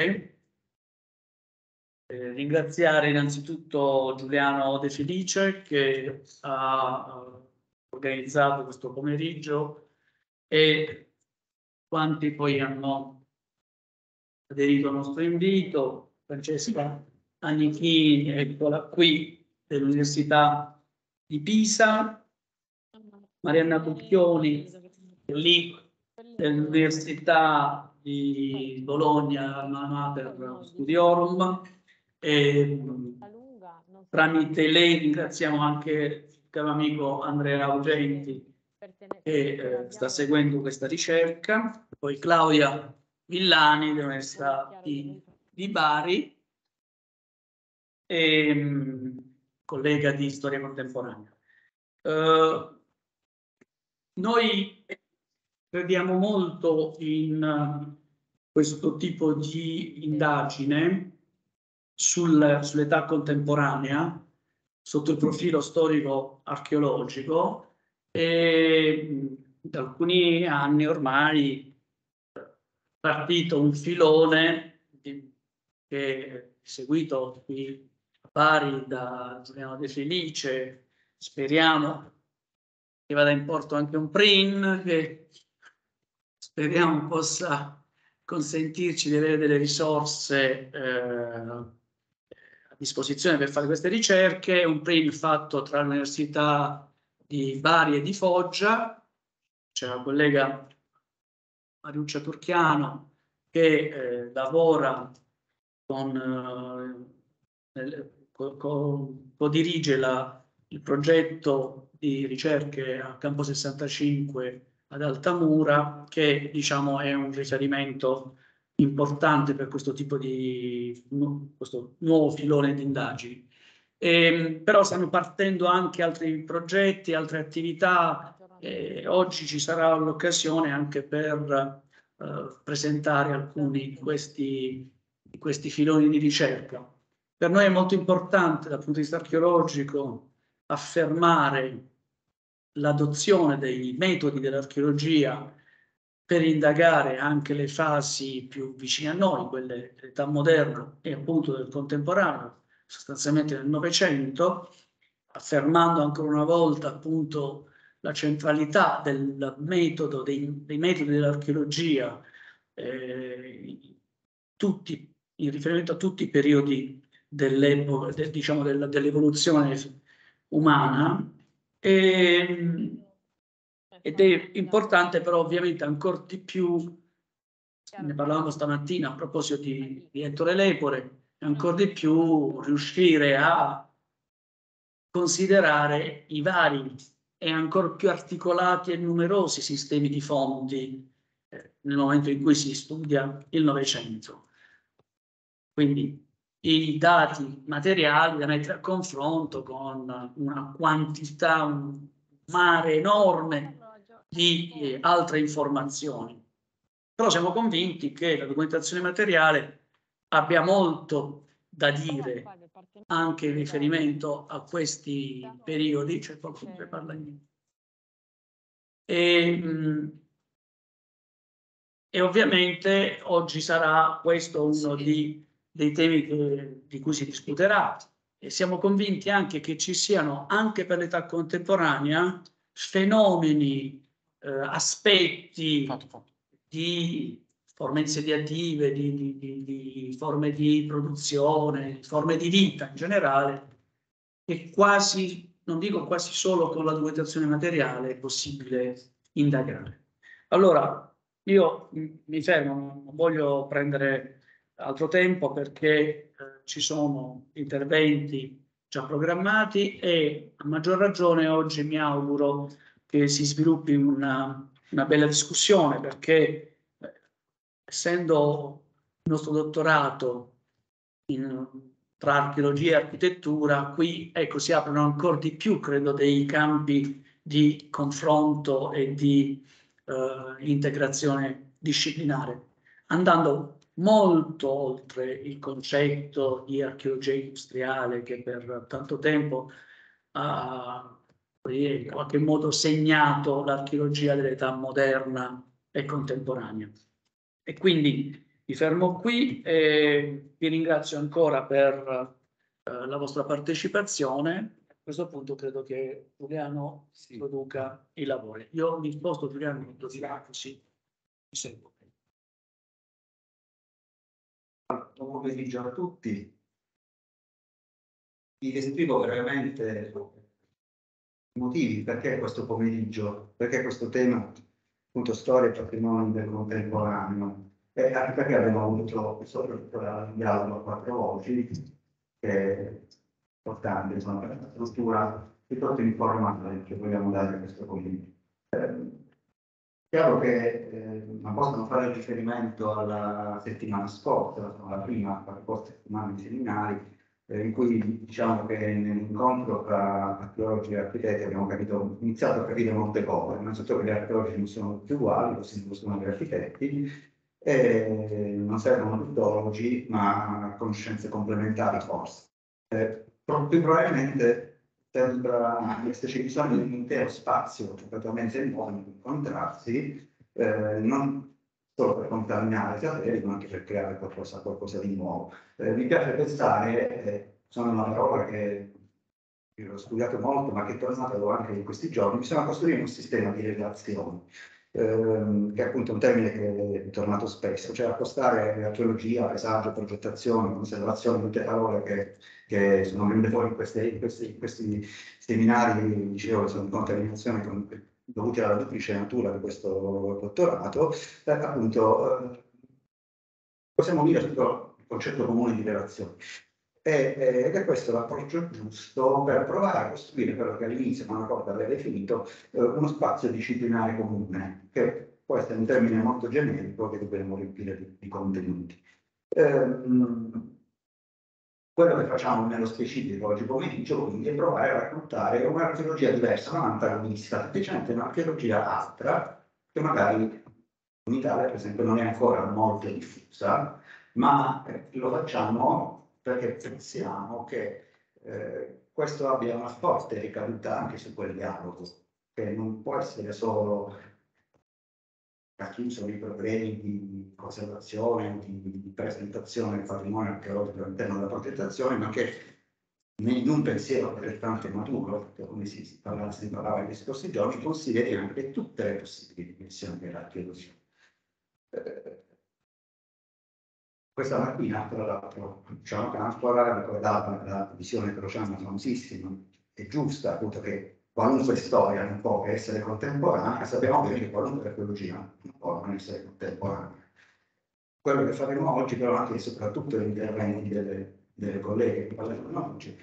Eh, ringraziare innanzitutto Giuliano De Felice che ha organizzato questo pomeriggio e quanti poi hanno aderito al nostro invito, Francesca Anichini, eccola qui, dell'Università di Pisa, Marianna Bucchioni, lì dell'Università di Bologna, Mater Studiorum, e tramite lei ringraziamo anche il caro amico Andrea Augenti che eh, sta seguendo questa ricerca, poi Claudia Villani dell'Università di, di Bari, e, mh, collega di storia contemporanea. Uh, noi crediamo molto in questo tipo di indagine sul, sull'età contemporanea sotto il profilo storico-archeologico e da alcuni anni ormai è partito un filone di, che è seguito qui a Bari da Giuliano De Felice, speriamo che vada in porto anche un PRIN che speriamo possa consentirci di avere delle risorse eh, disposizione per fare queste ricerche, un PRIM fatto tra l'Università di Bari e di Foggia, c'è la collega Mariuccia Turchiano che eh, lavora con, eh, co-dirige il progetto di ricerche a Campo 65 ad Altamura, che diciamo è un riferimento importante per questo tipo di questo nuovo filone di indagini. E, ehm, però stanno partendo anche altri progetti, altre attività. E oggi ci sarà l'occasione anche per uh, presentare alcuni di questi, questi filoni di ricerca. Per noi è molto importante dal punto di vista archeologico affermare l'adozione dei metodi dell'archeologia per indagare anche le fasi più vicine a noi, quelle dell'età moderna e appunto del contemporaneo, sostanzialmente del Novecento, affermando ancora una volta appunto la centralità del metodo, dei, dei metodi dell'archeologia, eh, in riferimento a tutti i periodi dell'epoca, de, diciamo dell'evoluzione umana. E, ed è importante però ovviamente ancora di più, ne parlavamo stamattina a proposito di, di Ettore Lepore, ancora di più riuscire a considerare i vari e ancora più articolati e numerosi sistemi di fonti eh, nel momento in cui si studia il Novecento. Quindi i dati materiali da mettere a confronto con una quantità, un mare enorme di eh, altre informazioni. Però siamo convinti che la documentazione materiale abbia molto da dire anche in riferimento a questi periodi, c'è qualcuno che parla in e, mm, e ovviamente oggi sarà questo uno di, dei temi che, di cui si discuterà e siamo convinti anche che ci siano anche per l'età contemporanea fenomeni eh, aspetti fatto, fatto. di forme insediative, di, di, di, forme di produzione, forme di vita in generale, che quasi, non dico quasi solo con la documentazione materiale è possibile indagare. Allora, io mi fermo, non voglio prendere altro tempo perché eh, ci sono interventi già programmati e a maggior ragione oggi mi auguro che si sviluppi una, una bella discussione perché eh, essendo il nostro dottorato in, tra archeologia e architettura, qui ecco, si aprono ancora di più, credo, dei campi di confronto e di eh, integrazione disciplinare, andando molto oltre il concetto di archeologia industriale che per tanto tempo ha in qualche modo segnato l'archeologia dell'età moderna e contemporanea. E quindi mi fermo qui e vi ringrazio ancora per eh, la vostra partecipazione. A questo punto credo che Giuliano sì. produca i lavori. Io mi sposto Giuliano così mi seguo. Buon pomeriggio a tutti. Vi descrivo brevemente i motivi perché questo pomeriggio, perché questo tema, appunto storia e patrimonio del contemporaneo, e anche perché abbiamo avuto soprattutto il dialogo a quattro voci, che è importante, insomma, per la struttura piuttosto informale che vogliamo dare a questo pomeriggio. Chiaro che eh, non possono fare riferimento alla settimana scorsa, alla prima, alla corsa settimana di seminari, eh, in cui diciamo che nell'incontro tra archeologi e architetti abbiamo capito, iniziato a capire molte cose, innanzitutto che gli archeologi non sono più uguali, così non sono gli architetti, e non servono tuttologi, ma conoscenze complementari forse. Eh, più probabilmente sembra esserci bisogno di un intero spazio completamente nuovo cui incontrarsi, eh, non solo per contaminare i saperi, ma anche per creare qualcosa, qualcosa di nuovo. Eh, mi piace pensare, eh, sono una parola che ho studiato molto, ma che è tornato anche in questi giorni, bisogna costruire un sistema di relazioni, ehm, che è appunto un termine che è tornato spesso, cioè accostare archeologia, paesaggio, progettazione, conservazione, tutte parole che, che sono venute fuori in, queste, in, questi, in questi, seminari, dicevo, sono contaminazione con dovuti alla duplice natura di questo dottorato, eh, appunto eh, possiamo unire tutto il concetto comune di relazione. E, ed è questo l'approccio giusto per provare a costruire quello che all'inizio Manacorda aveva definito eh, uno spazio disciplinare comune, che può essere un termine molto generico che dobbiamo riempire di, di contenuti. Ehm, quello che facciamo nello specifico oggi pomeriggio quindi è provare a raccontare un'archeologia diversa, non antagonista, semplicemente un'archeologia altra, che magari in Italia per esempio non è ancora molto diffusa, ma eh, lo facciamo perché pensiamo che eh, questo abbia una forte ricaduta anche su quel dialogo, che non può essere solo racchiuso i problemi di conservazione, di, di presentazione del patrimonio archeologico all'interno della progettazione, ma che in un pensiero altrettanto maturo, come si, si, parlava, si parlava negli scorsi giorni, consideri anche tutte le possibili dimensioni dell'archeologia. Eh, questa mattina, tra l'altro, Luciano Campora ricordava la visione crociana famosissima e giusta, appunto, che qualunque storia non può essere contemporanea, sappiamo bene che qualunque archeologia non può non essere contemporanea. Quello che faremo oggi però anche e soprattutto gli interventi delle, delle colleghe che parleranno oggi,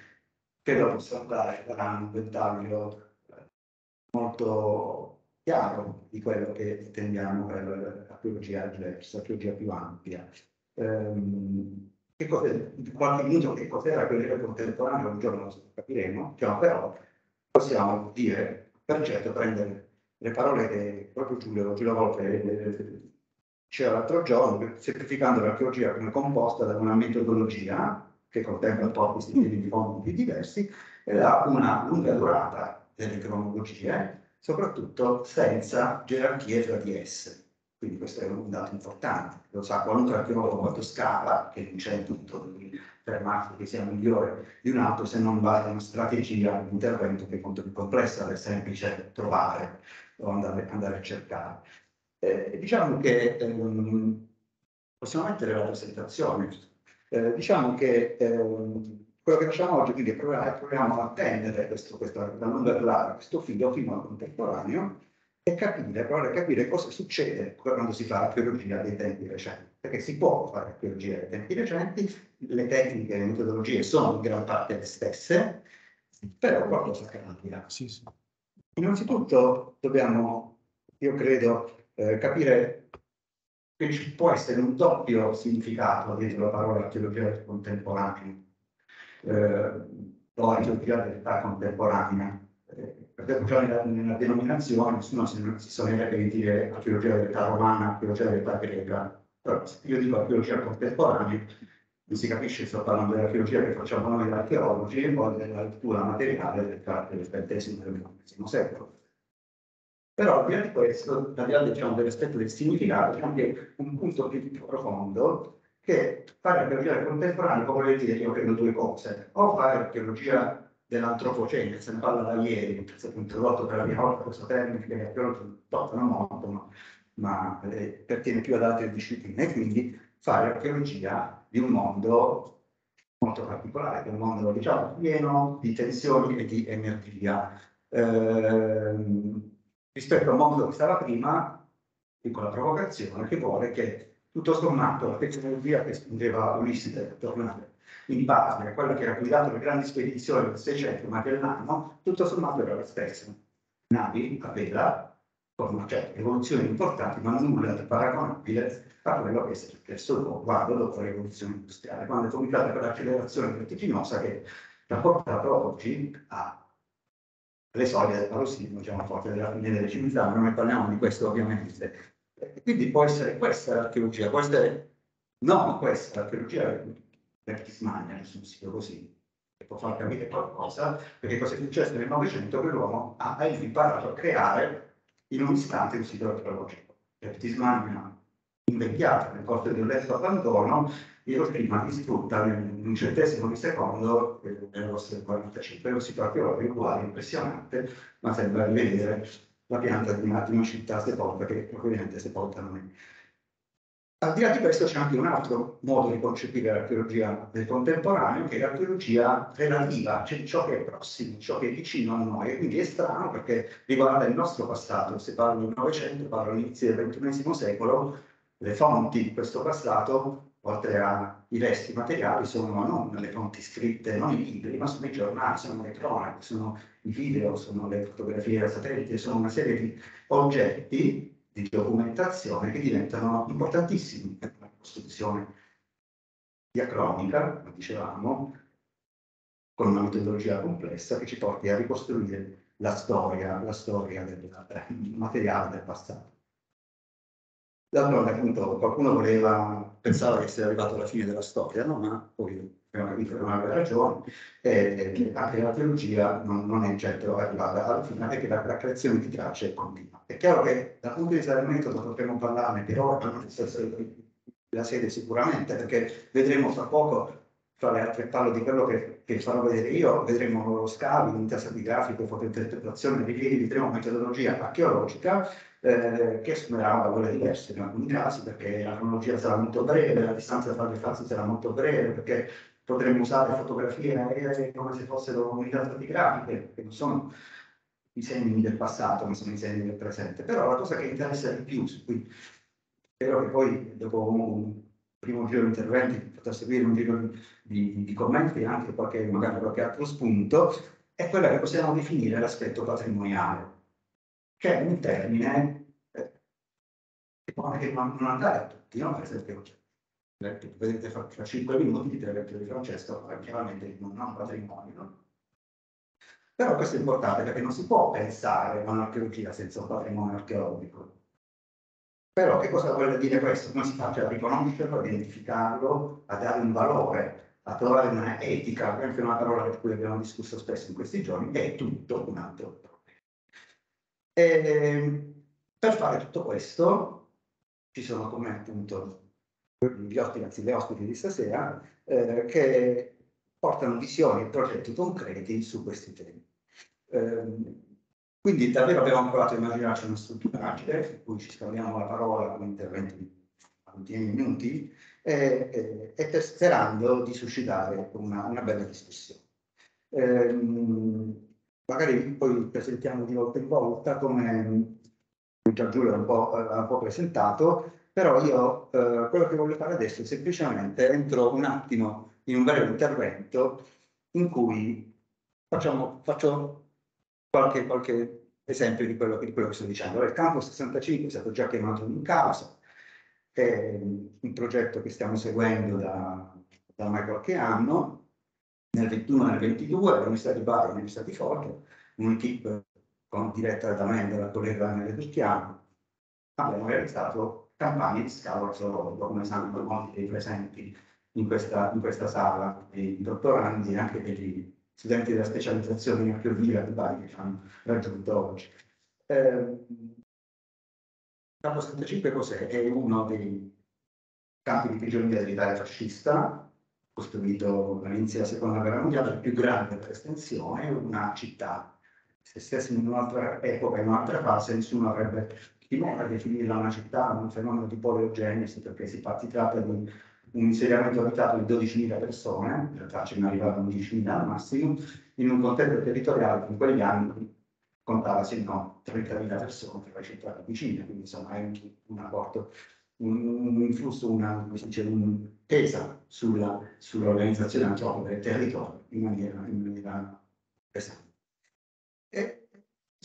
credo possano dare un dettaglio eh, molto chiaro di quello che intendiamo per l'archeologia diversa, l'archeologia più ampia. Ehm, che qualche minuto che cos'era quella contemporanea, un giorno lo capiremo, però possiamo dire, per certo, prendere le parole che proprio Giulio, Giulio Volpe eh, diceva l'altro giorno, semplificando l'archeologia come composta da una metodologia che contempla troppi tipi di fonti diversi e ha una lunga durata delle cronologie, soprattutto senza gerarchie tra di esse. Quindi questo è un dato importante, lo sa qualunque archeologo quanto scala, che non c'è tutto di fermarsi che sia migliore di un altro se non va da una strategia di intervento che è molto più complessa, è semplice trovare o andare, andare a cercare. Eh, diciamo che ehm, possiamo mettere la presentazione. Eh, diciamo che ehm, quello che facciamo oggi quindi è provare, proviamo a tendere questo, questa, da questo filo fino al contemporaneo e capire, provare a capire cosa succede quando si fa archeologia dei tempi recenti. Perché si può fare archeologia dei tempi recenti, le tecniche e le metodologie sono in gran parte le stesse, però qualcosa cambia. Sì, sì. Innanzitutto dobbiamo, io credo, eh, capire che ci può essere un doppio significato dietro la parola archeologia contemporanea eh, o archeologia dell'età contemporanea perché già nella, nella denominazione nessuno si, si sognerebbe di dire archeologia dell'età romana, archeologia dell'età greca, però se io dico archeologia contemporanea, non si capisce se sto parlando dell'archeologia che facciamo noi archeologi o della lettura materiale del, del XX e del XIX secolo. Però al di là di questo, al di là diciamo, dell'aspetto del significato, c'è anche un punto più, profondo che fare archeologia contemporanea come vuol dire io credo due cose, o fare archeologia dell'antropocene, se ne parla da ieri, è stato introdotto per la prima volta questo termine che gli archeologi portano molto, ma, ma eh, pertiene più ad altre discipline, quindi fare archeologia di un mondo molto particolare, è un mondo diciamo, pieno di tensioni e di energia. Eh, rispetto al mondo che stava prima, piccola provocazione, che vuole che tutto sommato la tecnologia che spingeva Ulisse a tornare in base a quella che era guidato le grandi spedizioni del 600 Magellano, tutto sommato era la stessa. Navi a vela, certe evoluzioni importanti, ma nulla di paragonabile a quello che è successo dopo, quando dopo la rivoluzione industriale, quando è cominciata quell'accelerazione vertiginosa che ha portato oggi alle soglie del parossismo, diciamo, forte della fine delle civiltà, non ne parliamo di questo ovviamente. Quindi può essere questa l'archeologia, può essere no questa l'archeologia Bertismania, su un sito così, che può far capire qualcosa, perché cosa è successo nel Novecento che l'uomo ha imparato a creare in un istante un sito archeologico. Bertismania invecchiata nel corso di un lento abbandono, Hiroshima distrutta in un centesimo di secondo nell'agosto del 45. È un sito archeologico uguale, impressionante, ma sembra rivedere la pianta di una città sepolta, che ovviamente sepolta non è. Al di là di questo c'è anche un altro modo di concepire l'archeologia del contemporaneo, che è l'archeologia relativa, cioè ciò che è prossimo, ciò che è vicino a noi, e quindi è strano perché riguarda il nostro passato, se parlo del Novecento, parlo all'inizio del XXI secolo, le fonti di questo passato, oltre ai resti materiali, sono non le fonti scritte, non i libri, ma sono i giornali, sono le cronache, sono i video, sono le fotografie da satellite, sono una serie di oggetti di documentazione che diventano importantissimi per la costruzione diacronica, come dicevamo, con una metodologia complessa che ci porti a ricostruire la storia, la storia del materiale del passato. D'altronde appunto qualcuno voleva, pensava che sia arrivato alla fine della storia, no? ma poi capito che non aveva ragione, e che anche la teologia non, non è certo arrivata alla fine, perché la, la creazione di tracce continua. È chiaro che dal punto di vista del metodo potremmo parlarne per ora, non la sede sicuramente, perché vedremo fra poco, fra le altre parlo di quello che, che farò vedere io, vedremo lo scavi, l'unità grafico, fotointerpretazione, rilievi, vedremo metodologia archeologica, eh, che assumerà valore diverso in alcuni casi perché la cronologia sarà molto breve, la distanza tra le fasi sarà molto breve, perché potremmo usare fotografie aeree come se fossero unità stratigrafiche, che non sono i segni del passato, ma sono i segni del presente. Però la cosa che interessa di più, su cui spero che poi dopo un primo giro di interventi potrà seguire un giro di, di, di commenti e anche qualche, magari qualche altro spunto, è quella che possiamo definire l'aspetto patrimoniale che è un termine eh, che può anche non andare a tutti, no? per esempio, vedete fra, fra 5 minuti il vecchio di Francesco, chiaramente non un patrimonio? Però questo è importante perché non si può pensare a un'archeologia senza un patrimonio archeologico. Però che cosa vuole dire questo? Come si fa a riconoscerlo, a identificarlo, a dare un valore, a trovare una etica, anche una parola di cui abbiamo discusso spesso in questi giorni, è tutto un altro problema. E ehm, per fare tutto questo ci sono come appunto gli ospiti, anzi le ospiti di stasera, eh, che portano visioni e progetti concreti su questi temi. Eh, quindi davvero abbiamo provato a immaginarci una struttura agile, su cui ci scambiamo la parola con interventi di 20 minuti, e, e, e sperando di suscitare una, una bella discussione. Eh, magari poi presentiamo di volta in volta come già Giulio ha un po', un po presentato, però io eh, quello che voglio fare adesso è semplicemente entro un attimo in un breve intervento in cui facciamo, faccio qualche, qualche esempio di quello, di quello, che sto dicendo. Il campo 65 è stato già chiamato in causa, è un progetto che stiamo seguendo da, da ormai qualche anno, nel 21 e nel 22 all'Università di Bari e all'Università di Foggia, un'equipe diretta da me dalla collega Annele Turchiano, abbiamo realizzato campagne di scavo archeologico, come sanno molti dei presenti in questa, in questa sala, i dottorandi e anche degli studenti della specializzazione in archeologia di Bari che ci hanno raggiunto oggi. Eh, campo 75 cos'è? È uno dei campi di prigionia dell'Italia fascista, costruito all'inizio della seconda guerra mondiale, il più grande per estensione, una città. Se stessimo in un'altra epoca, in un'altra fase, nessuno avrebbe timore a definirla una città, un fenomeno di poliogenesi, perché si, si tratta di un insediamento abitato di 12.000 persone, in realtà ce ne arrivavano 10.000 al massimo, in un contesto territoriale che in quegli anni contava se no 30.000 persone tra le città vicine, quindi insomma è un, apporto, un, un influsso, una dice, un pesa sulla, sull'organizzazione antropica del territorio in maniera, in maniera pesante. E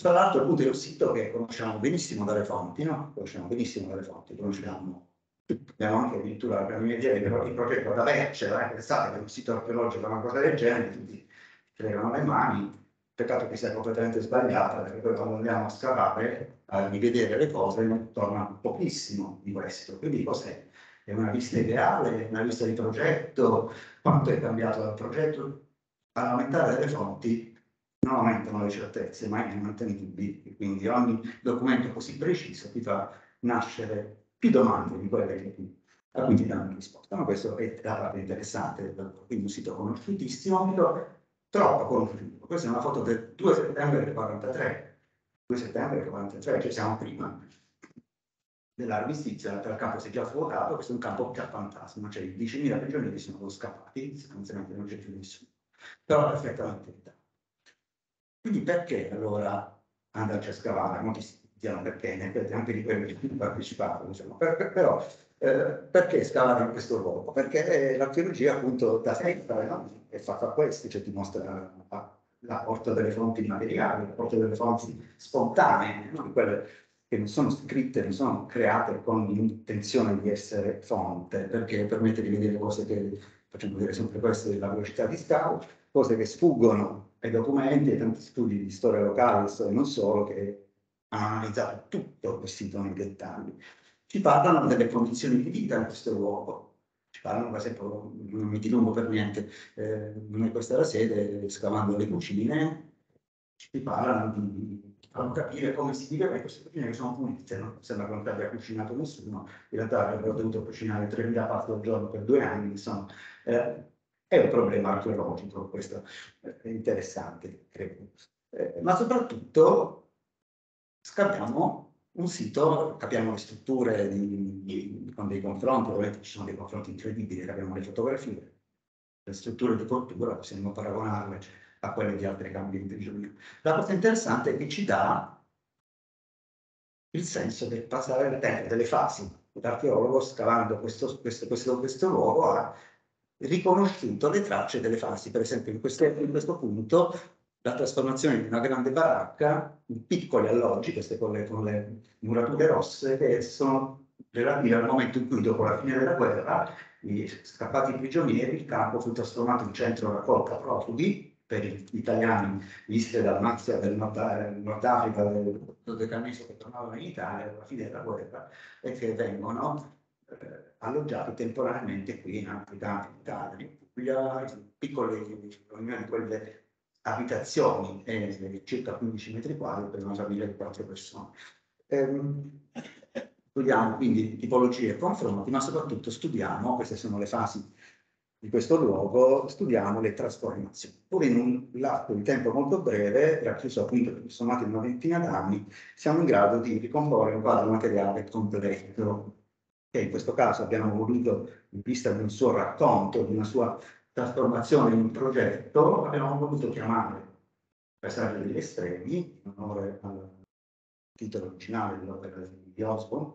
tra l'altro appunto è un sito che conosciamo benissimo dalle fonti, no? Conosciamo benissimo dalle fonti, conosciamo abbiamo anche addirittura mia idea il progetto da Vercera, eh, pensate che un sito archeologico è una cosa del genere, tutti fregano le mani, Peccato che sia completamente sbagliata, perché poi quando andiamo a scavare, a rivedere le cose, torna pochissimo di questo. Quindi cos'è? È una lista ideale, una lista di progetto, quanto è cambiato dal progetto? All'aumentare delle fonti non aumentano le certezze, ma aumentano i dubbi. Quindi ogni documento così preciso ti fa nascere più domande di quelle che ti a cui ti danno risposta. Ma questo è la parte interessante, quindi un sito conosciutissimo, troppo conosciuto. Questa è una foto del 2 settembre del 43, 2 settembre del 43, cioè siamo prima dell'armistizio, il campo si è già svuotato, questo è un campo già fantasma, cioè i 10.000 prigionieri sono scappati, sostanzialmente non c'è più nessuno, però perfettamente evitato. Quindi perché allora andarci a scavare? Molti si dicono perché, anche di quelli che partecipato, diciamo. per, per, però eh, perché scavare in questo luogo? Perché l'archeologia appunto da sempre no? è fatta a questo, cioè ti mostra l'apporto delle fonti materiali, l'apporto delle fonti spontanee, no? quelle che non sono scritte, non sono create con l'intenzione di essere fonte, perché permette di vedere cose che, facciamo vedere sempre questo della velocità di scavo, cose che sfuggono ai documenti, ai tanti studi di storia locale e non solo, che hanno analizzato tutto sito nei dettagli ci parlano delle condizioni di vita in questo luogo. Ci parlano, per esempio, non mi dilungo per niente, eh, questa è la sede, scavando le cucine, ci parlano di, fanno capire come si vive in queste cucine che sono pulite, no? sembra che non abbia cucinato nessuno, in realtà avrebbero dovuto cucinare 3.000 pasti al giorno per due anni, insomma, eh, è un problema archeologico, questo è interessante, credo. Eh, ma soprattutto scaviamo un sito, capiamo le strutture di, di, con dei confronti, ovviamente ci sono dei confronti incredibili, capiamo le fotografie, le strutture di tortura, possiamo paragonarle a quelle di altri campi di prigionia. La cosa interessante è che ci dà il senso del passare del tempo, delle fasi. L'archeologo, scavando questo, questo, questo, questo luogo, ha riconosciuto le tracce delle fasi. Per esempio, in questo, in questo punto la trasformazione di una grande baracca in piccoli alloggi, queste con le, con le murature rosse, che sono relative al momento in cui, dopo la fine della guerra, gli scappati prigionieri, il campo fu trasformato in centro raccolta profughi per gli italiani visti dal Mazia del Nord, Nord Africa, del Dodecaneso che tornavano in Italia alla fine della guerra e che vengono eh, alloggiati temporaneamente qui in altri campi d'Italia, in Puglia, piccole riunioni, quelle abitazioni e circa 15 metri quadri per una famiglia di quattro persone. Ehm, studiamo quindi tipologie e confronti, ma soprattutto studiamo, queste sono le fasi di questo luogo, studiamo le trasformazioni. Pur in un lato di tempo molto breve, racchiuso appunto sommato in una ventina d'anni, siamo in grado di ricomporre un quadro materiale completo, che in questo caso abbiamo voluto, in vista di un suo racconto, di una sua trasformazione in progetto, abbiamo voluto chiamare Paesaggio degli estremi, in onore al titolo originale dell'opera di Osborne,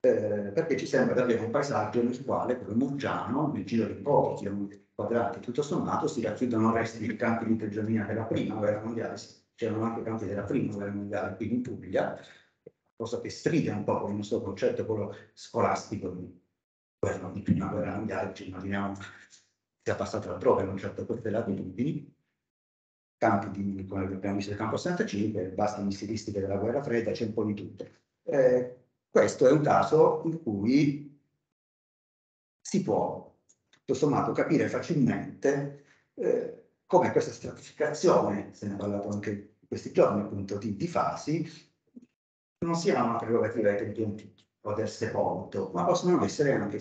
eh, perché ci sembra davvero un paesaggio nel quale, come Murgiano, nel giro di pochi chilometri quadrati, tutto sommato, si racchiudono resti di campi di prigionia della prima guerra mondiale, c'erano anche campi della prima guerra mondiale qui in Puglia, cosa che stride un po' con il nostro concetto, quello scolastico di guerra di prima guerra mondiale, ci immaginiamo sia passato altrove, non certo queste latitudini, campi di, come abbiamo visto, il campo 65, basti missilistiche della guerra fredda, c'è un po' di tutto. Eh, questo è un caso in cui si può, tutto sommato, capire facilmente eh, come questa stratificazione, se ne è parlato anche in questi giorni, appunto, di, di fasi, non siano una prerogativa dei tempienti poter sepolto, ma possono essere anche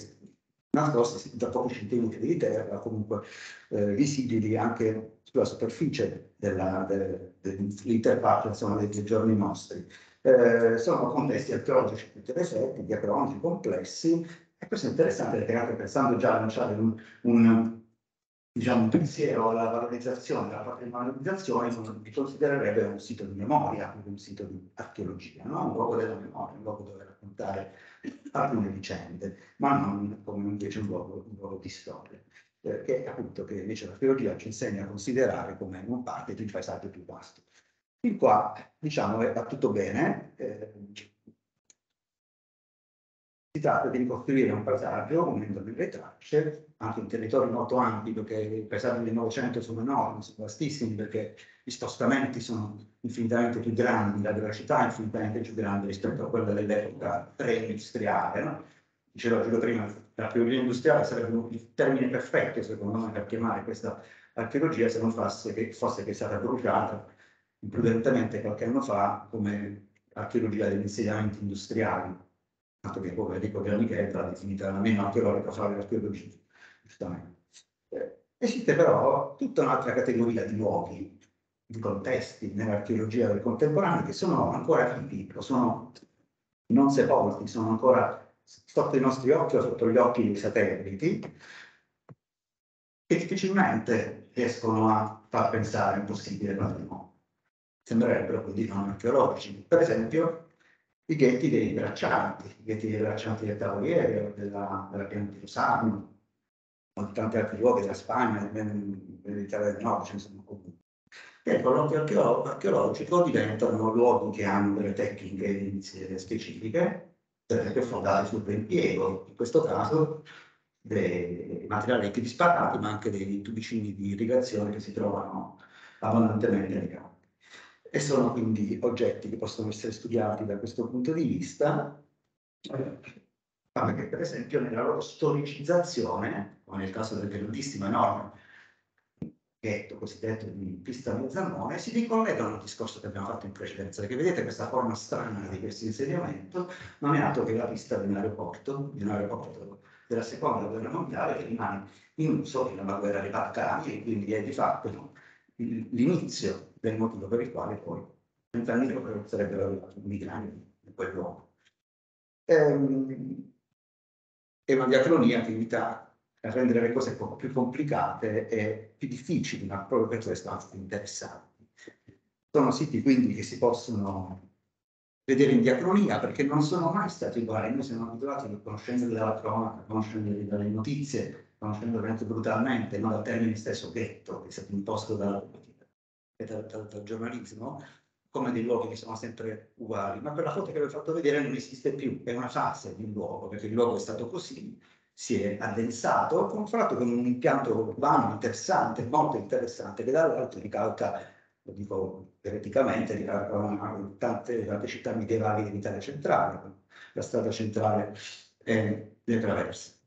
nascosti da pochi centimetri di terra, comunque eh, visibili anche sulla superficie dell'interfaccia de, dei giorni nostri. Eh, sono contesti archeologici interessanti, diacronici, complessi, e questo è interessante perché anche pensando già a lanciare un, un diciamo, pensiero alla valorizzazione, alla patrimonializzazione, si considererebbe un sito di memoria, un sito di archeologia, no? un luogo della memoria, un luogo dove raccontare alcune vicende, ma non come invece un luogo, un luogo di storia, che appunto che invece l'archeologia ci insegna a considerare come un parte di un paesaggio più vasto. Fin qua, diciamo, va tutto bene, eh, si tratta di ricostruire un paesaggio unendo le tracce, anche in territori molto ampi, perché i paesaggi del Novecento sono enormi, sono vastissimi, perché gli spostamenti sono infinitamente più grandi, la velocità è infinitamente più grande rispetto a quella dell'epoca pre-industriale. No? Dicevo Giulio prima, l'archeologia industriale sarebbe il termine perfetto, secondo me, per chiamare questa archeologia se non fosse che, fosse che è stata bruciata imprudentemente qualche anno fa come archeologia degli insediamenti industriali che poi Enrico Giannichetta l'ha definita la meno archeologica fare l'archeologia, giustamente. Eh, esiste però tutta un'altra categoria di luoghi, di contesti nell'archeologia del contemporaneo che sono ancora vivi, sono non sepolti, sono ancora sotto i nostri occhi o sotto gli occhi dei satelliti, che difficilmente riescono a far pensare un possibile patrimonio. Sembrerebbero quindi non archeologici. Per esempio, i ghetti dei braccianti, i ghetti dei braccianti del Tavoliere, della, della Piana di Rosano, o di tanti altri luoghi della Spagna, dell'Italia del Nord, ce ne sono comunque. E con l'occhio archeologico diventano luoghi che hanno delle tecniche specifiche, per esempio fondate sul reimpiego, in questo caso dei materiali più disparati, ma anche dei tubicini di irrigazione che si trovano abbondantemente nei campi e sono quindi oggetti che possono essere studiati da questo punto di vista, perché per esempio nella loro storicizzazione, come nel caso del grandissimo enorme ghetto cosiddetto di Pista Mezzanone, si ricollegano al discorso che abbiamo fatto in precedenza, perché vedete questa forma strana di questo insediamento non è altro che la pista di un aeroporto, di un aeroporto della seconda guerra mondiale che rimane in uso fino alla guerra dei Balcani e quindi è di fatto l'inizio del motivo per il quale poi vent'anni dopo sarebbero arrivati migranti in quel luogo. Ehm, è una diacronia che invita a rendere le cose un po' più complicate e più difficili, ma proprio per questo anzi interessanti. Sono siti quindi che si possono vedere in diacronia perché non sono mai stati uguali. Noi siamo abituati, conoscendoli dalla cronaca, conoscendoli dalle notizie, conoscendoli anche brutalmente, non dal termine stesso ghetto, che è stato imposto dalla e dal, dal, dal, giornalismo come dei luoghi che sono sempre uguali, ma quella foto che vi ho fatto vedere non esiste più, è una fase di un luogo, perché il luogo è stato così, si è addensato, confrontato con un impianto urbano interessante, molto interessante, che dall'altro ricalca, lo dico ereticamente, ricalca tante, tante città medievali dell'Italia centrale, la strada centrale e le traverse.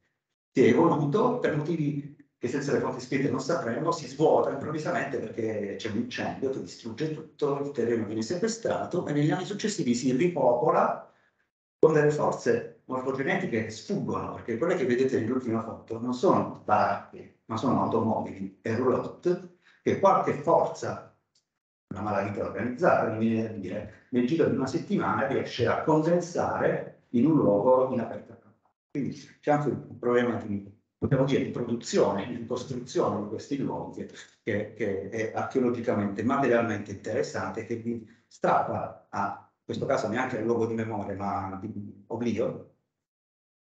Si è evoluto per motivi che senza le fonti scritte non sapremo, si svuota improvvisamente perché c'è un incendio che distrugge tutto, il terreno viene sequestrato e negli anni successivi si ripopola con delle forze morfogenetiche che sfuggono, perché quelle che vedete nell'ultima foto non sono baracche, ma sono automobili e roulotte che qualche forza, una malavita organizzata, mi viene a dire, nel giro di una settimana riesce a condensare in un luogo in aperta Quindi c'è anche un problema di dobbiamo dire, di produzione, di costruzione di questi luoghi, che, che è archeologicamente, materialmente interessante, che vi strappa a, in questo caso neanche al luogo di memoria, ma di oblio,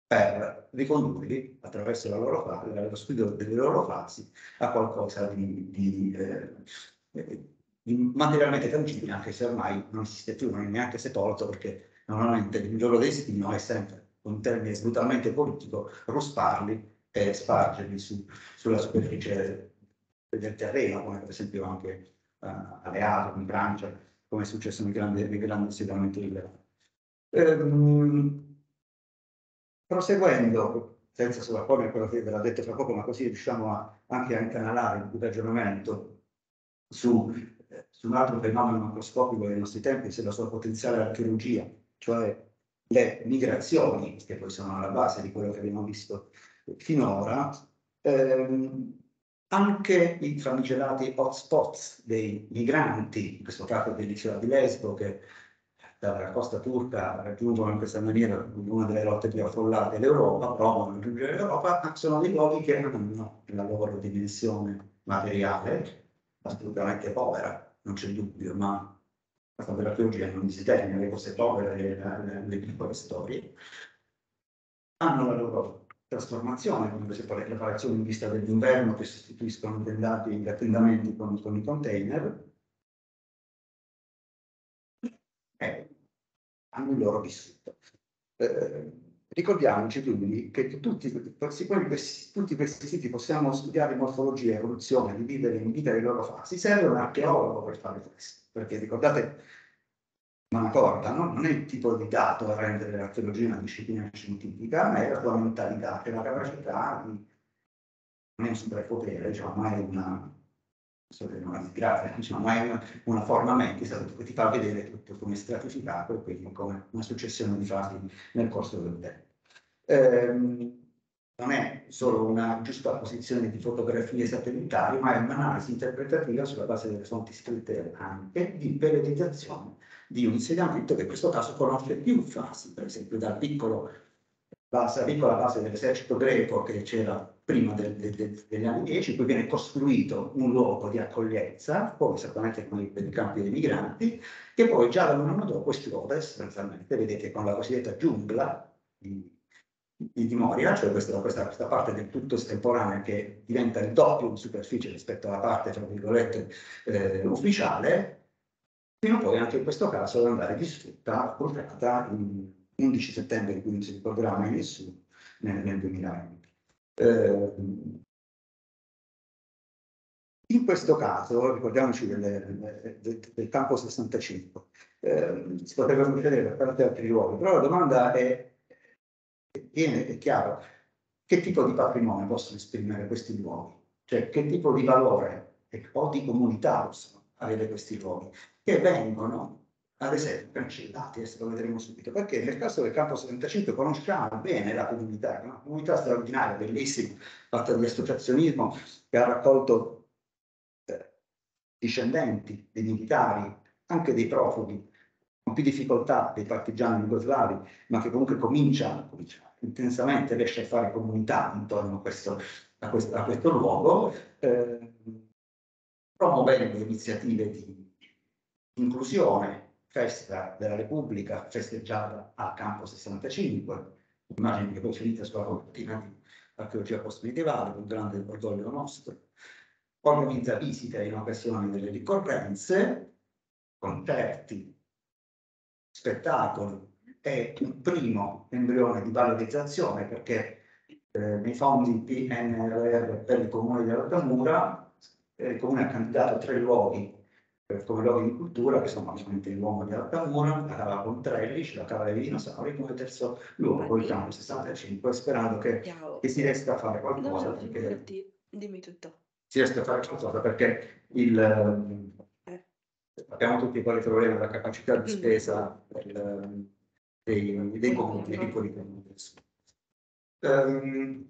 per ricondurli attraverso la loro fase, lo studio delle loro fasi a qualcosa di, di, eh, di, materialmente tangibile, anche se ormai non esiste più, non è neanche sepolto, perché normalmente il loro destino è sempre, con un termine brutalmente politico, rusparli e spargerli su, sulla superficie del terreno, come per esempio anche uh, alle Alpi, in Francia, come è successo nei grandi, nei grandi insediamenti rilevanti. Ehm, proseguendo, senza sovrapporre quello che ve l'ha detto fra poco, ma così riusciamo a, anche a incanalare un ragionamento su, eh, su un altro fenomeno macroscopico dei nostri tempi, se la sua potenziale archeologia, cioè le migrazioni, che poi sono alla base di quello che abbiamo visto finora, ehm, anche i famigerati hotspots dei migranti, in questo caso dell'isola di Lesbo, che dalla costa turca raggiungono in questa maniera una delle rotte più affollate dell'Europa, provano a raggiungere l'Europa, sono dei luoghi che hanno la loro dimensione materiale assolutamente povera, non c'è dubbio, ma la fotografia non termina, le cose povere, le, le piccole storie, hanno la loro trasformazione, come per esempio le preparazioni in vista dell'inverno che sostituiscono gli attendamenti con, con i container, eh, hanno il loro vissuto. Eh, ricordiamoci quindi che tutti, questi, tutti questi siti possiamo studiare morfologia, evoluzione, dividere in vita le loro fasi, serve un archeologo per fare questo, perché ricordate una corda, no? non è il tipo di dato a rendere l'archeologia una disciplina scientifica, ma è la tua mentalità, è la capacità di, non è un superpotere, diciamo, ma è una, una disgrazia, diciamo, ma è una, una forma mentis che ti fa vedere tutto come stratificato e quindi come una successione di fasi nel corso del tempo. Ehm, non è solo una giusta posizione di fotografie satellitari, ma è un'analisi interpretativa sulla base delle fonti scritte anche di periodizzazione di un insediamento che in questo caso conosce più fasi, per esempio dal piccolo base, piccola base dell'esercito greco che c'era prima del, del, degli anni 10, poi viene costruito un luogo di accoglienza, poi esattamente come i campi dei migranti, che poi già da un anno dopo esplode sostanzialmente, vedete con la cosiddetta giungla di, di, di Moria, cioè questa, questa, questa, parte del tutto estemporanea che diventa il doppio di superficie rispetto alla parte, tra virgolette, eh, ufficiale, fino a poi anche in questo caso ad andare distrutta, portata il 11 settembre di cui non si ricorderà mai nessuno nel, nel 2020. Eh, in questo caso, ricordiamoci del, del, del campo 65, eh, si potrebbero vedere per altri luoghi, però la domanda è, è, è chiaro, che tipo di patrimonio possono esprimere questi luoghi? Cioè, che tipo di valore o di comunità possono avere questi luoghi? Che vengono ad esempio cancellati, adesso lo vedremo subito, perché nel caso del campo 75 conosciamo bene la comunità, una comunità straordinaria, bellissima, fatta di associazionismo, che ha raccolto eh, discendenti dei militari, anche dei profughi, con più difficoltà dei partigiani jugoslavi, ma che comunque comincia, comincia intensamente, riesce a fare comunità intorno a questo, a questo, a questo luogo, eh, promuovendo iniziative di inclusione, festa della Repubblica festeggiata al campo 65, immagini che poi finita sulla copertina di archeologia post-medievale, con grande orgoglio nostro, organizza visite in occasione delle ricorrenze, concerti, spettacoli. E un primo embrione di valorizzazione perché eh, nei fondi PNRR per il comune di Altamura eh, il comune ha candidato tre luoghi come luoghi di cultura, che sono ovviamente l'uomo di Altamura, la cava Contrelli, la cava dei dinosauri, come terzo luogo, il campo 65, sperando che, che, si riesca a fare qualcosa. No, perché, dimmi tutto. Si riesca a fare qualcosa perché il, eh. abbiamo tutti quali problemi della capacità di mm. spesa del, dei, dei comuni, dei piccoli comuni. Um,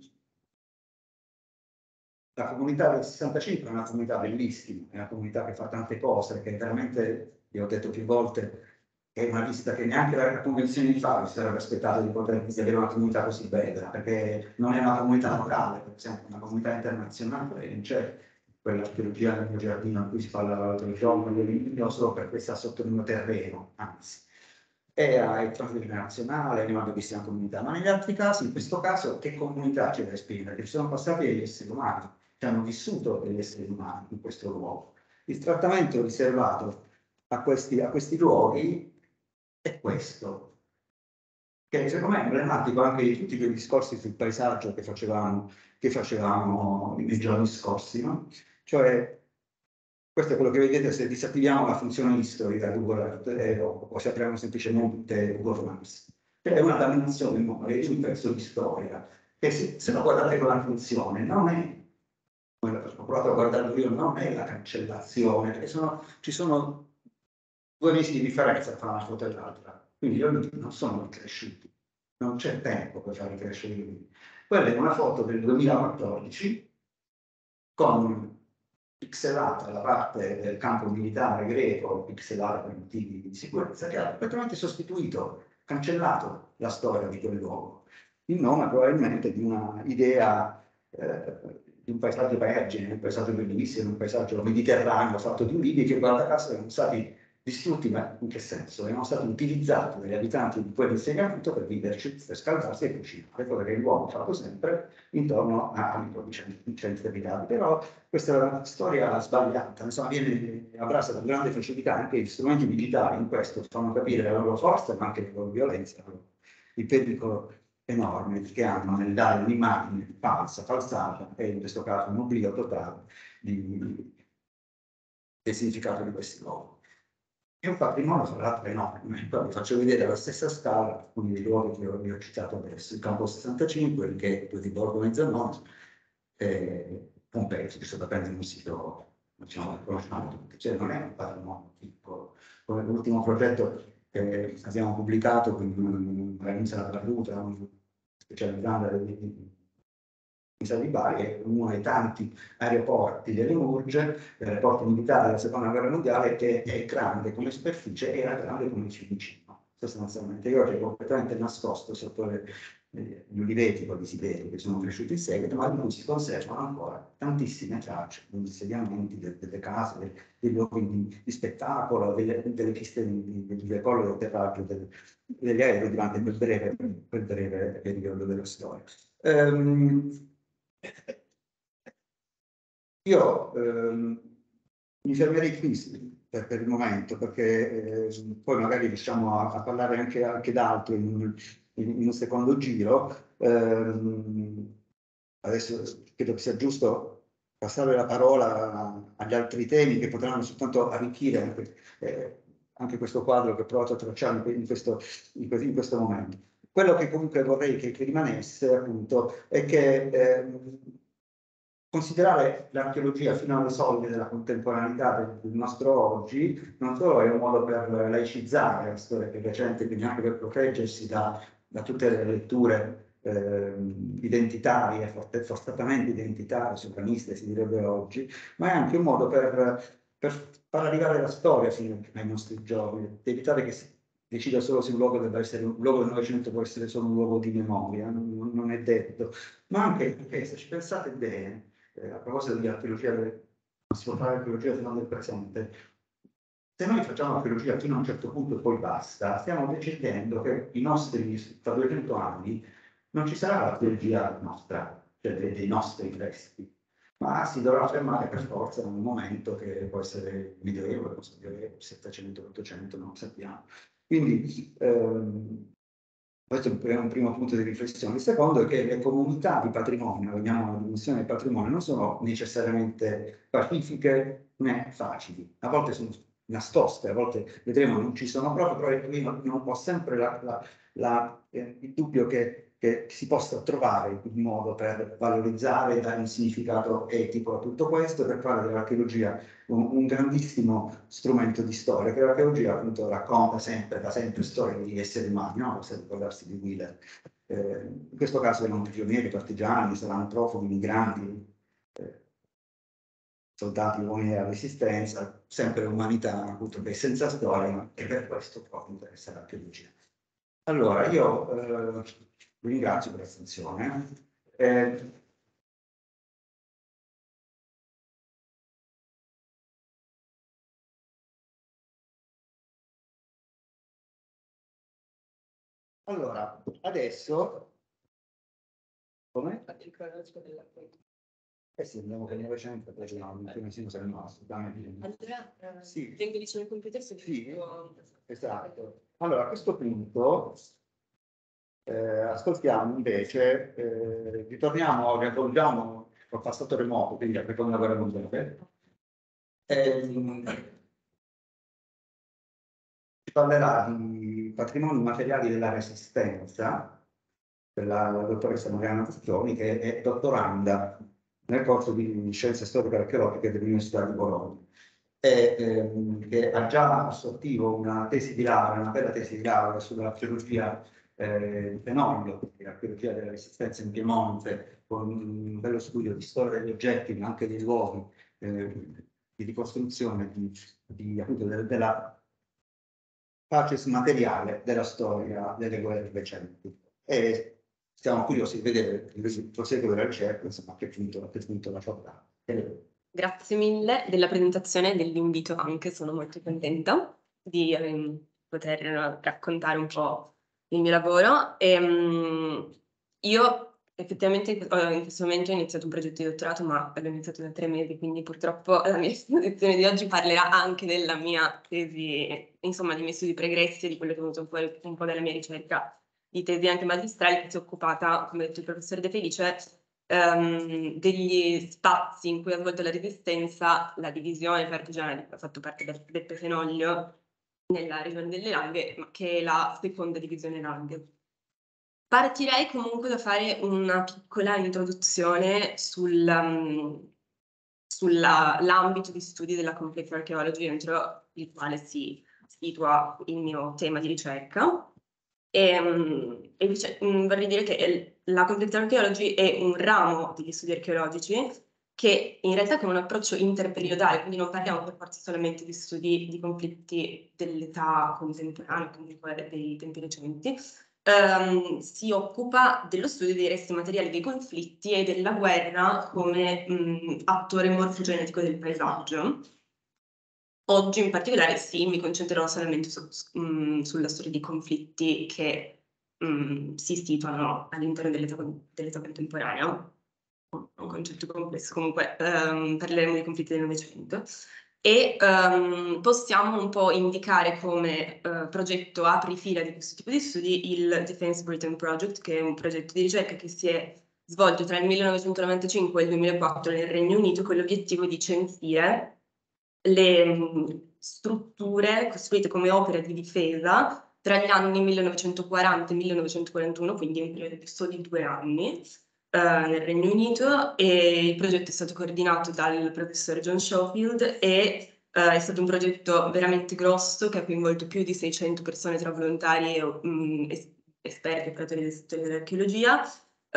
la comunità del 65 è una comunità bellissima, è una comunità che fa tante cose, che veramente, vi ho detto più volte, è una visita che neanche la convenzione di Faro si sarebbe aspettato di poter vedere una comunità così bella, perché non è una comunità locale, per esempio, una comunità internazionale, non c'è quell'archeologia nel mio giardino in cui si parla l'altro giorno dell'Indio solo per questa sottolineo terreno, anzi il transgenerazionale, visto una comunità, ma negli altri casi, in questo caso, che comunità c'è da esprimere? Ci sono passati degli esseri umani, che hanno vissuto degli esseri umani in questo luogo. Il trattamento riservato a questi, a questi luoghi è questo, che secondo me è emblematico anche di tutti quei discorsi sul paesaggio che facevamo, che facevamo nei giorni scorsi, no? Cioè, questo è quello che vedete se disattiviamo la funzione history da Google Earth eh, o, o se apriamo semplicemente Google Maps. È una dannazione di un pezzo di storia che se, se lo guardate con la funzione non è provato a guardarlo io, non è la cancellazione, sono, ci sono due mesi di differenza tra una foto e l'altra. quindi gli olivi non sono cresciuti, non c'è tempo per far crescere gli olivi. Quella è una foto del 2014 con pixelata la parte del campo militare greco, pixelata per motivi di sicurezza, che ha completamente sostituito, cancellato la storia di quel luogo, in nome probabilmente di un'idea eh, di un paesaggio vergine, un paesaggio bellissimo, un paesaggio mediterraneo fatto di ulivi che guarda caso erano stati distrutti, ma in che senso? Erano stati utilizzati dagli abitanti di quell'insediamento per viverci, per scaldarsi e cucinare, quello che l'uomo ha fatto sempre intorno a centri abitati. Però questa è una storia sbagliata, insomma viene abrasa da grande facilità, anche gli strumenti digitali in questo fanno capire la loro forza, ma anche la loro violenza, il pericolo enorme che hanno nel dare un'immagine falsa, falsata, e in questo caso un oblio totale di, del significato di questi luoghi. È un patrimonio, tra l'altro, enorme. Poi vi faccio vedere la stessa scala, alcuni dei luoghi che vi ho citato adesso. Il campo 65, il ghetto di Borgo Mezzanotte, eh, Pompei, che sta prendere un sito, diciamo, conosciamo tutti. Cioè, non è un patrimonio piccolo. Come l'ultimo progetto che abbiamo pubblicato la Renza Barruta, un specializzata di di Bari è uno dei tanti aeroporti delle Murge, l'aeroporto militare della seconda guerra mondiale, che è grande come superficie e era grande come Fiumicino, sostanzialmente. Io ero completamente nascosto sotto le, gli uliveti con siberi che sono cresciuti in seguito, ma di cui si conservano ancora tantissime tracce, degli insediamenti, delle, delle case, dei, dei luoghi di, di, spettacolo, delle, delle piste di, di, di decollo e atterraggio del, degli aerei durante quel breve, quel breve periodo della storia. Um, io ehm, mi fermerei qui per, per, il momento, perché eh, poi magari riusciamo a, a parlare anche, anche d'altro in, in, un secondo giro. Eh, adesso credo che sia giusto passare la parola agli altri temi che potranno soltanto arricchire anche, eh, anche questo quadro che ho provato a tracciare in questo, in questo momento. Quello che comunque vorrei che, che rimanesse appunto è che eh, considerare l'archeologia fino alle soglie della contemporaneità del nostro oggi non solo è un modo per laicizzare la storia più recente, quindi anche per proteggersi da, da tutte le letture eh, identitarie, forzatamente identitarie, sovraniste si direbbe oggi, ma è anche un modo per, per far arrivare la storia fino ai nostri giorni, evitare che si decida solo se un luogo deve essere un luogo del Novecento può essere solo un luogo di memoria, non, non è detto, ma anche perché se ci pensate bene, eh, a proposito di archeologia, si può fare fino del presente, se noi facciamo archeologia fino a un certo punto e poi basta, stiamo decidendo che i nostri, tra 200 anni, non ci sarà l'archeologia nostra, cioè dei, dei nostri resti, ma si dovrà fermare per forza in un momento che può essere medioevo, 700, 800, non sappiamo. Quindi ehm, questo è un primo punto di riflessione. Il secondo è che le comunità di patrimonio, vediamo la dimensione del patrimonio, non sono necessariamente pacifiche né facili. A volte sono nascoste, a volte vedremo non ci sono proprio, però qui non, ho sempre la, la, la, eh, il dubbio che che si possa trovare un modo per valorizzare e dare un significato etico a tutto questo, per fare dell'archeologia un, un, grandissimo strumento di storia, che l'archeologia appunto racconta sempre, da sempre storie di esseri umani, no? Basta ricordarsi di Wheeler. Eh, in questo caso erano prigionieri, partigiani, saranno profughi, migranti, eh, soldati uomini della resistenza, sempre umanità appunto che è senza storia, che per questo può interessare l'archeologia. Allora, io eh, vi ringrazio per l'attenzione. Eh, allora, adesso come? Eh sì, andiamo per il Novecento, poi no, prima si usa il nostro. Andrea, eh, sì. tengo vicino il computer se sì, esatto. Allora, a questo punto eh, ascoltiamo invece, eh, ritorniamo, riavvolgiamo col passato remoto, quindi la seconda guerra mondiale. Eh, ci parlerà di patrimoni materiali della resistenza della dottoressa Mariana Fuzioni, che è dottoranda nel corso di scienze storiche e archeologiche dell'Università di Bologna. e, ehm, che ha già assortivo una tesi di laurea, una bella tesi di laurea sull'archeologia eh, di Fenoglio, l'archeologia della resistenza in Piemonte, con un bello studio di storia degli oggetti, ma anche dei luoghi, eh, di ricostruzione di, di, appunto, de, della pace materiale della storia delle guerre recenti. E siamo curiosi di vedere il proseguo della ricerca, insomma, a che punto, a che punto la portata. Grazie mille della presentazione e dell'invito anche, sono molto contenta di eh, poter raccontare un po' il mio lavoro. E, um, io effettivamente in questo momento ho iniziato un progetto di dottorato, ma l'ho iniziato da tre mesi, quindi purtroppo la mia esposizione di oggi parlerà anche della mia tesi, insomma, dei miei studi pregressi e di quello che è venuto fuori un po' dalla mia ricerca di tesi anche magistrale, che si è occupata, come ha detto il professore De Felice, um, degli spazi in cui ha svolto la resistenza, la divisione partigiana, ha fatto parte del, del Pefenoglio nella regione delle Langhe, ma che è la seconda divisione Langhe. Partirei comunque da fare una piccola introduzione sul, um, sull'ambito di studi della complex archaeology dentro il quale si situa il mio tema di ricerca. E, um, e dice, um, vorrei dire che la complex archaeology è un ramo degli studi archeologici che in realtà con un approccio interperiodale, quindi non parliamo per forza solamente di studi di conflitti dell'età contemporanea, comunque dei tempi recenti, ehm, si occupa dello studio dei resti materiali dei conflitti e della guerra come mh, attore morfogenetico del paesaggio. Oggi in particolare sì, mi concentrerò solamente su, mh, sulla storia di conflitti che mh, si situano all'interno dell'età, contemporanea. Un concetto complesso, comunque um, parleremo dei conflitti del Novecento. E um, possiamo un po' indicare come uh, progetto aprifila di questo tipo di studi il Defense Britain Project, che è un progetto di ricerca che si è svolto tra il 1995 e il 2004 nel Regno Unito con l'obiettivo di censire le strutture costruite come opere di difesa tra gli anni 1940 e 1941, quindi un periodo di soli due anni, uh, nel Regno Unito e il progetto è stato coordinato dal professor John Schofield e uh, è stato un progetto veramente grosso che ha coinvolto più di 600 persone tra volontari e um, es- esperti operatori del settore dell'archeologia,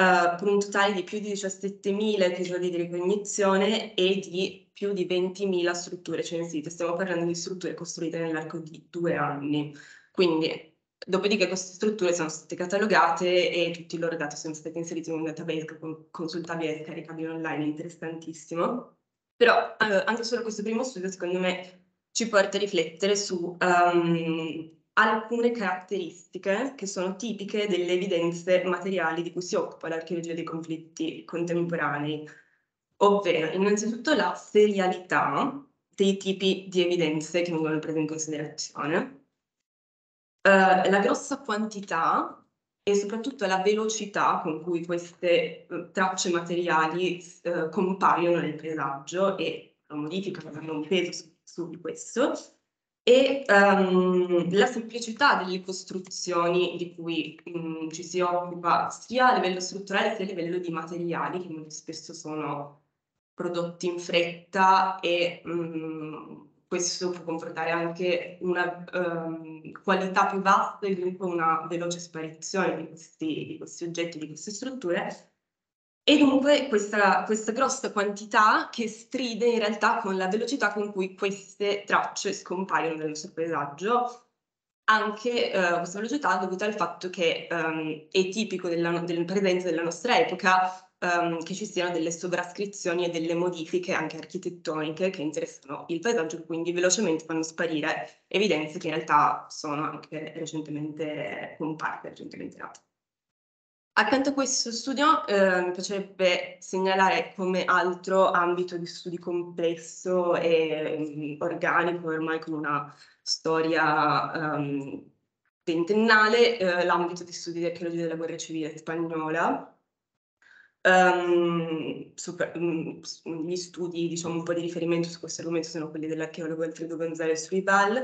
uh, per un totale di più di 17.000 episodi di ricognizione e di più di 20.000 strutture censite. Stiamo parlando di strutture costruite nell'arco di due anni. Quindi Dopodiché queste strutture sono state catalogate e tutti i loro dati sono stati inseriti in un database consultabile e scaricabile online, interessantissimo. Però eh, anche solo questo primo studio, secondo me, ci porta a riflettere su um, alcune caratteristiche che sono tipiche delle evidenze materiali di cui si occupa l'archeologia dei conflitti contemporanei, ovvero innanzitutto la serialità dei tipi di evidenze che vengono prese in considerazione, Uh, la grossa quantità e soprattutto la velocità con cui queste uh, tracce materiali uh, compaiono nel paesaggio e lo modificano, hanno un peso su, su questo, e um, la semplicità delle costruzioni di cui um, ci si occupa sia a livello strutturale sia a livello di materiali che molto spesso sono prodotti in fretta e um, questo può comportare anche una um, qualità più bassa e dunque una veloce sparizione di questi, di questi oggetti, di queste strutture. E dunque questa, questa, grossa quantità che stride in realtà con la velocità con cui queste tracce scompaiono nel nostro paesaggio, anche uh, questa velocità dovuta al fatto che um, è tipico della, della presenza della nostra epoca um, che ci siano delle sovrascrizioni e delle modifiche anche architettoniche che interessano il paesaggio, quindi velocemente fanno sparire evidenze che in realtà sono anche recentemente comparse, recentemente nate. Accanto a questo studio eh, mi piacerebbe segnalare come altro ambito di studi complesso e um, organico, ormai con una storia um, ventennale, eh, l'ambito di studi di archeologia della guerra civile spagnola, Um, super, um, gli studi, diciamo, un po' di riferimento su questo argomento sono quelli dell'archeologo Alfredo González Rival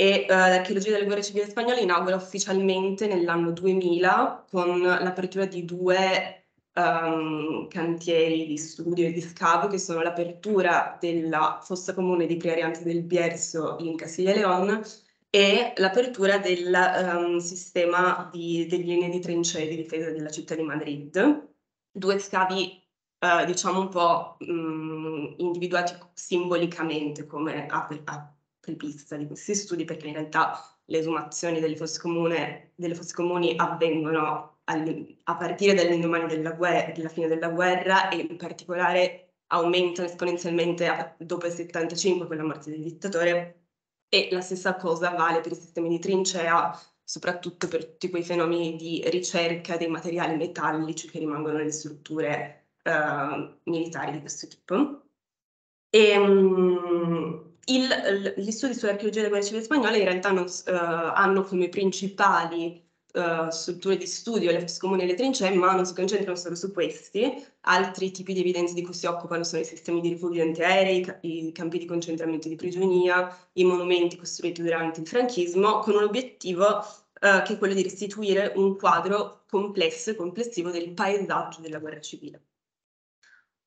e uh, l'archeologia delle guerre civili inaugura ufficialmente nell'anno 2000 con l'apertura di due um, cantieri di studio e di scavo che sono l'apertura della fossa comune di Priariante del Bierzo in Castiglia Leon e l'apertura del um, sistema di, degli linee di trincee di difesa della città di Madrid. Due scavi Uh, diciamo un po' mh, mm, individuati simbolicamente come apripista di questi studi, perché in realtà le esumazioni delle fosse, comune, delle fosse comuni avvengono a partire dall'indomani della, guerra, della fine della guerra e in particolare aumentano esponenzialmente dopo il 75 con la morte del dittatore e la stessa cosa vale per i sistemi di trincea, soprattutto per tutti quei fenomeni di ricerca dei materiali metallici che rimangono nelle strutture uh, militari di questo tipo. E, um, il, gli studi sull'archeologia della guerra civile spagnola in realtà non, uh, hanno come principali uh, strutture di studio le comuni e le trincee, ma non si concentrano solo su questi. Altri tipi di evidenze di cui si occupano sono i sistemi di rifugio antiaerei, i campi di concentramento di prigionia, i monumenti costruiti durante il franchismo, con un obiettivo uh, che è quello di restituire un quadro complesso e complessivo del paesaggio della guerra civile.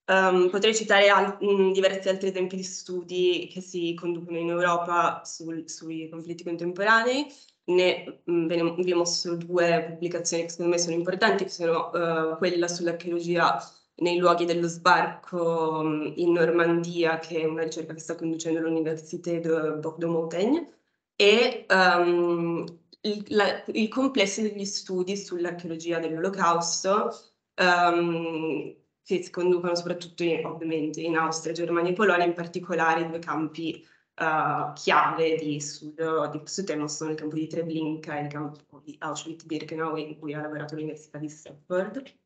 Um, potrei citare al- diversi altri esempi di studi che si conducono in Europa sul- sui conflitti contemporanei, ne vi mostro due pubblicazioni che secondo me sono importanti, che sono uh, quella sull'archeologia nei luoghi dello sbarco um, in Normandia, che è una ricerca che sta conducendo l'Università de Bordeaux-Montaigne, e um, il, la, il, complesso degli studi sull'archeologia dell'Olocausto, um, che si conducono soprattutto in, ovviamente in Austria, Germania e Polonia, in particolare due campi uh, chiave di studio di questo tema sono il campo di Treblinka e il campo di Auschwitz-Birkenau in cui ha lavorato l'Università di Stanford.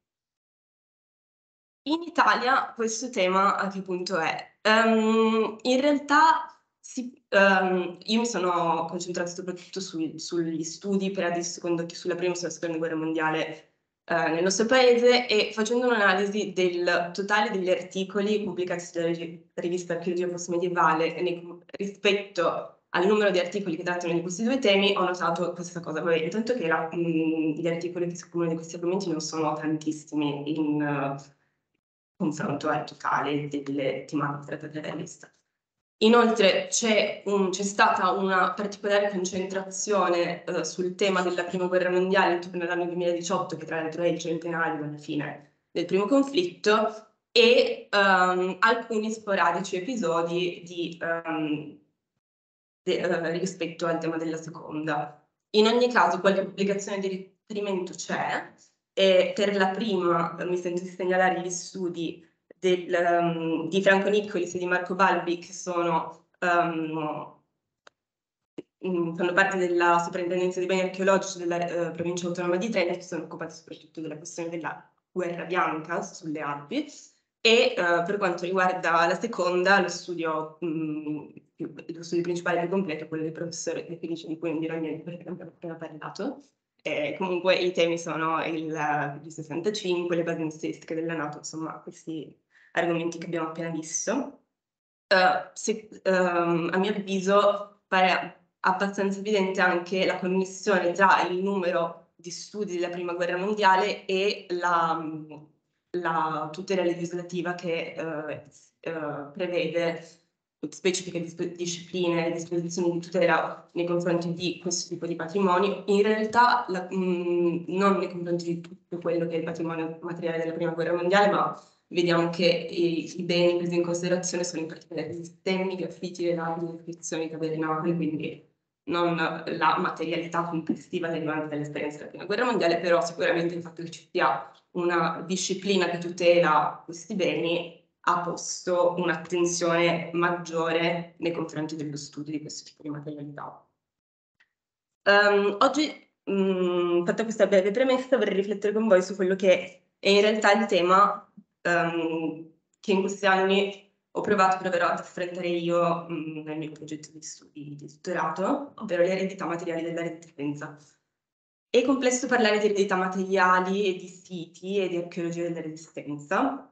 In Italia questo tema a che punto è? Um, in realtà si, um, io mi sono concentrata soprattutto su, sugli studi per adesso sulla prima e sulla seconda guerra mondiale eh, nel nostro paese e facendo un'analisi del totale degli articoli pubblicati sulla rivista Archeologia Postmedievale rispetto al numero di articoli che trattano di questi due temi, ho notato questa cosa. Vabbè, intanto che la, mh, gli articoli che si occupano di questi argomenti non sono tantissimi in uh, confronto al totale delle tematiche trattate dalla rivista. Inoltre c'è, stata una particolare concentrazione uh, sul tema della prima guerra mondiale intorno all'anno 2018, che tra l'altro è il centenario alla fine del primo conflitto, e um, alcuni sporadici episodi di, um, de, uh, rispetto al tema della seconda. In ogni caso qualche pubblicazione di riferimento c'è, e per la prima uh, mi sento di segnalare gli studi del, um, di Franco Niccolis e di Marco Balbi che sono, um, fanno parte della soprintendenza dei beni archeologici della uh, provincia autonoma di Trento, che sono occupati soprattutto della questione della guerra bianca sulle Alpi e uh, per quanto riguarda la seconda, lo studio, mh, più, lo studio principale più completo è quello del professore De Felice, di cui non dirò niente abbiamo appena parlato. E comunque i temi sono il, il 65, le basi statistiche della Nato, insomma questi argomenti che abbiamo appena visto. Uh, se, um, a mio avviso pare abbastanza evidente anche la connessione tra il numero di studi della prima guerra mondiale e la, la tutela legislativa che uh, uh, prevede specifiche dis- discipline e disposizioni di tutela nei confronti di questo tipo di patrimonio, in realtà la, mh, non nei confronti di tutto quello che è il patrimonio materiale della prima guerra mondiale, ma vediamo che i, i, beni presi in considerazione sono in particolare le navi, le iscrizioni cavernarie, quindi non la materialità complessiva derivante dall'esperienza della prima guerra mondiale, però sicuramente il fatto che ci sia una disciplina che tutela questi beni ha posto un'attenzione maggiore nei confronti dello studio di questo tipo di materialità. Um, oggi, mh, fatta questa breve premessa, vorrei riflettere con voi su quello che è in realtà il tema um, che in questi anni ho provato proverò ad affrontare io mh, nel mio progetto di studi di dottorato, ovvero le eredità materiali della resistenza. È complesso parlare di eredità materiali e di siti e di archeologia della resistenza,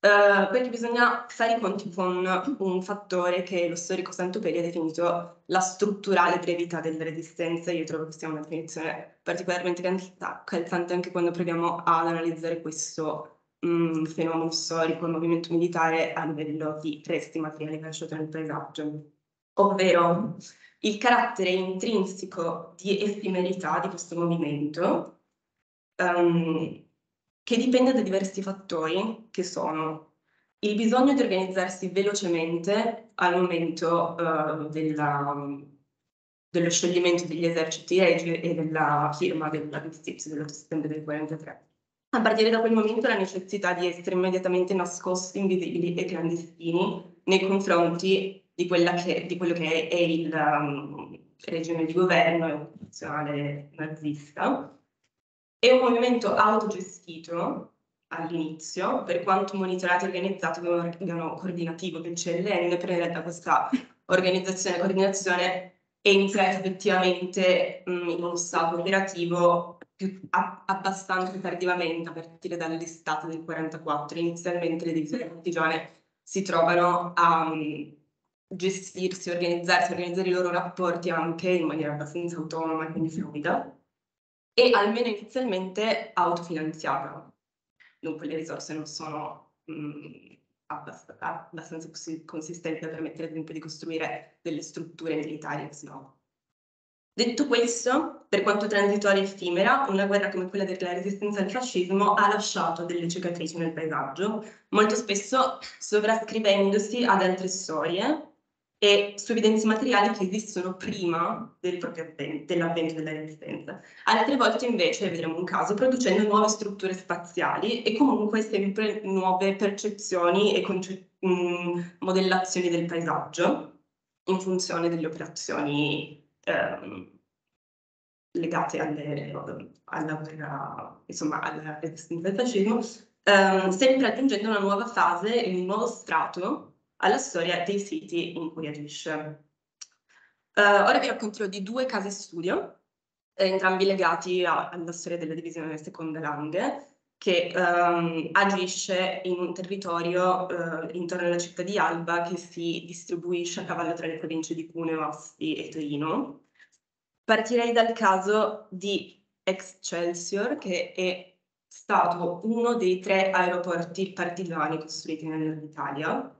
Uh, perché bisogna fare i conti con un fattore che lo storico Santopelli ha definito la strutturale brevità della resistenza. Io trovo che sia una definizione particolarmente calzante anche quando proviamo ad analizzare questo um, fenomeno storico, il movimento militare a livello di resti materiali lasciati nel paesaggio, ovvero il carattere intrinseco di effemerità di questo movimento. Um, che dipende da diversi fattori che sono il bisogno di organizzarsi velocemente al momento uh, della, dello scioglimento degli eserciti e della firma dell'armistizio dell'8 settembre del 43. A partire da quel momento la necessità di essere immediatamente nascosti, invisibili e clandestini nei confronti di, che, di quello che è, il um, regime di governo e occupazionale nazista. È un movimento autogestito all'inizio, per quanto monitorato e organizzato da un organo coordinativo del CLN, però in realtà questa organizzazione e coordinazione entra effettivamente mh, in uno stato operativo più, a, abbastanza tardivamente a partire dall'estate del 44. Inizialmente le divisioni partigiane si trovano a um, gestirsi, organizzarsi, organizzare i loro rapporti anche in maniera abbastanza autonoma e quindi fluida e almeno inizialmente autofinanziata. Dunque le risorse non sono mh, mm, abbast abbastanza consistenti da permettere ad esempio di costruire delle strutture militari, no. Detto questo, per quanto transitoria e effimera, una guerra come quella della resistenza al fascismo ha lasciato delle cicatrici nel paesaggio, molto spesso sovrascrivendosi ad altre storie e su evidenze materiali che esistono prima del dell'avvento della resistenza. Altre volte invece vedremo un caso producendo nuove strutture spaziali e comunque sempre nuove percezioni e mh, mm, modellazioni del paesaggio in funzione delle operazioni ehm, legate alle, alla insomma, alla resistenza al fascismo, ehm, sempre aggiungendo una nuova fase e un nuovo strato alla storia dei siti in cui agisce. Uh, ora vi racconterò di due casi studio, eh, entrambi legati a, alla storia della divisione delle seconde langhe, che um, agisce in un territorio uh, intorno alla città di Alba che si distribuisce a cavallo tra le province di Cuneo, Asti e Torino. Partirei dal caso di Excelsior, che è stato uno dei tre aeroporti partigiani costruiti nel nord Italia,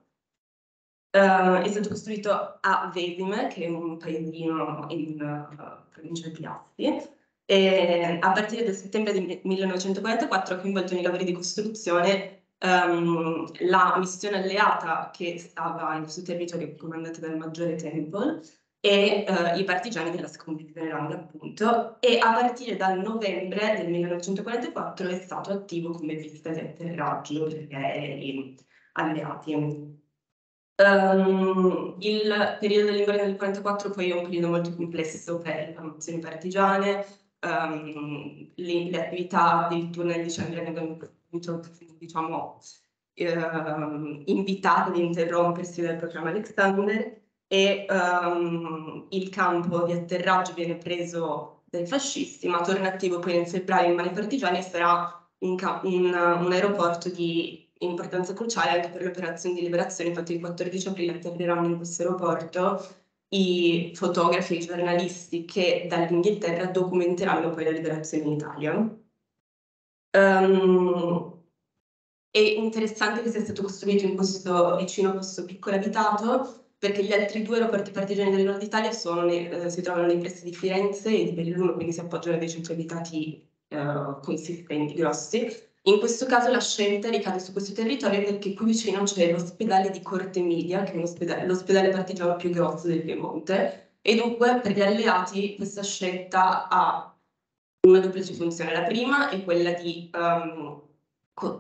Uh, è stato costruito a Vesime, che è un paesino in uh, provincia di Asti, e a partire dal settembre del 1944 ha coinvolto nei lavori di costruzione um, la missione alleata che stava in questo territorio comandata dal maggiore Temple e uh, i partigiani della seconda Langa appunto e a partire dal novembre del 1944 è stato attivo come vista di atterraggio perché erano alleati. Um, il periodo dell'inverno del 44 poi è un periodo molto complesso per le formazioni partigiane, um, le, le, attività addirittura nel dicembre vengono diciamo, uh, invitate ad interrompersi dal programma Alexander e um, il campo di atterraggio viene preso dai fascisti, ma torna attivo poi nel febbraio in mani partigiane e sarà un, un, un aeroporto di importanza cruciale anche per le operazioni di liberazione. Infatti il 14 aprile atterreranno in questo aeroporto i fotografi e i giornalisti che dall'Inghilterra documenteranno poi la liberazione in Italia. Um, è interessante che sia stato costruito in questo vicino questo piccolo abitato perché gli altri due aeroporti partigiani del nord Italia nei, eh, si trovano nei pressi di Firenze e di Belluno, quindi si appoggiano a dei centri abitati eh, consistenti, grossi. In questo caso la scelta ricade su questo territorio perché qui vicino c'è l'ospedale di Corte Emilia, che è l'ospedale partigiano più grosso del Piemonte, e dunque per gli alleati questa scelta ha una duplice funzione. La prima è quella di um,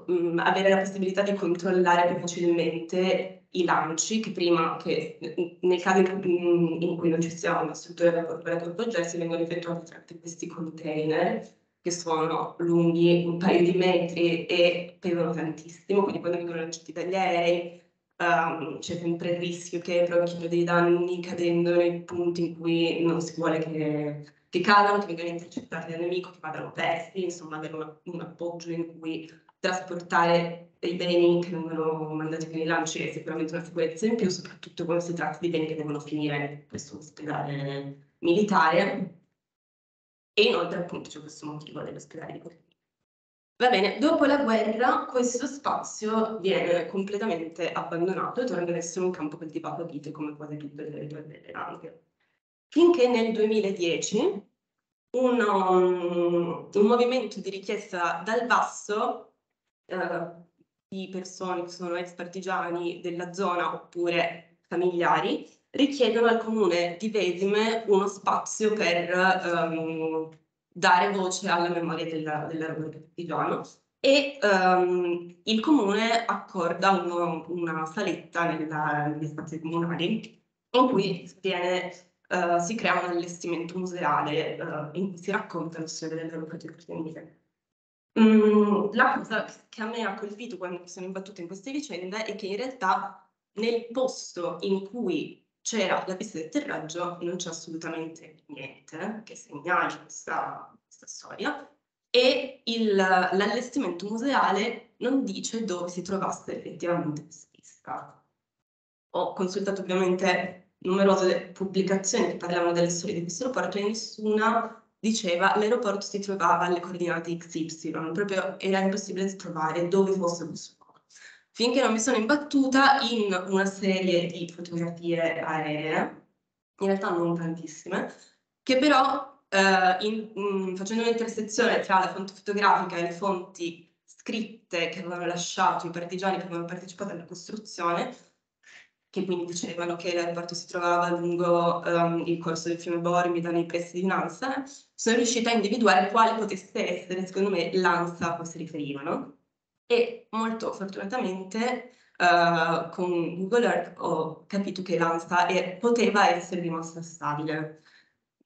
um, avere la possibilità di controllare più facilmente i lanci, che prima, che nel caso in, cui non ci sia una struttura da appoggiarsi, vengono effettuati tramite questi container che sono lunghi un paio di metri e pesano tantissimo, quindi quando vengono lanciati dagli aerei um, c'è sempre il rischio che provochino dei danni cadendo nei punti in cui non si vuole che, che cadano, che vengano intercettati dal nemico, che vadano persi, insomma avere una, un appoggio in cui trasportare dei beni che vengono mandati con i lanci è sicuramente una sicurezza in più, soprattutto quando si tratta di beni che devono finire in questo ospedale militare. E inoltre appunto c'è questo motivo dell'ospedale di Cortina. Va bene, dopo la guerra questo spazio viene completamente abbandonato e torna ad essere un campo coltivato a vite come quasi tutte le territorio delle Langhe. Finché nel 2010 un, um, un movimento di richiesta dal basso eh, di persone che sono ex partigiani della zona oppure familiari richiedono al comune di Vesime uno spazio per um, dare voce alla memoria della, della Repubblica Partigiana e um, il comune accorda uno, una saletta nella, negli spazi comunali in cui viene, uh, si crea un allestimento museale uh, in cui si racconta la storia della Repubblica Partigiana. Mm, la cosa che a me ha colpito quando mi sono imbattuta in queste vicende è che in realtà nel posto in cui c'era la pista di atterraggio non c'è assolutamente niente che segnali questa, questa storia e l'allestimento museale non dice dove si trovasse effettivamente questa pista. Ho consultato ovviamente numerose pubblicazioni che parlavano delle storie di questo aeroporto e nessuna diceva l'aeroporto si trovava alle coordinate XY, proprio era impossibile trovare dove fosse questo finché non mi sono imbattuta in una serie di fotografie aeree, in realtà non tantissime, che però eh, in, in, facendo un'intersezione tra la fonte fotografica e le fonti scritte che avevano lasciato i partigiani che avevano partecipato alla costruzione, che quindi dicevano che l'aeroporto si trovava lungo um, il corso del fiume Bormida nei pressi di Nansa, sono riuscita a individuare quale potesse essere, secondo me, l'ANSA a cui si riferivano e molto fortunatamente uh, con Google Earth ho capito che l'ANSA è, poteva essere rimasta stabile,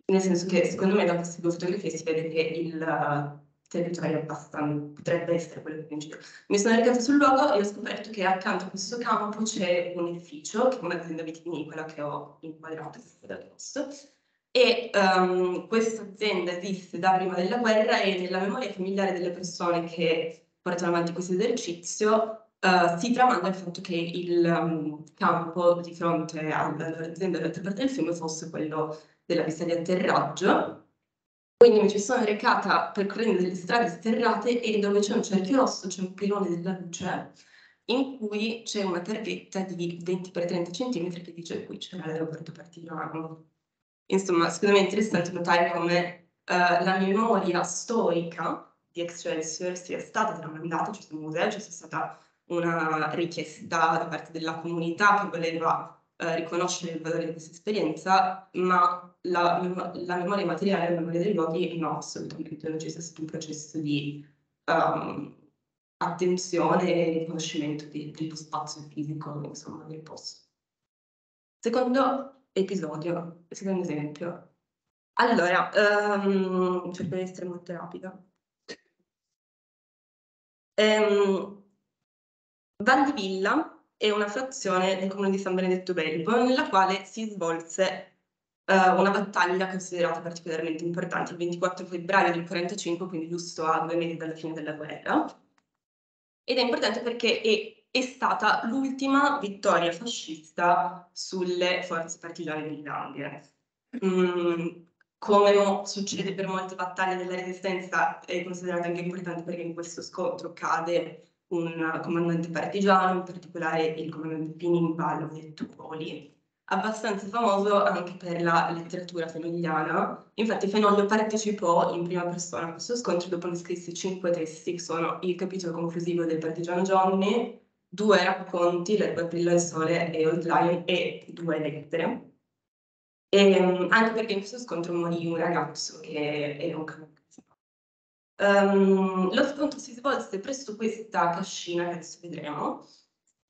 nel senso che secondo me da queste due fotografie si vede che il uh, territorio abbastanza potrebbe essere quello che in Mi sono recata sul luogo e ho scoperto che accanto a questo campo c'è un edificio, che è un'azienda vitivinicola che ho inquadrato dal posto, e um, questa azienda esiste da prima della guerra e nella memoria familiare delle persone che portano avanti questo esercizio, uh, si tramanda il fatto che il um, campo di fronte all'azienda dall'altra parte del fiume fosse quello della pista di atterraggio. Quindi mi ci sono recata percorrendo delle strade sterrate e dove c'è un cerchio rosso, c'è un pilone della luce in cui c'è una targhetta di 20 x 30 cm che dice qui c'era l'aeroporto partigiano. Insomma, secondo me è interessante notare come uh, la memoria storica di Excelsior sia stata tramandata, cioè sul museo c'è stata una richiesta da parte della comunità che voleva eh, riconoscere il valore di questa esperienza, ma la, la memoria materiale, la memoria dei luoghi no, assolutamente non c'è stato un processo di um, attenzione e riconoscimento di, dello spazio fisico, insomma, del posto. Secondo episodio, secondo esempio. Allora, um, cerco di essere molto rapida. Ehm, Val di Villa è una frazione del comune di San Benedetto Belvo nella quale si svolse uh, una battaglia considerata particolarmente importante il 24 febbraio del 45, quindi giusto a due mesi dalla fine della guerra. Ed è importante perché è, è stata l'ultima vittoria fascista sulle forze partigiane dell'Irlanda. Mm, come succede per molte battaglie della resistenza, è considerato anche importante perché in questo scontro cade un comandante partigiano, in particolare il comandante Pinimpalo di Tupoli, abbastanza famoso anche per la letteratura fenogliana. Infatti Fenoglio partecipò in prima persona a questo scontro dopo ne scrisse cinque testi, che sono il capitolo conclusivo del partigiano Johnny, due racconti, L'erba brilla il sole e Old Lion, e due lettere. E, ehm, anche perché in questo scontro morì un ragazzo che era un campione. Um, lo scontro si svolse presso questa cascina che adesso vedremo,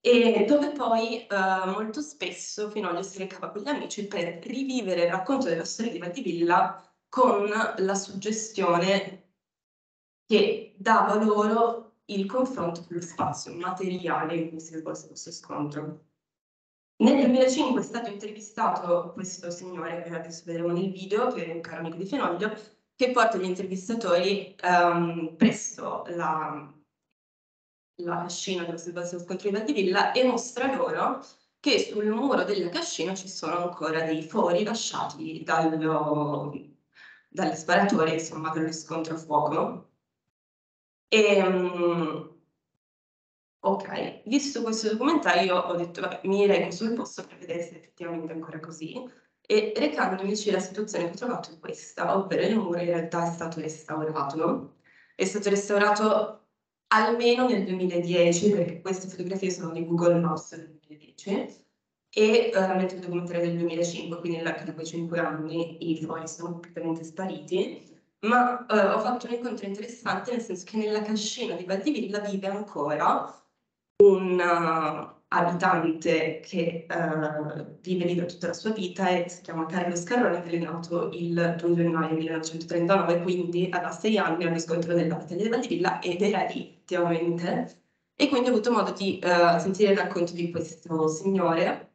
e dove poi uh, molto spesso Finoglio si recava con gli amici per rivivere il racconto della storia di Valdivilla con la suggestione che dava loro il confronto con lo spazio materiale in cui si svolse questo scontro. Nel 2005 è stato intervistato questo signore che adesso vedremo nel video, che è un caro amico di Fenoglio, che porta gli intervistatori um, presso la, la cascina dell'osservazione scontro di Valdivilla e mostra loro che sul muro della cascina ci sono ancora dei fori lasciati dallo, dalle sparatorie, insomma, dello scontro a fuoco. E, um, ok, visto questo documentario ho detto, vabbè, mi reco sul posto per vedere se effettivamente è ancora così e recandomi la situazione che ho trovato è questa, ovvero il muro in realtà è stato restaurato, no? È stato restaurato almeno nel 2010, perché queste fotografie sono di Google Maps del 2010, e uh, mentre il documentario del 2005, quindi nell'arco di quei 5 anni i fogli sono completamente spariti, ma uh, ho fatto un incontro interessante nel senso che nella cascina di Valdivilla vive ancora un uh, abitante che uh, vive lì da tutta la sua vita e si chiama Carlo Scarrone, che è nato il 2 gennaio 1939, quindi aveva sei anni allo scontro della battaglia di Valdivilla ed era lì effettivamente. E quindi ho avuto modo di uh, sentire il racconto di questo signore.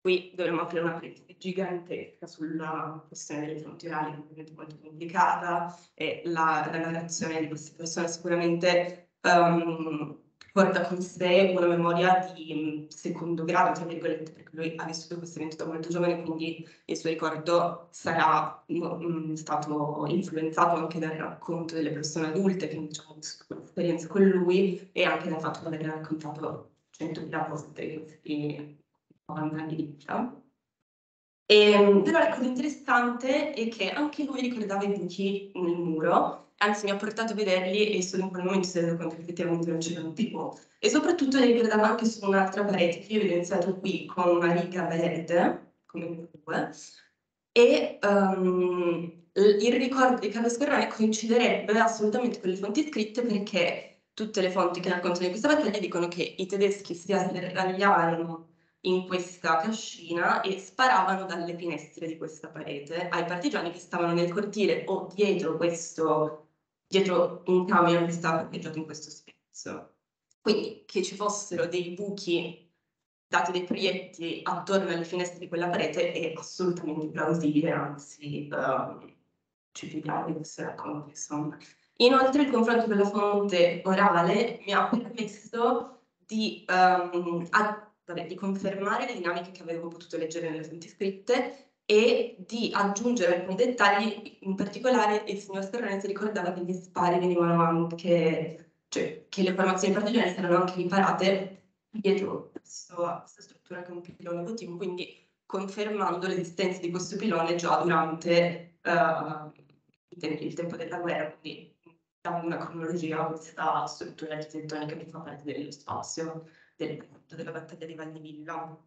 Qui dovremmo aprire una parentesi gigantesca sulla questione delle fonti orali, ovviamente molto complicata, e la, la narrazione di queste persone sicuramente um, porta con sé una memoria di secondo grado, tra virgolette, perché lui ha vissuto questo evento da molto giovane, quindi il suo ricordo sarà mh, stato influenzato anche dal racconto delle persone adulte che diciamo, vissuto l'esperienza con lui e anche dal fatto di aver raccontato 100.000 volte questi 90 anni di vita. E, ehm, però la cosa interessante è che anche lui ricordava i buchi nel muro anzi mi ha portato a vederli e solo in quel momento si è reso conto che effettivamente non c'erano tipo. E soprattutto li ricordava anche su un'altra parete che io ho evidenziato qui con una riga verde, come due, e um, il ricordo di Carlo Scorrone coinciderebbe assolutamente con le fonti scritte perché tutte le fonti che raccontano di questa battaglia dicono che i tedeschi si arragliarono in questa cascina e sparavano dalle finestre di questa parete ai partigiani che stavano nel cortile o dietro questo dietro un camion che stava parcheggiato in questo spezzo. Quindi che ci fossero dei buchi dati dei proiettili attorno alle finestre di quella parete è assolutamente plausibile, anzi uh, ci fidiamo di questo racconto, insomma. Inoltre il confronto con la fonte orale mi ha permesso di, um, a, vabbè, di confermare le dinamiche che avevo potuto leggere nelle fonti scritte e di aggiungere alcuni dettagli, in particolare il signor Scarronesi ricordava che gli spari venivano anche, cioè che le formazioni partigiane erano anche riparate dietro questo, questa struttura che è un pilone votivo, quindi confermando l'esistenza di questo pilone già durante uh, il, tempo della guerra, quindi dando una cronologia a questa struttura architettonica che fa parte dello spazio del, della battaglia di Valdivilla.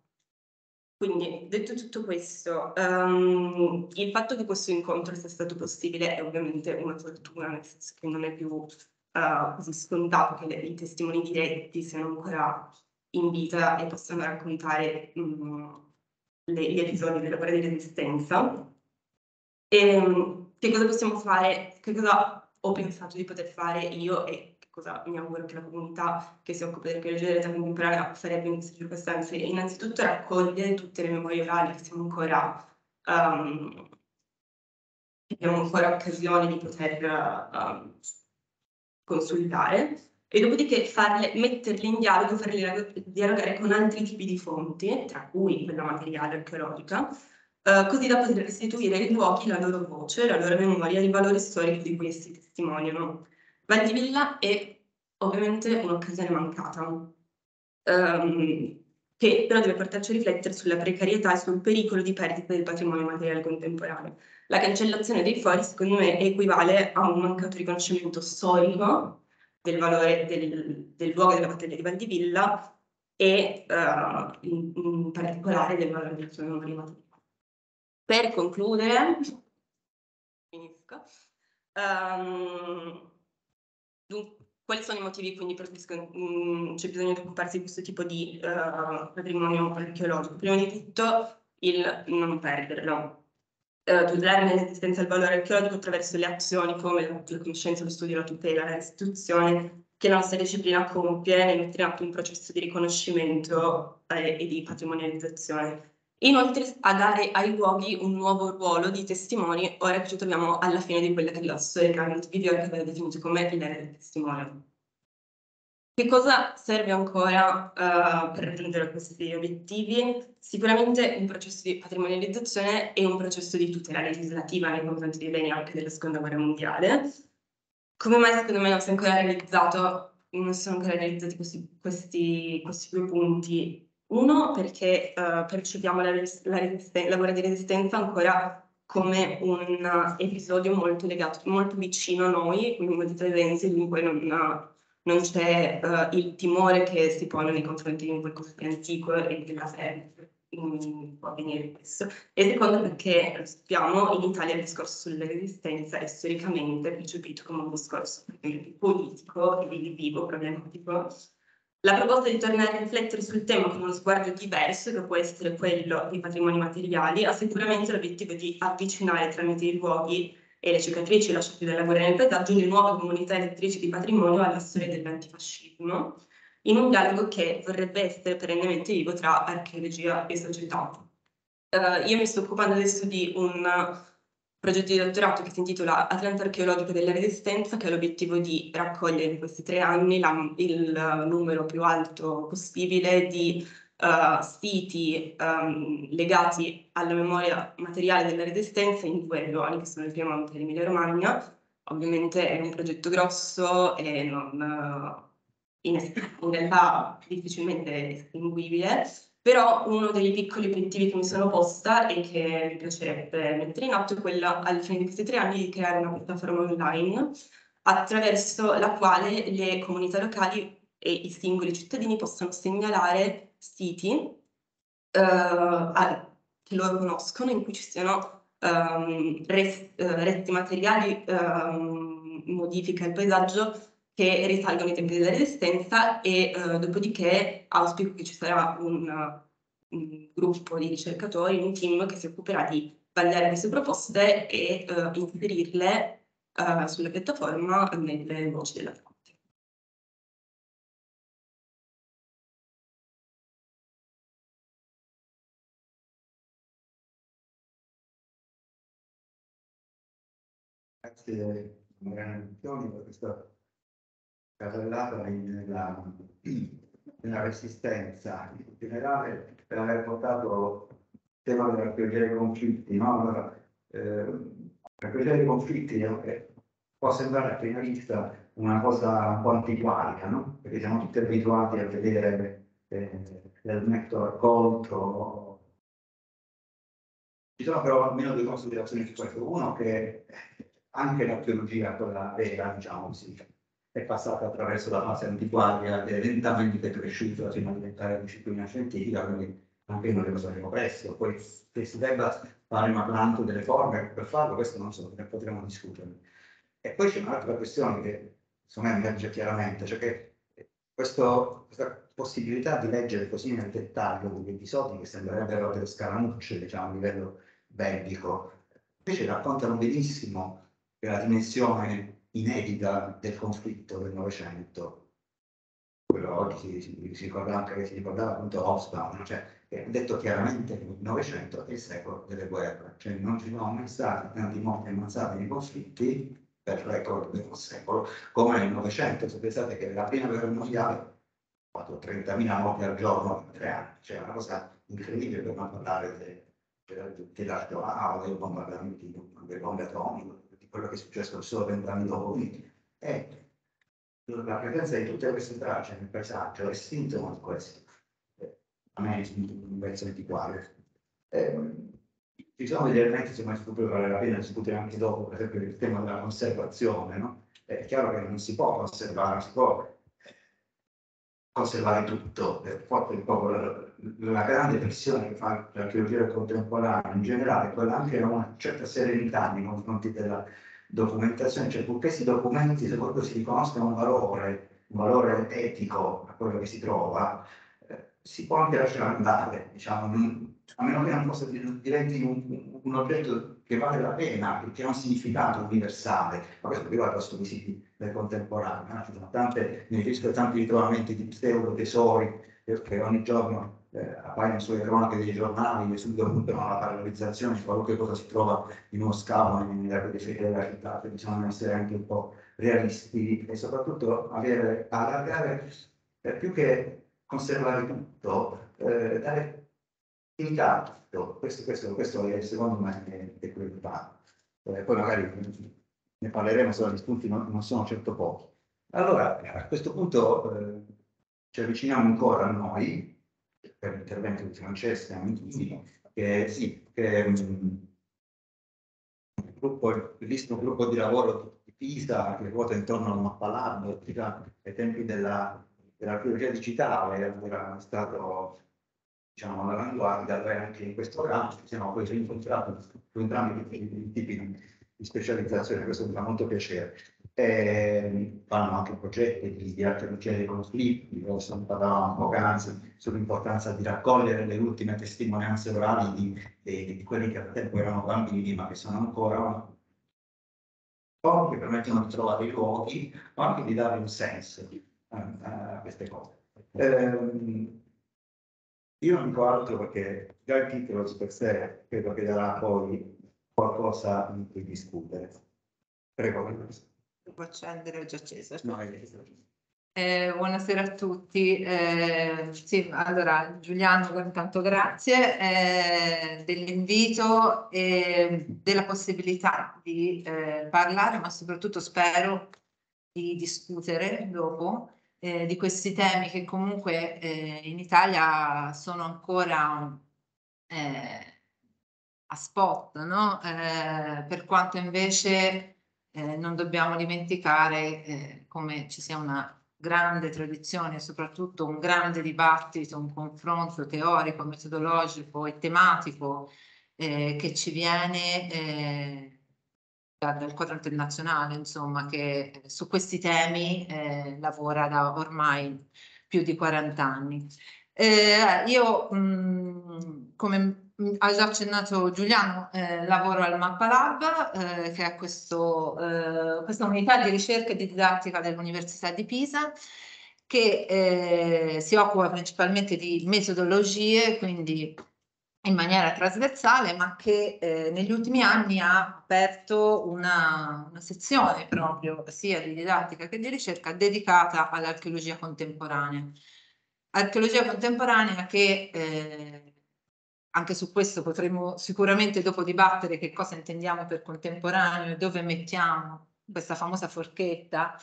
Quindi, detto tutto questo, um, il fatto che questo incontro sia stato possibile è ovviamente una fortuna, nel senso che non è più uh, così scontato che i testimoni diretti siano ancora in vita e possano raccontare um, le, gli episodi della guerra di resistenza. E, um, che cosa possiamo fare? Che cosa ho pensato di poter fare io e cosa mi auguro che la comunità che si occupa dell'archeologia dell'età contemporanea farebbe in queste circostanze. Innanzitutto raccogliere tutte le memorie orali che siamo ancora um, abbiamo ancora occasione di poter um, consultare e dopodiché farle, metterle in dialogo, farle dialogare con altri tipi di fonti, tra cui quella materiale archeologica, uh, così da poter restituire ai luoghi la loro voce, la loro memoria, il valore storico di cui essi testimoniano. Valdivilla è ovviamente un'occasione mancata, um, che però deve portarci a riflettere sulla precarietà e sul pericolo di perdita del patrimonio materiale contemporaneo. La cancellazione dei fori, secondo me, equivale a un mancato riconoscimento storico del valore del, del luogo della battaglia di Valdivilla e uh, in, in, particolare del valore del suo memoria materiale. Per concludere, finisco. Um, Dunque, quali sono i motivi quindi per cui mm, c'è bisogno di occuparsi di questo tipo di uh, patrimonio archeologico? Prima di tutto il non perderlo, uh, tutelare l'esistenza del valore archeologico attraverso le azioni come la, la conoscenza, lo studio, la tutela, la restituzione che la nostra disciplina compie nel mettere in atto un processo di riconoscimento eh, e di patrimonializzazione. Inoltre a dare ai luoghi un nuovo ruolo di testimoni, ora che ci troviamo alla fine di quella che è la storia che Vivian aveva definito come l'era del testimone. Che cosa serve ancora uh, per raggiungere questi obiettivi? Sicuramente un processo di patrimonializzazione e un processo di tutela legislativa nei confronti dei beni anche della seconda guerra mondiale. Come mai secondo me non si è ancora realizzato, non sono ancora realizzati questi, questi, questi due punti? Uno, perché uh, percepiamo la, la, la guerra di resistenza ancora come un episodio molto legato, molto vicino a noi, quindi molto presente, dunque non, non c'è uh, il timore che si pone nei confronti di un qualcosa di antico e della mm, può avvenire questo. E secondo perché sappiamo in Italia il discorso sulla resistenza è storicamente percepito come un discorso politico e divisivo, problematico. La proposta di tornare a riflettere sul tema con uno sguardo diverso, che può essere quello dei patrimoni materiali, ha sicuramente l'obiettivo di avvicinare tramite i luoghi e le cicatrici lasciate dalla guerra nel paesaggio le nuove comunità elettrici di patrimonio alla storia dell'antifascismo, in un dialogo che vorrebbe essere perennemente vivo tra archeologia e società. Uh, io mi sto occupando adesso di un progetto di dottorato che si intitola Atlanta archeologica della resistenza, che ha l'obiettivo di raccogliere in questi tre anni la, il numero più alto possibile di uh, siti um, legati alla memoria materiale della resistenza in due regioni, che sono il Piemonte e l'Emilia Romagna. Ovviamente è un progetto grosso e non, uh, in, in realtà difficilmente estinguibile, però uno dei piccoli obiettivi che mi sono posta e che mi piacerebbe mettere in atto è quello, alla fine di questi tre anni, di creare una piattaforma online attraverso la quale le comunità locali e i singoli cittadini possano segnalare siti uh, che loro conoscono in cui ci siano um, resti, uh, resti materiali, um, modifiche al paesaggio che risalgono ai tempi della resistenza e uh, dopodiché auspico che ci sarà un, un, gruppo di ricercatori, un team che si occuperà di vagliare queste proposte e uh, inserirle uh, sulla piattaforma nelle voci della Grazie Mariana Antioni per questa carrellata nella, nella, resistenza in generale per aver portato il tema dell'archeologia dei conflitti. No? Allora, eh, l'archeologia dei conflitti eh, può sembrare a prima vista una cosa un po' antiquaria, no? perché siamo tutti abituati a vedere eh, l'elmetto raccolto. Ci sono però almeno due considerazioni su questo. Uno che anche l'archeologia, quella vera, diciamo così, è passata attraverso la fase antiquaria ed è lentamente cresciuta fino a diventare disciplina scientifica, quindi anche noi lo saremo presto. Poi che si debba fare un atlanto delle forme per farlo, questo non so, ne potremo discutere. E poi c'è un'altra questione che secondo me emerge chiaramente, cioè che questo, questa possibilità di leggere così nel dettaglio degli episodi che sembrerebbero delle scaramucce, diciamo, a livello bellico, invece raccontano benissimo la dimensione inedita del conflitto del Novecento, quello oggi si, si, ricorda anche, si ricordava appunto Hobsbawm, cioè che detto chiaramente che il Novecento è il secolo delle guerre, cioè non ci sono mai stati tanti morti ammazzati nei conflitti per record del secolo come nel Novecento, se pensate che la prima guerra mondiale ha fatto 30.000 morti al giorno in tre anni, cioè una cosa incredibile per non parlare della Shoah o dei bombardamenti, delle bombe atomiche quello che è successo solo vent'anni dopo. È la presenza di tutte queste tracce nel paesaggio è sintomo di questo. Eh, a me è un pezzo di quale. Eh, ci sono degli elementi su cui proprio vale la pena discutere anche dopo, per esempio il tema della conservazione. No? È chiaro che non si può conservare, si può conservare tutto, proprio, proprio la, la, grande pressione che fa l'archeologia contemporanea in generale, quella anche una certa serenità nei confronti della documentazione, cioè purché si documenti, se proprio si riconosca un valore, un valore etico a quello che si trova, eh, si può anche lasciare andare, diciamo, a meno che non possa diventi un, un, oggetto che vale la pena, che ha un significato universale, ma questo riguarda solo i siti del contemporaneo, no? ci sono tante, mi riferisco a tanti ritrovamenti di pseudo tesori che ogni giorno eh, appaiono sulle cronache dei giornali che subito puntano alla paralizzazione di qualunque cosa si trova in uno scavo nella periferia della città, che bisogna essere anche un po' realisti e soprattutto avere, allargare eh, più che conservare tutto, eh, dare intatto. Questo, questo, questo è, secondo me è, è fa. Eh, poi magari ne parleremo, se gli spunti non, non, sono certo pochi. Allora, a questo punto eh, ci avviciniamo ancora a noi, per l'intervento di Francesca, che sì, che um, il gruppo, il gruppo di lavoro di Pisa che ruota intorno al Mappalab, ai tempi della, dell'archeologia digitale, era stato diciamo, all'avanguardia, e anche in questo campo ci siamo poi incontrati su entrambi i tipi di specializzazione, questo mi fa molto piacere. E fanno anche progetti di, di archeologia dei conflitti, parlavamo poc'anzi sull'importanza di raccogliere le ultime testimonianze orali di, di, di, quelli che al tempo erano bambini, ma che sono ancora che permettono di trovare i luoghi, ma anche di dare un senso a, a queste cose. Eh, io non dico altro perché già il titolo di per sé credo che darà poi qualcosa di cui discutere. Prego. Devo accendere, ho già acceso. No, eh, buonasera a tutti. Eh, sì, allora, Giuliano, intanto grazie eh, dell'invito e della possibilità di eh, parlare, ma soprattutto spero di discutere dopo eh, di questi temi che comunque eh, in Italia sono ancora a spot, no? Per quanto invece eh, non dobbiamo dimenticare eh, come ci sia una grande tradizione, soprattutto un grande dibattito, un confronto teorico, metodologico e tematico che ci viene del quadro internazionale, insomma, che su questi temi eh, lavora da ormai più di 40 anni. Eh, io, mh, come ha già accennato Giuliano, eh, lavoro al Mappa Lab, eh, che è questo, eh, questa unità di ricerca e di didattica dell'Università di Pisa, che eh, si occupa principalmente di metodologie, quindi in maniera trasversale, ma che eh, negli ultimi anni ha aperto una, una, sezione proprio sia di didattica che di ricerca dedicata all'archeologia contemporanea. Archeologia contemporanea che eh, anche su questo potremo sicuramente dopo dibattere che cosa intendiamo per contemporaneo e dove mettiamo questa famosa forchetta.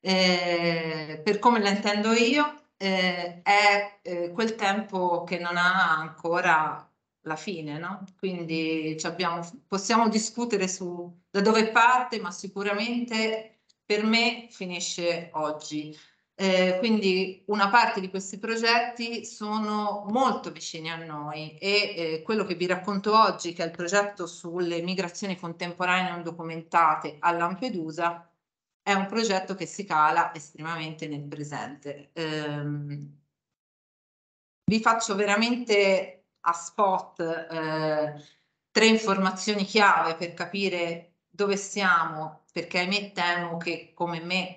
Eh, per come la intendo io, eh, è eh, quel tempo che non ha ancora la fine, no? Quindi abbiamo, possiamo discutere su da dove parte, ma sicuramente per me finisce oggi. Eh, quindi una parte di questi progetti sono molto vicini a noi e eh, quello che vi racconto oggi, che è il progetto sulle migrazioni contemporanee non documentate a Lampedusa, è un progetto che si cala estremamente nel presente. Eh, vi faccio veramente a spot eh, tre informazioni chiave per capire dove siamo, perché ahimè temo che come me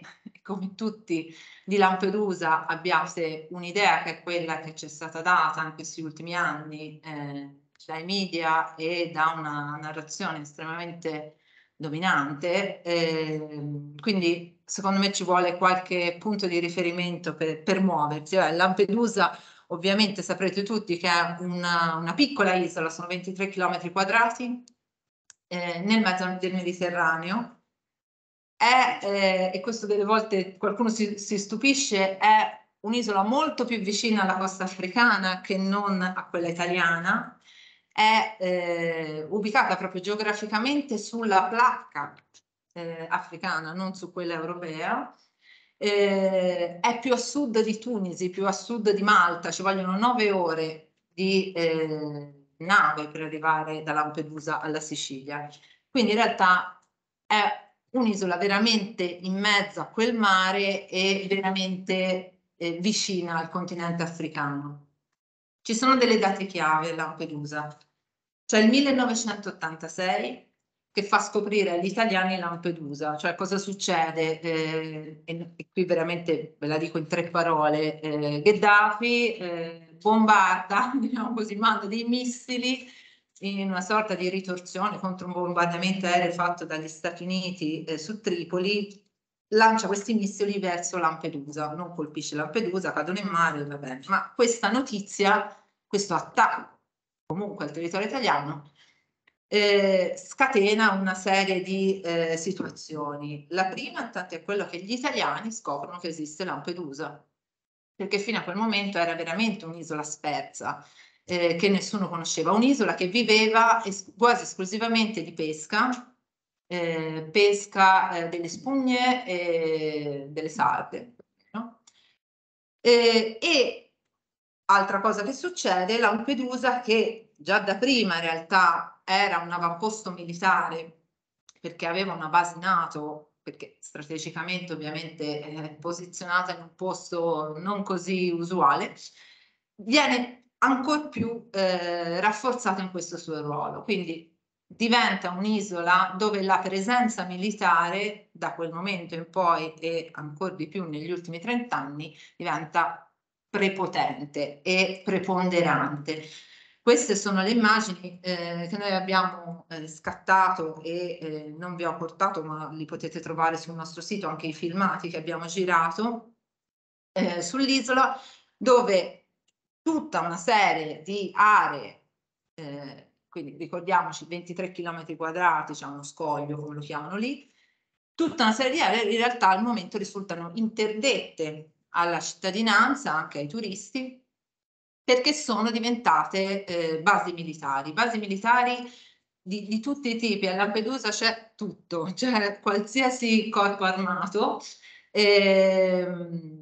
come tutti di Lampedusa abbiate un'idea che è quella che ci è stata data in questi ultimi anni eh, dai media e da una narrazione estremamente dominante. Eh, quindi secondo me ci vuole qualche punto di riferimento per, per muoversi. Cioè, Lampedusa Ovviamente saprete tutti che è una, una piccola isola, sono 23 km quadrati, eh, nel mezzo del Mediterraneo. È, eh, e questo delle volte qualcuno si, si stupisce, è un'isola molto più vicina alla costa africana che non a quella italiana, è eh, ubicata proprio geograficamente sulla placca eh, africana, non su quella europea, eh, è più a sud di Tunisi, più a sud di Malta, ci vogliono nove ore di eh, nave per arrivare da Lampedusa alla Sicilia. Quindi in realtà è un'isola veramente in mezzo a quel mare e veramente eh, vicina al continente africano. Ci sono delle date chiave a Lampedusa. C'è il 1986 che fa scoprire agli italiani Lampedusa, cioè cosa succede, eh, e, e, qui veramente ve la dico in tre parole, eh, Gheddafi eh, bombarda, diciamo così, manda dei missili in una sorta di ritorsione contro un bombardamento aereo fatto dagli Stati Uniti eh, su Tripoli lancia questi missili verso Lampedusa, non colpisce Lampedusa, cadono in mare, va bene, ma questa notizia, questo attacco comunque al territorio italiano, eh, scatena una serie di eh, situazioni. La prima intanto è quello che gli italiani scoprono che esiste Lampedusa, perché fino a quel momento era veramente un'isola spersa, eh, che nessuno conosceva, un'isola che viveva es quasi esclusivamente di pesca, eh, pesca eh, delle spugne e delle sarde. No? E, altra cosa che succede, Lampedusa che già da prima in realtà era un avamposto militare perché aveva una base NATO, perché strategicamente ovviamente è posizionata in un posto non così usuale, viene ancora più eh, rafforzata in questo suo ruolo. Quindi diventa un'isola dove la presenza militare da quel momento in poi e ancora di più negli ultimi trent'anni diventa prepotente e preponderante. Queste sono le immagini eh, che noi abbiamo eh, scattato e eh, non vi ho portato, ma li potete trovare sul nostro sito, anche i filmati che abbiamo girato eh, sull'isola, dove tutta una serie di aree eh, quindi ricordiamoci 23 km quadrati, c'è uno scoglio come lo chiamano lì, tutta una serie di aree in realtà al momento risultano interdette alla cittadinanza, anche ai turisti, perché sono diventate eh, basi militari, basi militari di, di, tutti i tipi, a Lampedusa c'è tutto, c'è qualsiasi corpo armato ehm,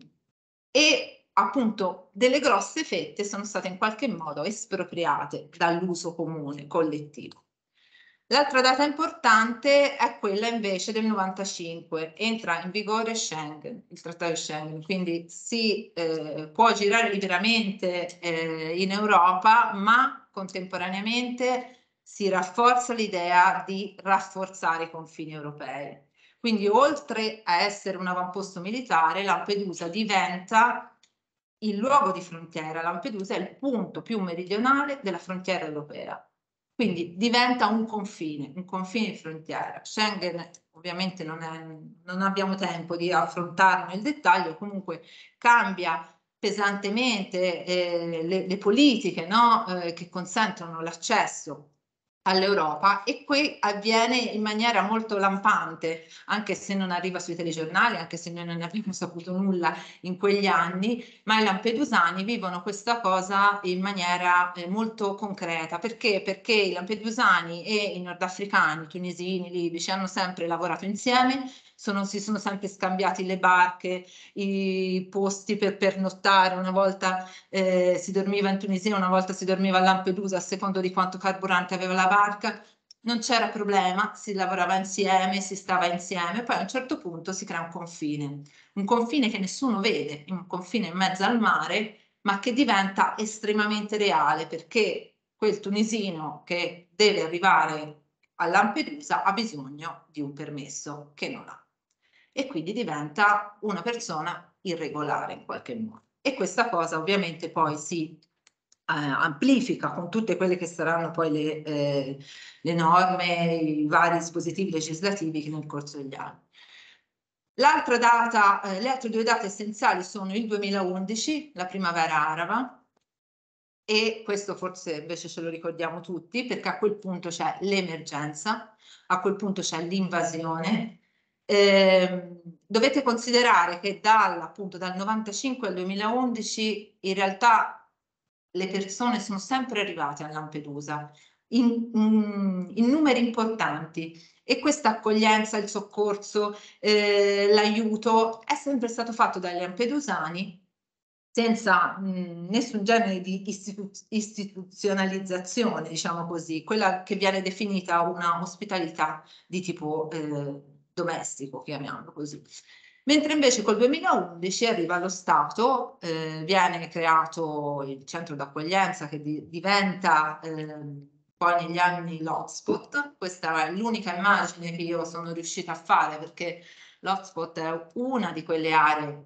e appunto delle grosse fette sono state in qualche modo espropriate dall'uso comune collettivo. L'altra data importante è quella invece del 95, entra in vigore Schengen, il trattato di Schengen, quindi si eh, può girare liberamente eh, in Europa, ma contemporaneamente si rafforza l'idea di rafforzare i confini europei. Quindi oltre a essere un avamposto militare, Lampedusa diventa il luogo di frontiera, Lampedusa è il punto più meridionale della frontiera europea. Quindi diventa un confine, un confine di frontiera. Schengen ovviamente non, è, non abbiamo tempo di affrontarlo nel dettaglio, comunque cambia pesantemente eh, le, le, politiche no? eh, che consentono l'accesso all'Europa e qui avviene in maniera molto lampante, anche se non arriva sui telegiornali, anche se noi non ne abbiamo saputo nulla in quegli anni, ma i lampedusani vivono questa cosa in maniera eh, molto concreta. Perché? Perché i lampedusani e i nordafricani, i tunisini, i libici hanno sempre lavorato insieme, sono, si sono sempre scambiati le barche, i posti per pernottare, una volta eh, si dormiva in Tunisia, una volta si dormiva a Lampedusa a secondo di quanto carburante aveva la barca, non c'era problema, si lavorava insieme, si stava insieme, poi a un certo punto si crea un confine, un confine che nessuno vede, un confine in mezzo al mare, ma che diventa estremamente reale perché quel tunisino che deve arrivare a Lampedusa ha bisogno di un permesso che non ha e quindi diventa una persona irregolare in qualche modo. E questa cosa ovviamente poi si eh, amplifica con tutte quelle che saranno poi le, eh, le norme, i vari dispositivi legislativi che nel corso degli anni. L'altra data, eh, le altre due date essenziali sono il 2011, la primavera araba, e questo forse invece ce lo ricordiamo tutti perché a quel punto c'è l'emergenza, a quel punto c'è l'invasione eh, dovete considerare che dal, appunto, dal 95 al 2011 in realtà le persone sono sempre arrivate a Lampedusa in, in, in numeri importanti. E questa accoglienza, il soccorso, eh, l'aiuto è sempre stato fatto dagli lampedusani senza mh, nessun genere di istitu istituzionalizzazione, diciamo così, quella che viene definita una ospitalità di tipo eh, domestico, chiamiamolo così. Mentre invece col 2011 arriva allo Stato, eh, viene creato il centro d'accoglienza che di, diventa eh, poi negli anni l'hotspot. Questa è l'unica immagine che io sono riuscita a fare perché l'hotspot è una di quelle aree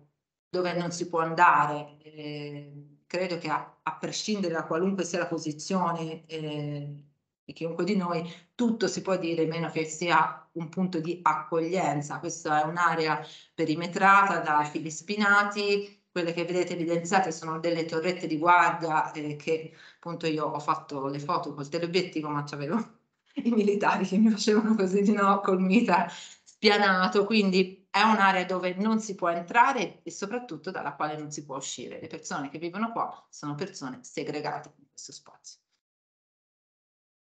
dove non si può andare. Eh, credo che a, a, prescindere da qualunque sia la posizione eh, di chiunque di noi, tutto si può dire meno che sia un punto di accoglienza. Questa è un'area perimetrata da fili spinati, quelle che vedete evidenziate sono delle torrette di guardia eh, che appunto io ho fatto le foto col teleobiettivo ma c'avevo i militari che mi facevano così di no col mita spianato, quindi è un'area dove non si può entrare e soprattutto dalla quale non si può uscire. Le persone che vivono qua sono persone segregate in questo spazio.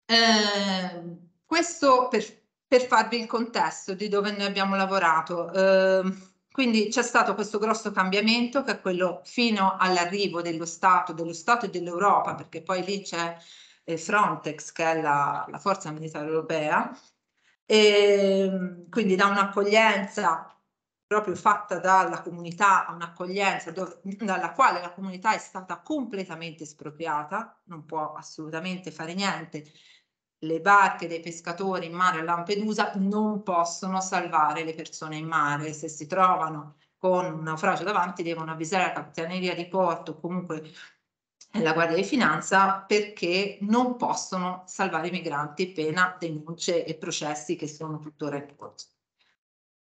Eh, questo per, per, farvi il contesto di dove noi abbiamo lavorato. Eh, quindi c'è stato questo grosso cambiamento che è quello fino all'arrivo dello Stato, dello Stato e dell'Europa, perché poi lì c'è eh, Frontex, che è la, la forza militare europea, e, ehm, quindi da un'accoglienza proprio fatta dalla comunità a un'accoglienza dalla quale la comunità è stata completamente espropriata, non può assolutamente fare niente. Le barche dei pescatori in mare a Lampedusa non possono salvare le persone in mare. Se si trovano con un naufragio davanti devono avvisare la capitaneria di porto, comunque la Guardia di Finanza perché non possono salvare i migranti pena denunce e processi che sono tuttora in corso.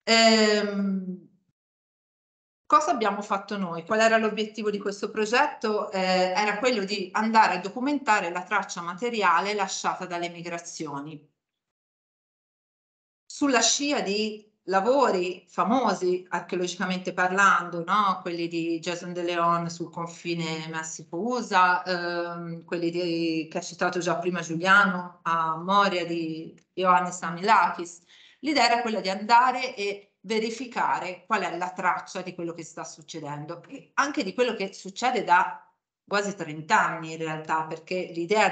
Ehm, cosa abbiamo fatto noi? Qual era l'obiettivo di questo progetto? Eh, era quello di andare a documentare la traccia materiale lasciata dalle migrazioni. Sulla scia di lavori famosi archeologicamente parlando, no? quelli di Jason De Leon sul confine Messico-USA, ehm, quelli di, che ha citato già prima Giuliano a Moria di Ioannis Amilakis. L'idea era quella di andare e verificare qual è la traccia di quello che sta succedendo e anche di quello che succede da quasi 30 anni in realtà, perché l'idea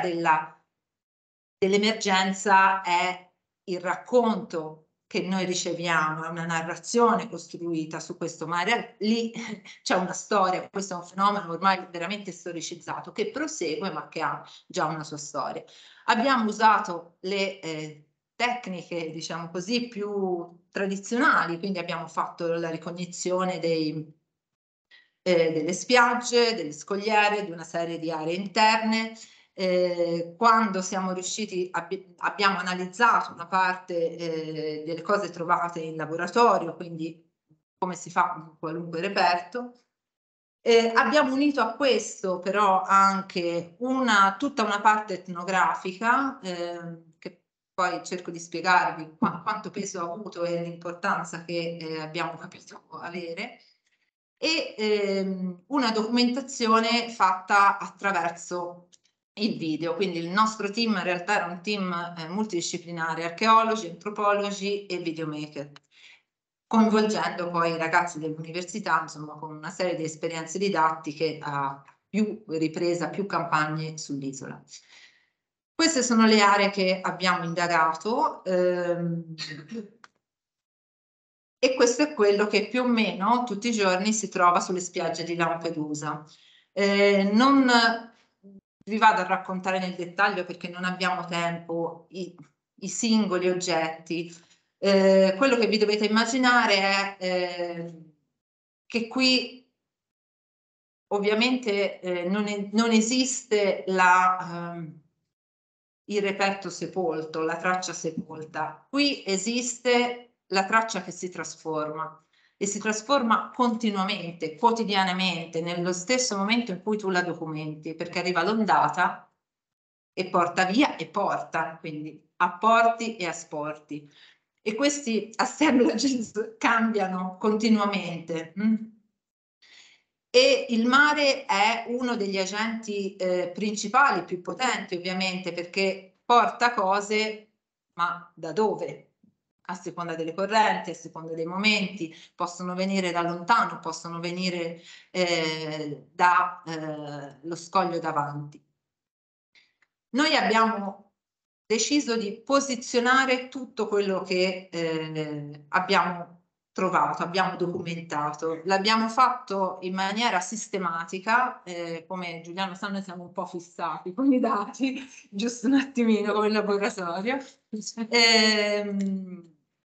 dell'emergenza è il racconto che noi riceviamo, è una narrazione costruita su questo mare, lì c'è una storia, questo è un fenomeno ormai veramente storicizzato che prosegue ma che ha già una sua storia. Abbiamo usato le eh, tecniche, diciamo così, più tradizionali, quindi abbiamo fatto la ricognizione dei, eh, delle spiagge, delle scogliere, di una serie di aree interne, eh, quando siamo riusciti, abbi abbiamo analizzato una parte eh, delle cose trovate in laboratorio, quindi come si fa con qualunque reperto. Eh, abbiamo unito a questo però anche una, tutta una parte etnografica che poi cerco di spiegarvi qu quanto peso ha avuto e l'importanza che eh, abbiamo capito avere e ehm, una documentazione fatta attraverso il video, quindi il nostro team in realtà era un team eh, multidisciplinare, archeologi, antropologi e videomaker, coinvolgendo poi i ragazzi dell'università, insomma con una serie di esperienze didattiche a più ripresa, più campagne sull'isola. Queste sono le aree che abbiamo indagato ehm, e questo è quello che più o meno tutti i giorni si trova sulle spiagge di Lampedusa. Eh, non vi vado a raccontare nel dettaglio perché non abbiamo tempo i, i singoli oggetti. Eh, quello che vi dovete immaginare è eh, che qui ovviamente eh, non, è, non, esiste la, ehm, il reperto sepolto, la traccia sepolta. Qui esiste la traccia che si trasforma e si trasforma continuamente, quotidianamente, nello stesso momento in cui tu la documenti, perché arriva l'ondata e porta via e porta, quindi apporti e asporti. E questi assemblages cambiano continuamente. Mm? E il mare è uno degli agenti eh, principali, più potenti ovviamente, perché porta cose, ma da dove? a seconda delle correnti, a seconda dei momenti, possono venire da lontano, possono venire eh, dallo eh, scoglio davanti. Noi abbiamo deciso di posizionare tutto quello che eh, abbiamo trovato, abbiamo documentato. L'abbiamo fatto in maniera sistematica, eh, come Giuliano sa noi siamo un po' fissati con i dati, giusto un attimino come laboratorio. Eh,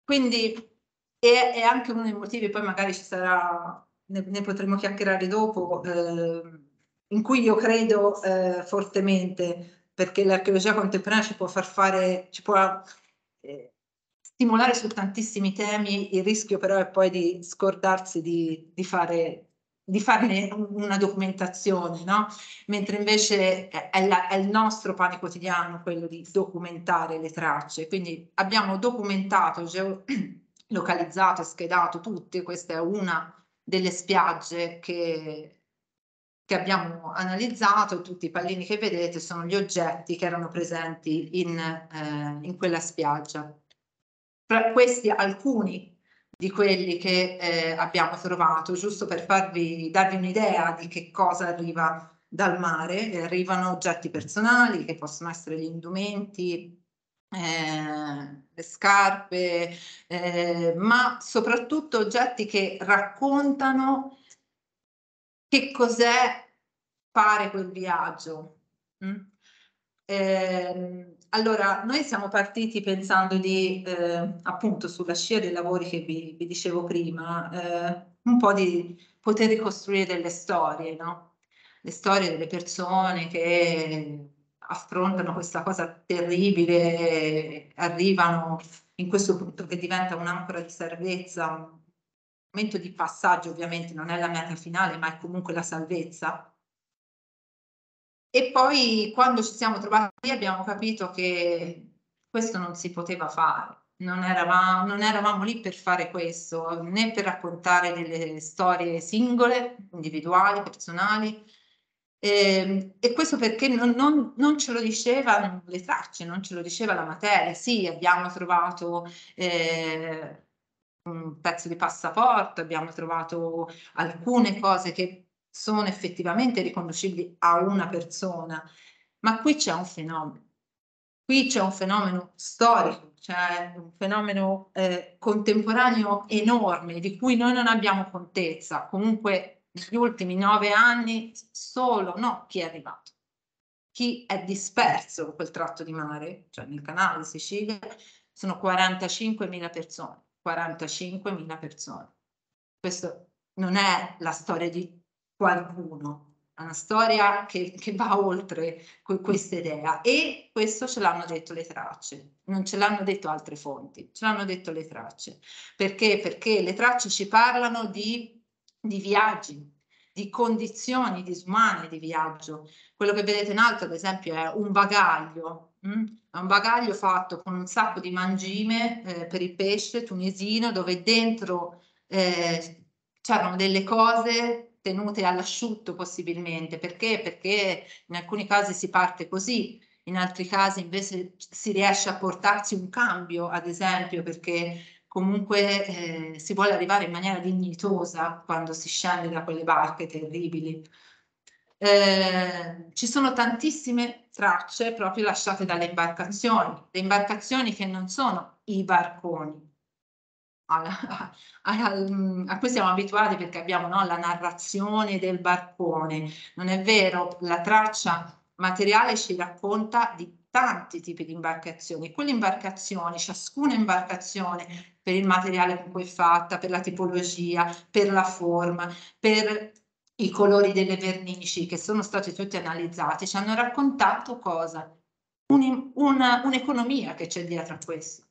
quindi è, è, anche uno dei motivi, poi magari ci sarà, ne, ne potremo chiacchierare dopo, eh, in cui io credo eh, fortemente, perché l'archeologia contemporanea ci può far fare, ci può eh, stimolare su tantissimi temi, il rischio però è poi di scordarsi di, di fare di farne una documentazione, no? Mentre invece è, la, è, il nostro pane quotidiano quello di documentare le tracce. Quindi abbiamo documentato, localizzato e schedato tutte, questa è una delle spiagge che, che abbiamo analizzato, tutti i pallini che vedete sono gli oggetti che erano presenti in, eh, in quella spiaggia. Tra questi alcuni di quelli che eh, abbiamo trovato, giusto per farvi, darvi un'idea di che cosa arriva dal mare. arrivano oggetti personali che possono essere gli indumenti, eh, le scarpe, eh, ma soprattutto oggetti che raccontano che cos'è fare quel viaggio. Mm? Eh, allora, noi siamo partiti pensando di, eh, appunto, sulla scia dei lavori che vi, vi dicevo prima, eh, un po' di poter ricostruire delle storie, no? Le storie delle persone che affrontano questa cosa terribile, arrivano in questo punto che diventa un'ancora di salvezza, un momento di passaggio, ovviamente non è la meta finale, ma è comunque la salvezza e poi quando ci siamo trovati abbiamo capito che questo non si poteva fare. Non eravamo, non eravamo lì per fare questo, né per raccontare delle storie singole, individuali, personali, eh, e questo perché non, non, non, ce lo dicevano le tracce, non ce lo diceva la materia. Sì, abbiamo trovato eh, un pezzo di passaporto, abbiamo trovato alcune cose che sono effettivamente riconoscibili a una persona, ma qui c'è un fenomeno. Qui c'è un fenomeno storico, c'è un fenomeno eh, contemporaneo enorme di cui noi non abbiamo contezza. Comunque negli ultimi nove anni solo, no, chi è arrivato? Chi è disperso quel tratto di mare, cioè nel canale Sicilia, sono 45.000 persone. 45.000 persone. Questo non è la storia di qualcuno, una storia che, che va oltre questa idea e questo ce l'hanno detto le tracce, non ce l'hanno detto altre fonti, ce l'hanno detto le tracce. Perché? Perché le tracce ci parlano di, di viaggi, di condizioni disumane di viaggio. Quello che vedete in alto, ad esempio, è un bagaglio? Mm? è un bagaglio fatto con un sacco di mangime eh, per il pesce tunisino, dove dentro eh, c'erano delle cose tenute all'asciutto possibilmente. Perché? Perché in alcuni casi si parte così, in altri casi invece si riesce a portarsi un cambio, ad esempio, perché comunque eh, si vuole arrivare in maniera dignitosa quando si scende da quelle barche terribili. Eh, ci sono tantissime tracce proprio lasciate dalle imbarcazioni, le imbarcazioni che non sono i barconi, a, a, a, cui siamo abituati perché abbiamo no, la narrazione del barcone. Non è vero, la traccia materiale ci racconta di tanti tipi di imbarcazioni. Quelle imbarcazioni, ciascuna imbarcazione per il materiale con cui è fatta, per la tipologia, per la forma, per i colori delle vernici che sono stati tutti analizzati, ci hanno raccontato cosa? Un'economia un che c'è dietro a questo.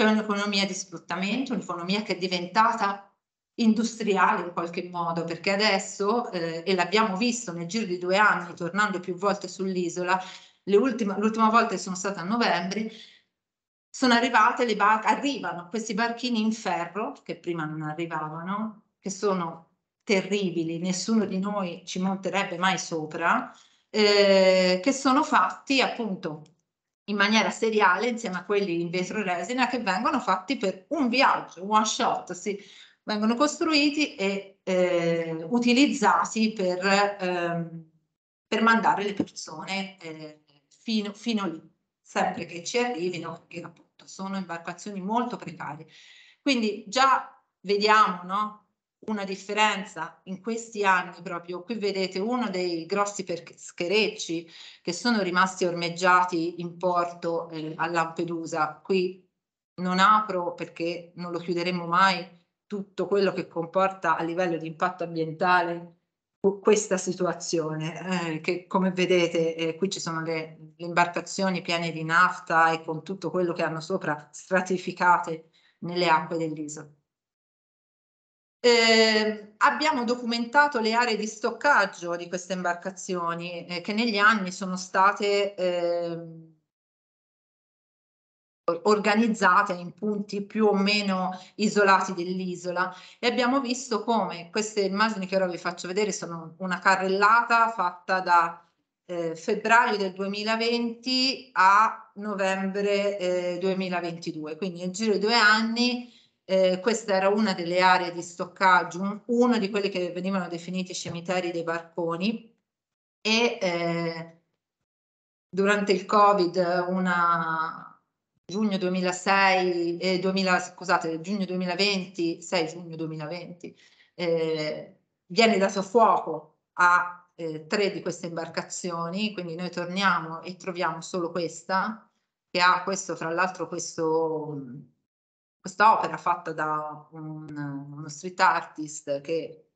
C'è un'economia di sfruttamento, un'economia che è diventata industriale in qualche modo, perché adesso, eh, e l'abbiamo visto nel giro di due anni, tornando più volte sull'isola, l'ultima volta che sono stata a novembre, sono arrivate le barche, arrivano questi barchini in ferro, che prima non arrivavano, che sono terribili, nessuno di noi ci monterebbe mai sopra, eh, che sono fatti appunto in maniera seriale insieme a quelli in vetro resina che vengono fatti per un viaggio, one shot, sì, vengono costruiti e eh, utilizzati per, ehm, per, mandare le persone eh, fino, fino lì, sempre che ci arrivino, perché appunto sono imbarcazioni molto precarie. Quindi già vediamo no, una differenza in questi anni proprio. Qui vedete uno dei grossi pescherecci che sono rimasti ormeggiati in porto eh, a Lampedusa. Qui non apro perché non lo chiuderemo mai tutto quello che comporta a livello di impatto ambientale questa situazione eh, che come vedete eh, qui ci sono le, le, imbarcazioni piene di nafta e con tutto quello che hanno sopra stratificate nelle acque dell'isola. Eh, abbiamo documentato le aree di stoccaggio di queste imbarcazioni eh, che negli anni sono state eh, organizzate in punti più o meno isolati dell'isola. E abbiamo visto come queste immagini che ora vi faccio vedere sono una carrellata fatta da eh, febbraio del 2020 a novembre eh, 2022, quindi nel giro di due anni eh, questa era una delle aree di stoccaggio, un, uno di quelli che venivano definiti cimiteri dei barconi e eh, durante il Covid una giugno 2006, eh, 2000, scusate, giugno 2020, 6 giugno 2020, eh, viene dato fuoco a eh, tre di queste imbarcazioni, quindi noi torniamo e troviamo solo questa, che ha questo, fra l'altro, questo, questa opera fatta da un, uno street artist che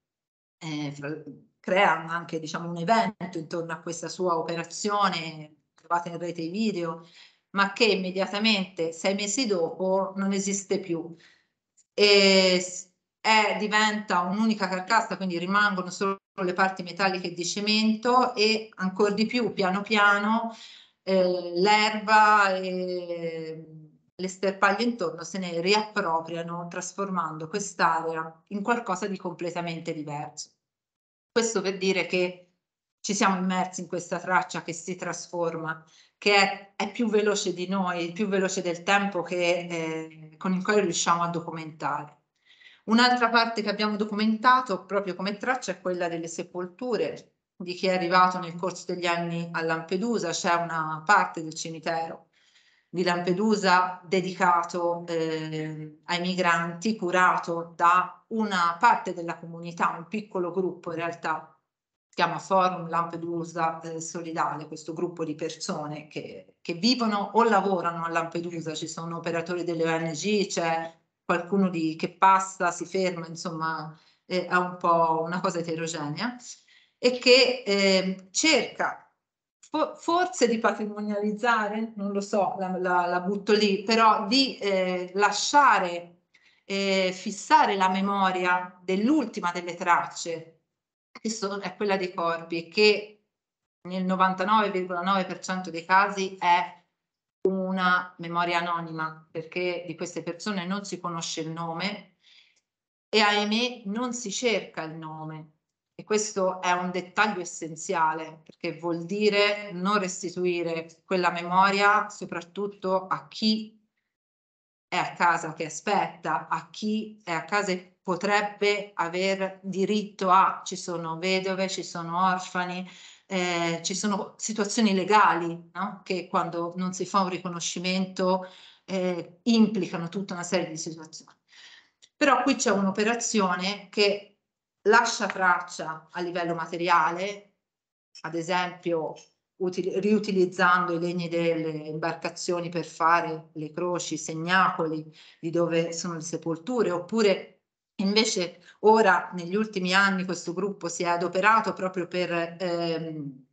eh, fra, crea anche diciamo, un evento intorno a questa sua operazione, trovate in rete i video, ma che immediatamente sei mesi dopo non esiste più. E è, diventa un'unica carcassa, quindi rimangono solo le parti metalliche di cemento e ancora di più, piano piano, eh, l'erba e le sterpaglie intorno se ne riappropriano, trasformando quest'area in qualcosa di completamente diverso. Questo per dire che ci siamo immersi in questa traccia che si trasforma che è, è, più veloce di noi, più veloce del tempo che, eh, con il quale riusciamo a documentare. Un'altra parte che abbiamo documentato proprio come traccia è quella delle sepolture di chi è arrivato nel corso degli anni a Lampedusa, c'è una parte del cimitero di Lampedusa dedicato eh, ai migranti, curato da una parte della comunità, un piccolo gruppo in realtà. Si chiama Forum Lampedusa eh, Solidale, questo gruppo di persone che, che, vivono o lavorano a Lampedusa, ci sono operatori delle ONG, c'è qualcuno di, che passa, si ferma, insomma eh, è un po' una cosa eterogenea e che eh, cerca forse di patrimonializzare, non lo so, la, la, la butto lì, però di eh, lasciare, eh, fissare la memoria dell'ultima delle tracce che sono, è quella dei corpi, che nel 99,9% dei casi è una memoria anonima, perché di queste persone non si conosce il nome e ahimè non si cerca il nome. E questo è un dettaglio essenziale perché vuol dire non restituire quella memoria soprattutto a chi è a casa che aspetta, a chi è a casa e potrebbe aver diritto a, ci sono vedove, ci sono orfani, eh, ci sono situazioni legali no? che quando non si fa un riconoscimento eh, implicano tutta una serie di situazioni. Però qui c'è un'operazione che lascia traccia a livello materiale, ad esempio riutilizzando i legni delle imbarcazioni per fare le croci, segnacoli di dove sono le sepolture, oppure Invece ora, negli ultimi anni, questo gruppo si è adoperato proprio per ehm,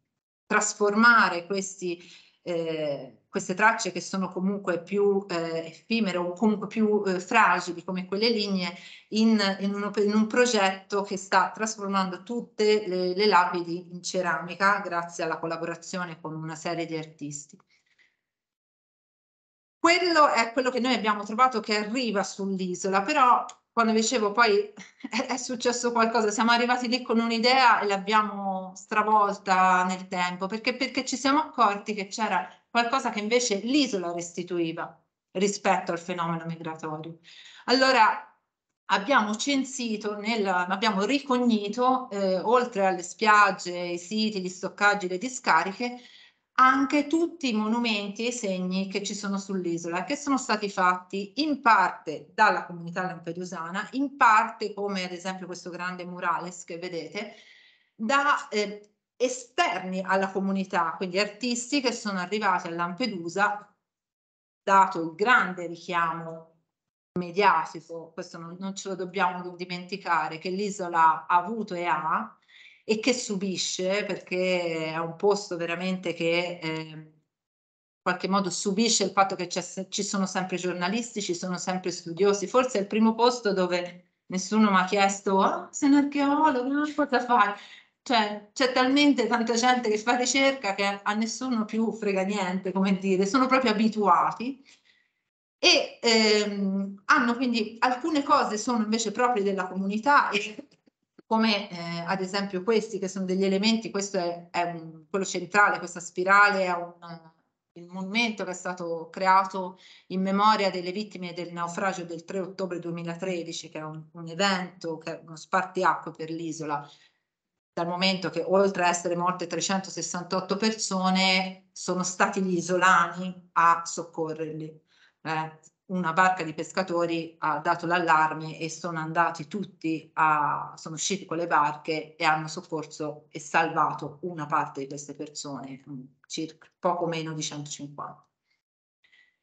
trasformare questi, eh, queste tracce che sono comunque più eh, effimere o comunque più eh, fragili come quelle linee in, in, un, in, un, progetto che sta trasformando tutte le, le lapidi in ceramica grazie alla collaborazione con una serie di artisti. Quello è quello che noi abbiamo trovato che arriva sull'isola, però quando dicevo poi è, successo qualcosa, siamo arrivati lì con un'idea e l'abbiamo stravolta nel tempo, perché, perché ci siamo accorti che c'era qualcosa che invece l'isola restituiva rispetto al fenomeno migratorio. Allora abbiamo censito, nel, abbiamo ricognito, eh, oltre alle spiagge, i siti, gli stoccaggi, le discariche, anche tutti i monumenti e i segni che ci sono sull'isola, che sono stati fatti in parte dalla comunità lampedusana, in parte, come ad esempio questo grande murales che vedete, da eh, esterni alla comunità, quindi artisti che sono arrivati a Lampedusa, dato il grande richiamo mediatico, questo non, non ce lo dobbiamo dimenticare, che l'isola ha avuto e ha, e che subisce, perché è un posto veramente che eh, in qualche modo subisce il fatto che ci sono sempre giornalisti, ci sono sempre studiosi, forse è il primo posto dove nessuno mi ha chiesto oh, sei un archeologo, cosa fai? Cioè, c'è talmente tanta gente che fa ricerca che a nessuno più frega niente, come dire, sono proprio abituati. E ehm, hanno quindi alcune cose sono invece proprie della comunità e come eh, ad esempio questi che sono degli elementi, questo è, è un, quello centrale, questa spirale è un, il monumento che è stato creato in memoria delle vittime del naufragio del 3 ottobre 2013, che è un, un evento, che è uno spartiacque per l'isola, dal momento che oltre a essere morte 368 persone, sono stati gli isolani a soccorrerli. Eh, una barca di pescatori ha dato l'allarme e sono andati tutti a, sono usciti con le barche e hanno soccorso e salvato una parte di queste persone, mm, circa poco meno di 150.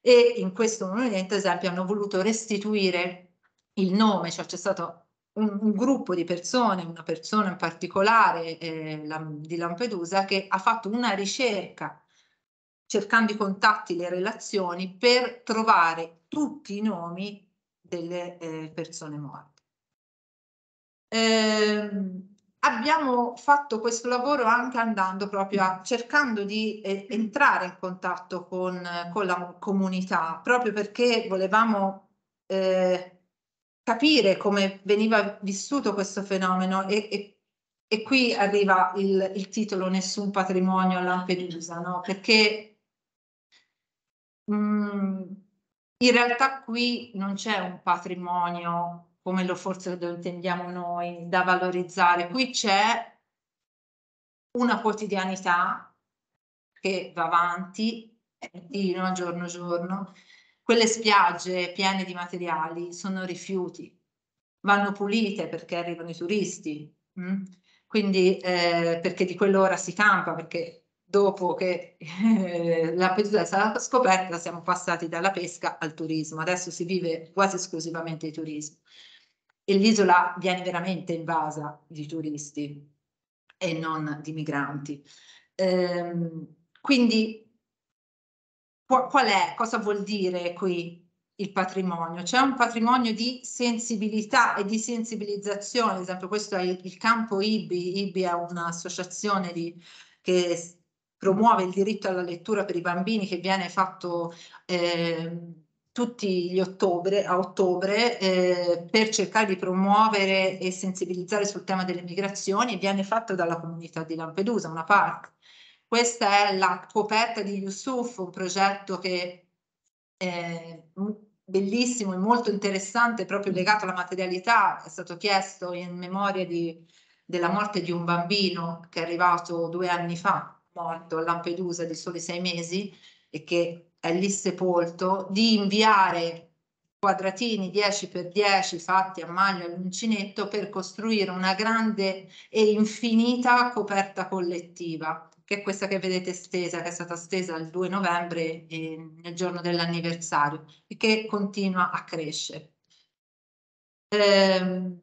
E in questo momento, ad esempio, hanno voluto restituire il nome, cioè c'è stato un, un, gruppo di persone, una persona in particolare eh, la, di Lampedusa, che ha fatto una ricerca cercando i contatti, le relazioni per trovare tutti i nomi delle eh, persone morte. Eh, abbiamo fatto questo lavoro anche andando proprio a cercando di eh, entrare in contatto con, con, la comunità, proprio perché volevamo eh, capire come veniva vissuto questo fenomeno e, e, e qui arriva il, il, titolo Nessun patrimonio a Lampedusa, no? perché Mm, in realtà qui non c'è un patrimonio come lo forse lo intendiamo noi da valorizzare, qui c'è una quotidianità che va avanti continua giorno giorno. Quelle spiagge piene di materiali sono rifiuti, vanno pulite perché arrivano i turisti, mh? quindi eh, perché di quell'ora si campa, perché dopo che eh, la pesca è stata scoperta siamo passati dalla pesca al turismo, adesso si vive quasi esclusivamente di turismo e l'isola viene veramente invasa di turisti e non di migranti. Ehm, quindi qual è, cosa vuol dire qui il patrimonio? C'è un patrimonio di sensibilità e di sensibilizzazione, ad esempio questo è il, il campo IBI, IBI è un'associazione che promuove il diritto alla lettura per i bambini che viene fatto eh, tutti gli ottobre, a ottobre eh, per cercare di promuovere e sensibilizzare sul tema delle migrazioni e viene fatto dalla comunità di Lampedusa, una parte. Questa è la coperta di Yusuf, un progetto che è bellissimo e molto interessante, proprio legato alla materialità, è stato chiesto in memoria di, della morte di un bambino che è arrivato due anni fa morto a Lampedusa di soli sei mesi e che è lì sepolto, di inviare quadratini 10 per 10 fatti a maglia all'uncinetto per costruire una grande e infinita coperta collettiva, che è questa che vedete stesa, che è stata stesa il 2 novembre eh, nel giorno dell'anniversario e che continua a crescere. Eh,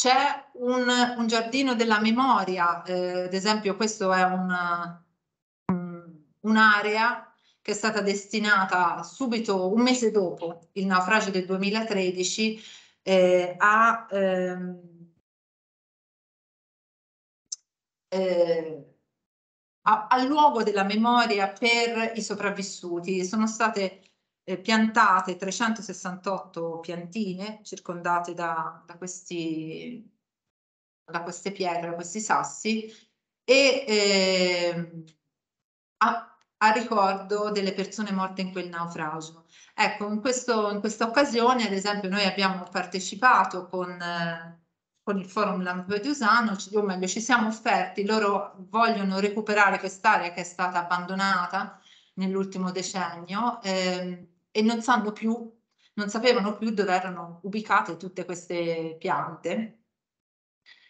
c'è un, un, giardino della memoria, eh, ad esempio questo è un'area un che è stata destinata subito un mese dopo il naufragio del 2013 eh, a, ehm, eh, al luogo della memoria per i sopravvissuti. Sono state eh, piantate 368 piantine circondate da, da, questi, da queste pietre, da questi sassi e eh, a, a, ricordo delle persone morte in quel naufragio. Ecco, in, questo, in questa occasione, ad esempio, noi abbiamo partecipato con, eh, con il forum lampedusano, o meglio, ci siamo offerti, loro vogliono recuperare quest'area che è stata abbandonata nell'ultimo decennio eh, e non sanno più, non sapevano più dove erano ubicate tutte queste piante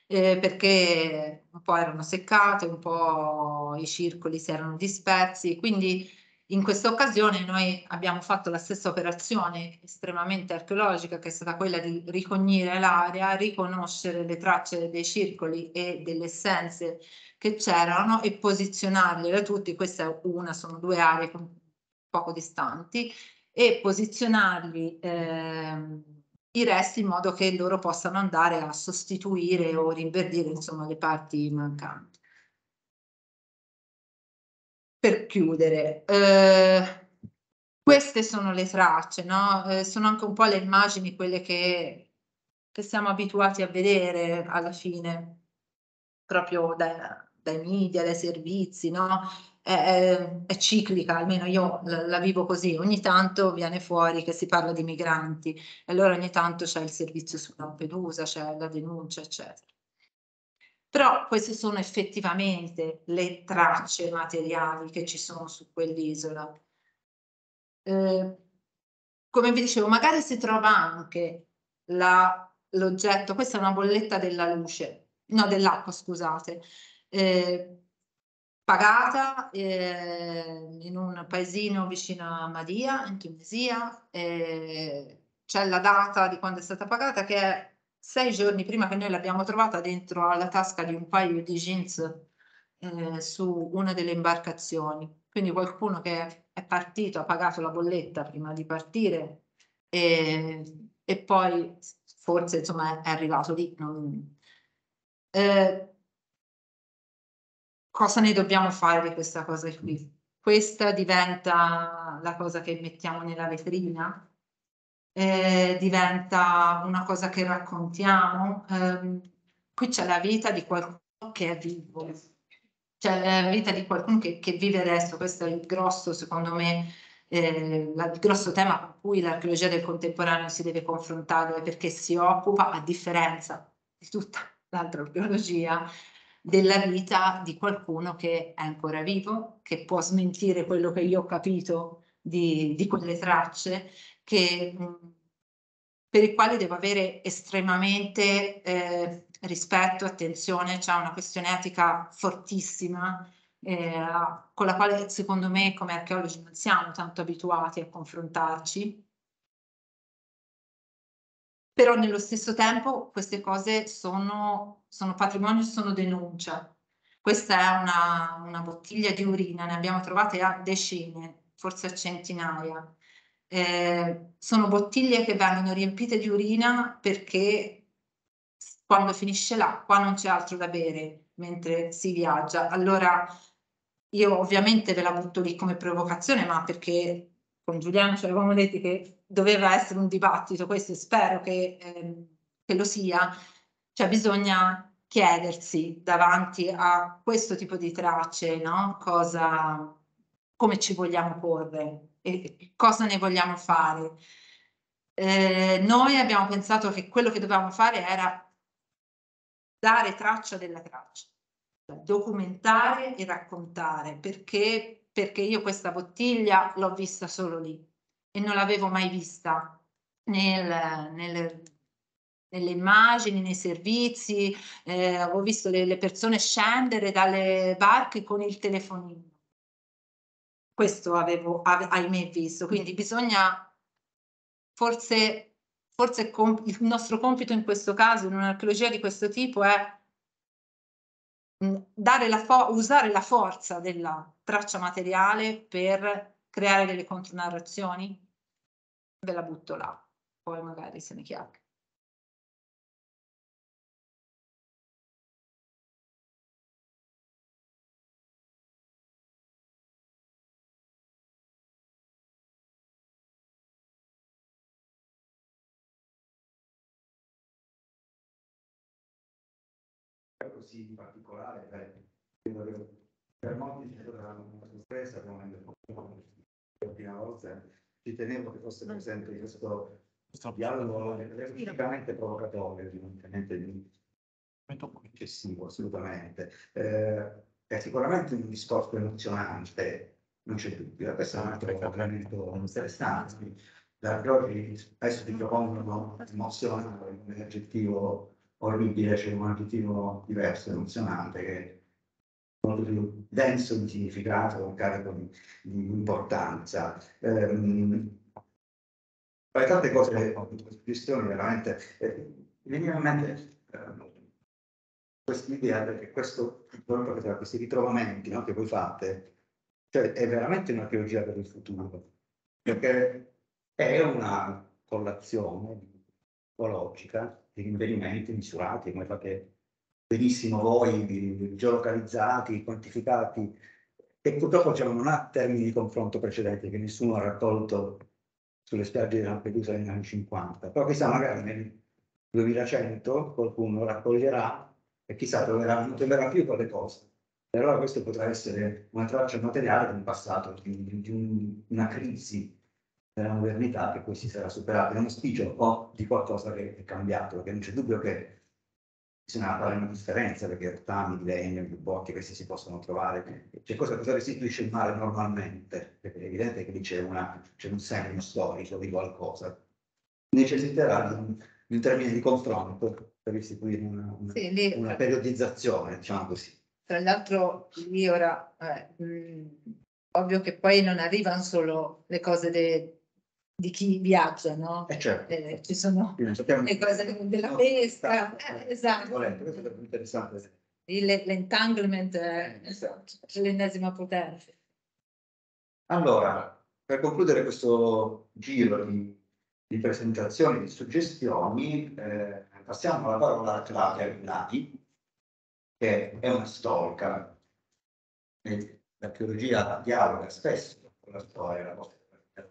eh, perché un po' erano seccate, un po' i circoli si erano dispersi, quindi In questa occasione noi abbiamo fatto la stessa operazione estremamente archeologica che è stata quella di ricognire l'area, riconoscere le tracce dei circoli e delle essenze che c'erano e posizionarle da tutti, questa è una, sono due aree poco distanti, e posizionarli eh, i resti in modo che loro possano andare a sostituire o rinverdire insomma le parti mancanti per chiudere, eh, queste sono le tracce, no? Eh, sono anche un po' le immagini, quelle che, che siamo abituati a vedere alla fine, proprio da, dai media, dai servizi, no? È, è, è ciclica, almeno io la, la, vivo così, ogni tanto viene fuori che si parla di migranti, e allora ogni tanto c'è il servizio su Lampedusa, c'è la denuncia, eccetera. Però queste sono effettivamente le tracce materiali che ci sono su quell'isola. Eh, come vi dicevo, magari si trova anche l'oggetto, questa è una bolletta della luce, no dell'acqua scusate, eh, pagata eh, in un paesino vicino a Madia, in Tunisia, eh, c'è la data di quando è stata pagata che è sei giorni prima che noi l'abbiamo trovata dentro alla tasca di un paio di jeans eh, su una delle imbarcazioni. Quindi qualcuno che è partito, ha pagato la bolletta prima di partire e, e poi forse insomma è arrivato lì. Non... Eh, cosa ne dobbiamo fare di questa cosa qui? Questa diventa la cosa che mettiamo nella vetrina? Eh, diventa una cosa che raccontiamo. Eh, qui c'è la vita di qualcuno che è vivo, c'è la vita di qualcuno che, che vive adesso, questo è il grosso, secondo me, eh, il grosso tema con cui l'archeologia del contemporaneo si deve confrontare, perché si occupa, a differenza di tutta l'altra archeologia, della vita di qualcuno che è ancora vivo, che può smentire quello che io ho capito di, di quelle tracce che, per i quali devo avere estremamente eh, rispetto, attenzione, c'è una questione etica fortissima eh, con la quale secondo me come archeologi non siamo tanto abituati a confrontarci. Però nello stesso tempo queste cose sono, sono patrimonio, sono denuncia. Questa è una, una bottiglia di urina, ne abbiamo trovate a decine, forse a centinaia eh, sono bottiglie che vengono riempite di urina perché quando finisce l'acqua non c'è altro da bere mentre si viaggia. Allora io ovviamente ve la butto lì come provocazione, ma perché con Giuliano ci avevamo detto che doveva essere un dibattito, questo spero che, eh, che lo sia, cioè bisogna chiedersi davanti a questo tipo di tracce, no? Cosa, come ci vogliamo porre e cosa ne vogliamo fare. Eh, noi abbiamo pensato che quello che dovevamo fare era dare traccia della traccia, cioè documentare e raccontare, perché, perché io questa bottiglia l'ho vista solo lì e non l'avevo mai vista nel, nel, nelle immagini, nei servizi, eh, ho visto le, le persone scendere dalle barche con il telefonino questo avevo, ahimè, visto. Quindi bisogna, forse, forse il nostro compito in questo caso, in un'archeologia di questo tipo, è mm, la usare la forza della traccia materiale per creare delle contronarrazioni. Ve la butto là, poi magari se ne chiacchiera. Così particolare, beh, credo che per molti è stata una sorpresa come la prima volta ci tenevo che fosse presente questo dialogo economicamente provocatorio, evidentemente di eccessivo, assolutamente. Eh, è sicuramente un discorso emozionante, non c'è dubbio, questo è un altro elemento interessante. Da oggi spesso ti propongono emozionale, un aggettivo orribile, c'è un aggettivo diverso, emozionante, che molto più denso di significato, un carico di, di importanza. Ehm, tra le tante cose, questioni veramente, eh, viene in mente eh, questa idea che questo, questi ritrovamenti no, che voi fate, cioè è veramente un'archeologia per il futuro, perché è una collazione ecologica rinvenimenti misurati, come fate benissimo voi, geolocalizzati, quantificati, e purtroppo diciamo, non ha termini di confronto precedenti che nessuno ha raccolto sulle spiagge di Lampedusa negli anni 50, però chissà magari nel 2100 qualcuno raccoglierà e chissà troverà, non troverà più quelle cose. E allora questo potrà essere una traccia materiale di un passato, di, di, di un, una crisi della modernità che poi si sarà superata, è un auspicio o di qualcosa che è cambiato, perché non c'è dubbio che bisogna fare una differenza, perché rottami di legno, di botti, questi si possono trovare. C'è cosa, cosa restituisce il mare normalmente, perché è evidente che lì c'è, un segno storico di qualcosa. Necessiterà di un, di un termine di confronto per istituire una, una, sì, lì, una periodizzazione, diciamo così. Tra l'altro, lì ora, eh, mh, ovvio che poi non arrivano solo le cose de, di chi viaggia, no? Eh certo. Eh, ci sono le cose della pesca, eh, esatto. Volente, questo è interessante. L'entanglement è esatto. l'ennesima potenza. Allora, per concludere questo giro di, di presentazioni, di suggestioni, eh, passiamo la parola a Claudia Villani, che è una storica. L'archeologia dialoga spesso con la storia, la vostra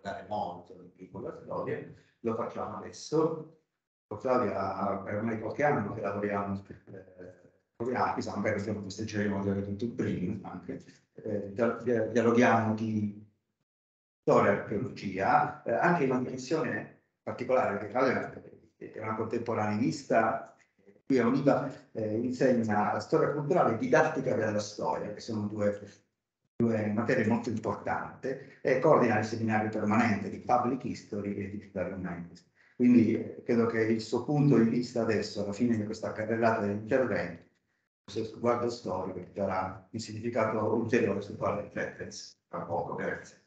dare molto con la storia, lo facciamo adesso. Con Flavia per ormai qualche anno che lavoriamo, eh, chissà, magari stiamo festeggeremo tutto prima anche, eh, dialoghiamo di storia e archeologia, eh, anche in una dimensione particolare, perché Claudia è una contemporaneista, qui a Univa eh, insegna storia culturale e didattica della storia, che sono due due materie molto importanti, e coordina il seminario permanente di Public History e Digital Humanities. Quindi eh, credo che il suo punto di vista adesso, alla fine di questa carrellata dell'intervento, questo sguardo storico, darà un significato ulteriore sul quale riflettere tra poco. Grazie.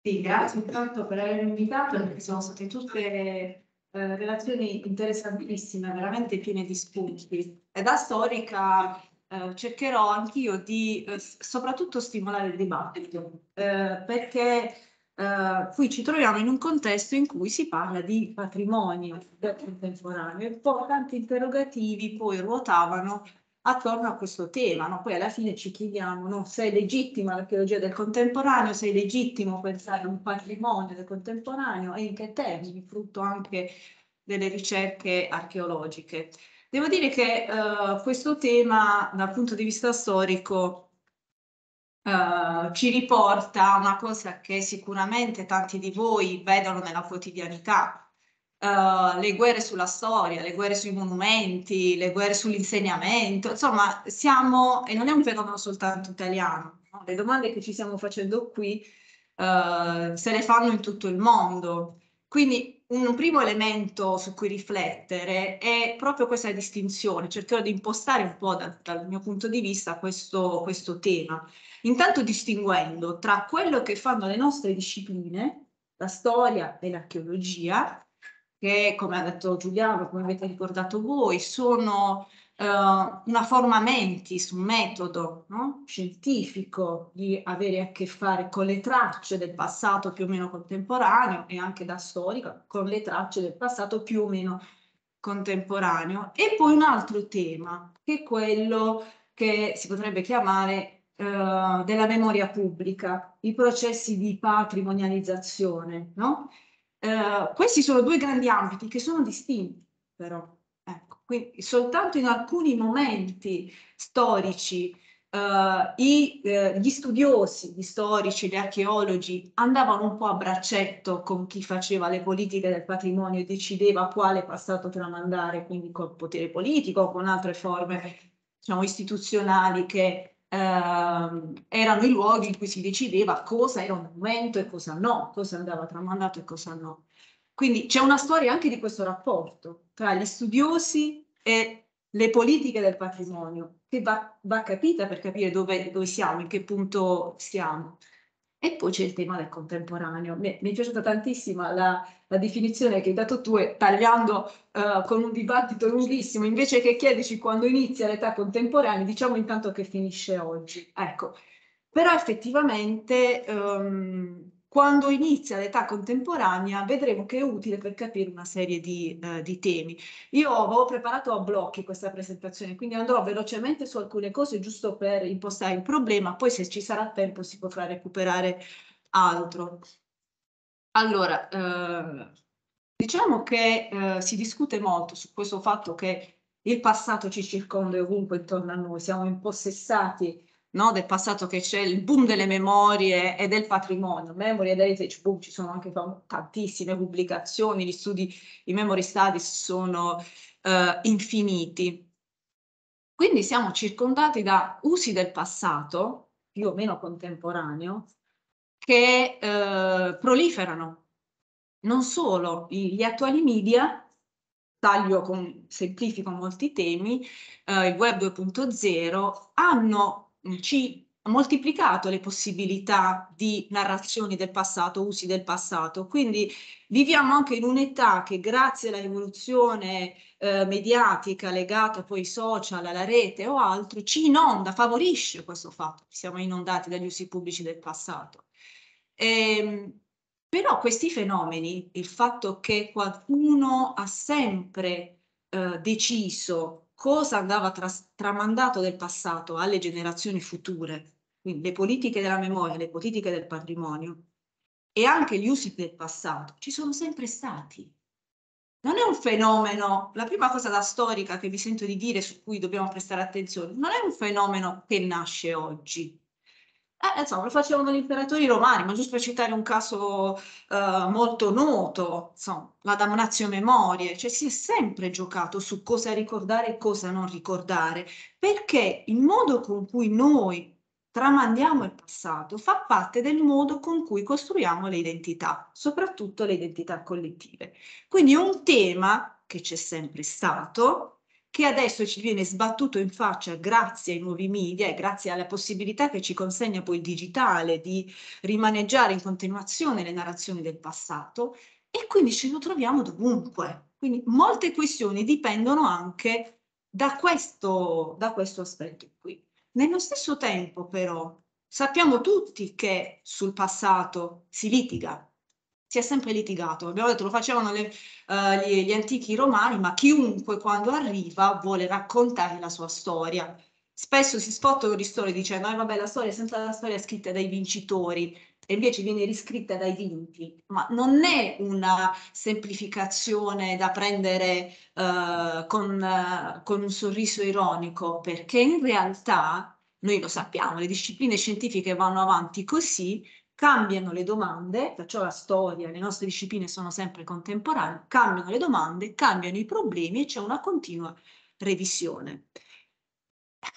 Sì, grazie intanto per avermi invitato, perché sono state tutte eh, relazioni interessantissime, veramente piene di spunti. E da storica eh, cercherò anch'io di eh, soprattutto stimolare il dibattito, eh, perché eh, qui ci troviamo in un contesto in cui si parla di patrimonio del contemporaneo e poi tanti interrogativi poi ruotavano attorno a questo tema. No? Poi alla fine ci chiediamo no? se è legittima l'archeologia del contemporaneo, se è legittimo pensare a un patrimonio del contemporaneo e in che termini, frutto anche delle ricerche archeologiche. Devo dire che uh, questo tema dal punto di vista storico uh, ci riporta a una cosa che sicuramente tanti di voi vedono nella quotidianità. Uh, le guerre sulla storia, le guerre sui monumenti, le guerre sull'insegnamento, insomma siamo, e non è un fenomeno soltanto italiano, no? le domande che ci stiamo facendo qui se le fanno in tutto il mondo. Quindi un primo elemento su cui riflettere è proprio questa distinzione, cercherò di impostare un po' da, dal mio punto di vista questo, questo tema, intanto distinguendo tra quello che fanno le nostre discipline, la storia e l'archeologia, che come ha detto Giuliano, come avete ricordato voi, sono uh, una forma mentis, un metodo no? scientifico di avere a che fare con le tracce del passato più o meno contemporaneo e anche da storica con le tracce del passato più o meno contemporaneo. E poi un altro tema, che è quello che si potrebbe chiamare uh, della memoria pubblica, i processi di patrimonializzazione. No? Uh, questi sono due grandi ambiti che sono distinti però quindi soltanto in alcuni momenti storici uh, i, uh, gli studiosi, gli storici, gli archeologi andavano un po' a braccetto con chi faceva le politiche del patrimonio e decideva quale passato tramandare, quindi col potere politico o con altre forme diciamo, istituzionali che uh, erano i luoghi in cui si decideva cosa era un monumento e cosa no, cosa andava tramandato e cosa no. Quindi c'è una storia anche di questo rapporto tra gli studiosi e le politiche del patrimonio, che va, va capita per capire dove, dove siamo, in che punto siamo. E poi c'è il tema del contemporaneo. Mi, mi è piaciuta tantissimo la, la, definizione che hai dato tu, tagliando uh, con un dibattito lunghissimo, invece che chiederci quando inizia l'età contemporanea, diciamo intanto che finisce oggi. Ecco, però effettivamente um, quando inizia l'età contemporanea vedremo che è utile per capire una serie di, uh, di, temi. Io avevo preparato a blocchi questa presentazione, quindi andrò velocemente su alcune cose giusto per impostare il problema, poi se ci sarà tempo si potrà recuperare altro. Allora, uh, diciamo che uh, si discute molto su questo fatto che il passato ci circonda ovunque intorno a noi, siamo impossessati no, del passato che c'è il boom delle memorie e del patrimonio. Memory ed heritage boom, ci sono anche tantissime pubblicazioni, gli studi, i memory studies sono uh, infiniti. Quindi siamo circondati da usi del passato, più o meno contemporaneo, che uh, proliferano. Non solo gli attuali media, taglio con, semplifico molti temi, uh, il web 2.0, hanno ci ha moltiplicato le possibilità di narrazioni del passato, usi del passato. Quindi viviamo anche in un'età che grazie alla rivoluzione eh, mediatica legata poi ai social, alla rete o altro, ci inonda, favorisce questo fatto. Siamo inondati dagli usi pubblici del passato. Ehm, però questi fenomeni, il fatto che qualcuno ha sempre eh, deciso cosa andava tramandato del passato alle generazioni future, quindi le politiche della memoria, le politiche del patrimonio e anche gli usi del passato, ci sono sempre stati. Non è un fenomeno, la prima cosa da storica che vi sento di dire su cui dobbiamo prestare attenzione, non è un fenomeno che nasce oggi, eh, insomma, lo facevano gli imperatori romani, ma giusto per citare un caso eh, molto noto, insomma, la damnatio memorie, cioè si è sempre giocato su cosa ricordare e cosa non ricordare, perché il modo con cui noi tramandiamo il passato fa parte del modo con cui costruiamo le identità, soprattutto le identità collettive. Quindi è un tema che c'è sempre stato, che adesso ci viene sbattuto in faccia grazie ai nuovi media e grazie alla possibilità che ci consegna poi il digitale di rimaneggiare in continuazione le narrazioni del passato e quindi ce lo troviamo dovunque. Quindi molte questioni dipendono anche da questo, da questo aspetto qui. Nello stesso tempo però sappiamo tutti che sul passato si litiga, si è sempre litigato. Abbiamo detto lo facevano le, uh, gli, gli, antichi romani, ma chiunque quando arriva vuole raccontare la sua storia. Spesso si spottano di storie dicendo, eh, vabbè, la storia è sempre la storia scritta dai vincitori e invece viene riscritta dai vinti, ma non è una semplificazione da prendere uh, con, uh, con un sorriso ironico, perché in realtà noi lo sappiamo, le discipline scientifiche vanno avanti così, cambiano le domande, perciò la storia, le nostre discipline sono sempre contemporanee, cambiano le domande, cambiano i problemi e c'è una continua revisione.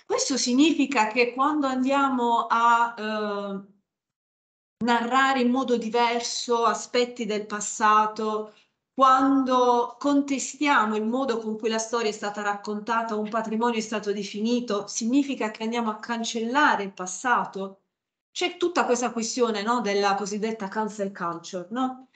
Questo significa che quando andiamo a eh, narrare in modo diverso aspetti del passato, quando contestiamo il modo con cui la storia è stata raccontata, un patrimonio è stato definito, significa che andiamo a cancellare il passato? C'è tutta questa questione no, della cosiddetta cancel culture, no?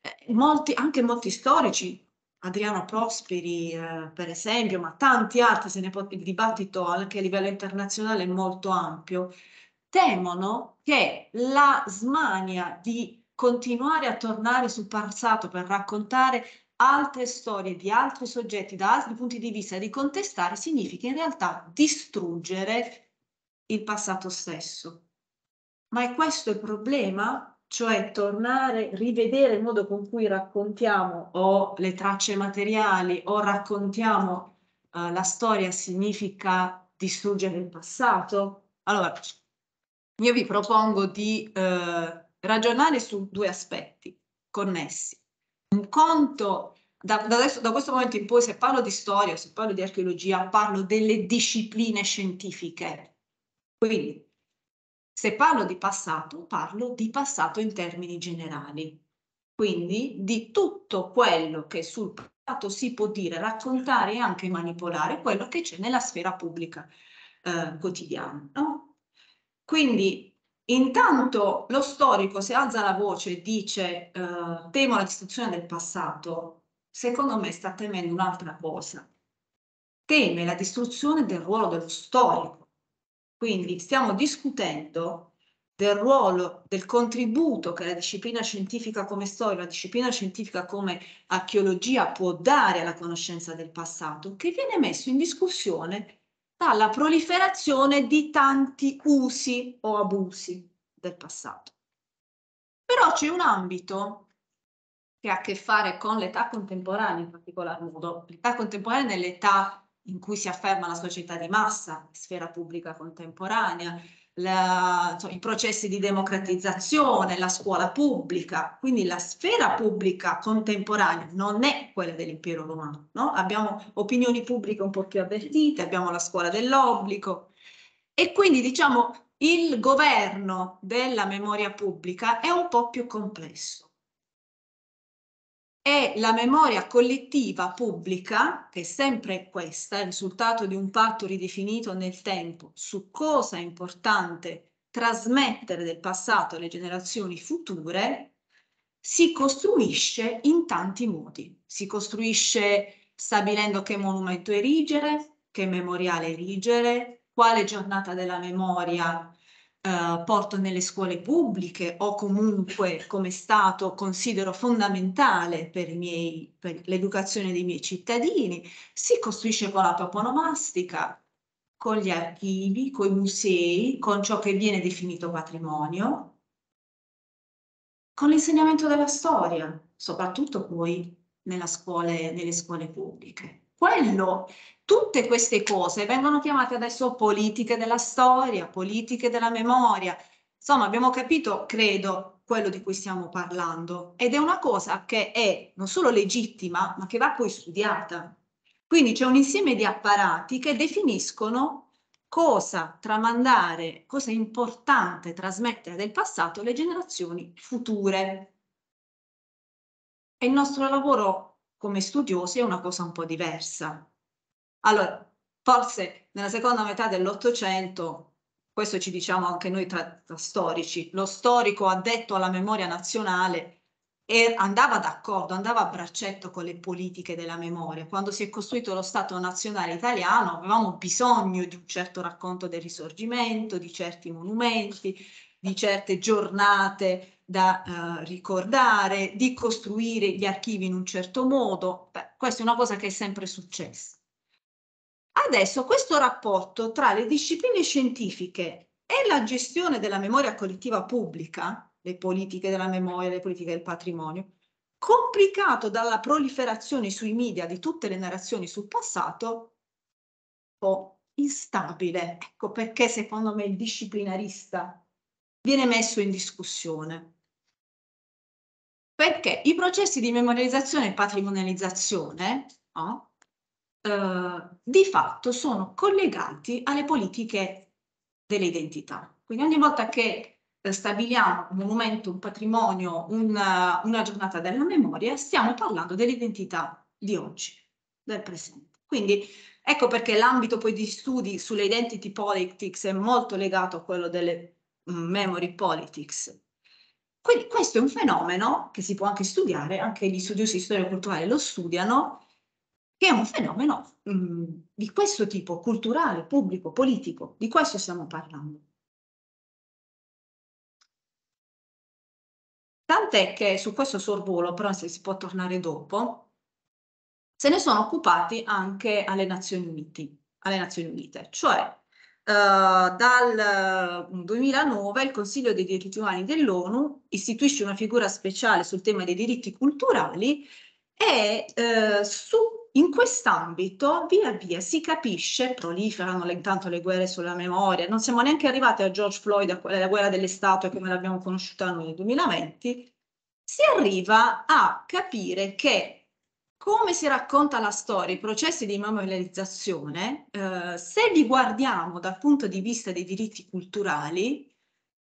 Eh, molti, anche molti storici, Adriano Prosperi eh, per esempio, ma tanti altri, se ne può, il dibattito anche a livello internazionale è molto ampio, temono che la smania di continuare a tornare sul passato per raccontare altre storie di altri soggetti da altri punti di vista, di contestare, significa in realtà distruggere il passato stesso. Ma è questo il problema? Cioè tornare, rivedere il modo con cui raccontiamo o le tracce materiali o raccontiamo uh, la storia significa distruggere il passato? Allora, io vi propongo di uh, ragionare su due aspetti connessi. Un conto, da, da, adesso, da questo momento in poi, se parlo di storia, se parlo di archeologia, parlo delle discipline scientifiche. Quindi se parlo di passato, parlo di passato in termini generali, quindi di tutto quello che sul passato si può dire, raccontare e anche manipolare quello che c'è nella sfera pubblica eh, quotidiana. No? Quindi intanto lo storico se alza la voce e dice eh, temo la distruzione del passato, secondo me sta temendo un'altra cosa. Teme la distruzione del ruolo dello storico. Quindi stiamo discutendo del ruolo, del contributo che la disciplina scientifica come storia, la disciplina scientifica come archeologia può dare alla conoscenza del passato, che viene messo in discussione dalla proliferazione di tanti usi o abusi del passato. Però c'è un ambito che ha a che fare con l'età contemporanea in particolar modo. L'età contemporanea è l'età in cui si afferma la società di massa, sfera pubblica contemporanea, la, insomma, i processi di democratizzazione, la scuola pubblica, quindi la sfera pubblica contemporanea non è quella dell'impero romano, no? abbiamo opinioni pubbliche un po' più avvertite, abbiamo la scuola dell'obbligo. E quindi diciamo il governo della memoria pubblica è un po' più complesso è la memoria collettiva pubblica, che è sempre questa, il risultato di un patto ridefinito nel tempo su cosa è importante trasmettere del passato alle generazioni future, si costruisce in tanti modi. Si costruisce stabilendo che monumento erigere, che memoriale erigere, quale giornata della memoria eh, porto nelle scuole pubbliche o comunque come Stato considero fondamentale per, miei, per l'educazione dei miei cittadini, si costruisce con la toponomastica, con gli archivi, con i musei, con ciò che viene definito patrimonio, con l'insegnamento della storia, soprattutto poi scuole, nelle scuole pubbliche. Quello Tutte queste cose vengono chiamate adesso politiche della storia, politiche della memoria. Insomma, abbiamo capito, credo, quello di cui stiamo parlando. Ed è una cosa che è non solo legittima, ma che va poi studiata. Quindi c'è un insieme di apparati che definiscono cosa tramandare, cosa è importante trasmettere del passato alle generazioni future. E il nostro lavoro come studiosi è una cosa un po' diversa. Allora, forse nella seconda metà dell'Ottocento, questo ci diciamo anche noi tra, tra storici, lo storico addetto alla memoria nazionale e andava d'accordo, andava a braccetto con le politiche della memoria. Quando si è costruito lo Stato nazionale italiano avevamo bisogno di un certo racconto del risorgimento, di certi monumenti, di certe giornate da uh, ricordare, di costruire gli archivi in un certo modo. Beh, questa è una cosa che è sempre successa. Adesso questo rapporto tra le discipline scientifiche e la gestione della memoria collettiva pubblica, le politiche della memoria, le politiche del patrimonio, complicato dalla proliferazione sui media di tutte le narrazioni sul passato, un po' instabile. Ecco perché secondo me il disciplinarista viene messo in discussione. Perché i processi di memorializzazione e patrimonializzazione no? eh, di fatto sono collegati alle politiche delle identità. Quindi ogni volta che eh, stabiliamo un monumento, un patrimonio, una, una giornata della memoria, stiamo parlando dell'identità di oggi, del presente. Quindi ecco perché l'ambito poi di studi sulle identity politics è molto legato a quello delle mm, memory politics. Quindi questo è un fenomeno che si può anche studiare, anche gli studiosi di storia culturale lo studiano, che è un fenomeno mh, mm, di questo tipo, culturale, pubblico, politico, di questo stiamo parlando. Tant'è che su questo sorvolo, però se si può tornare dopo, se ne sono occupati anche alle Nazioni Unite, alle Nazioni Unite cioè dal 2009 il Consiglio dei diritti umani dell'ONU istituisce una figura speciale sul tema dei diritti culturali e uh, su in quest'ambito via via si capisce, proliferano intanto le guerre sulla memoria, non siamo neanche arrivati a George Floyd, alla guerra delle statue come l'abbiamo conosciuta noi nel 2020, si arriva a capire che come si racconta la storia, i processi di memorializzazione, eh, se li guardiamo dal punto di vista dei diritti culturali,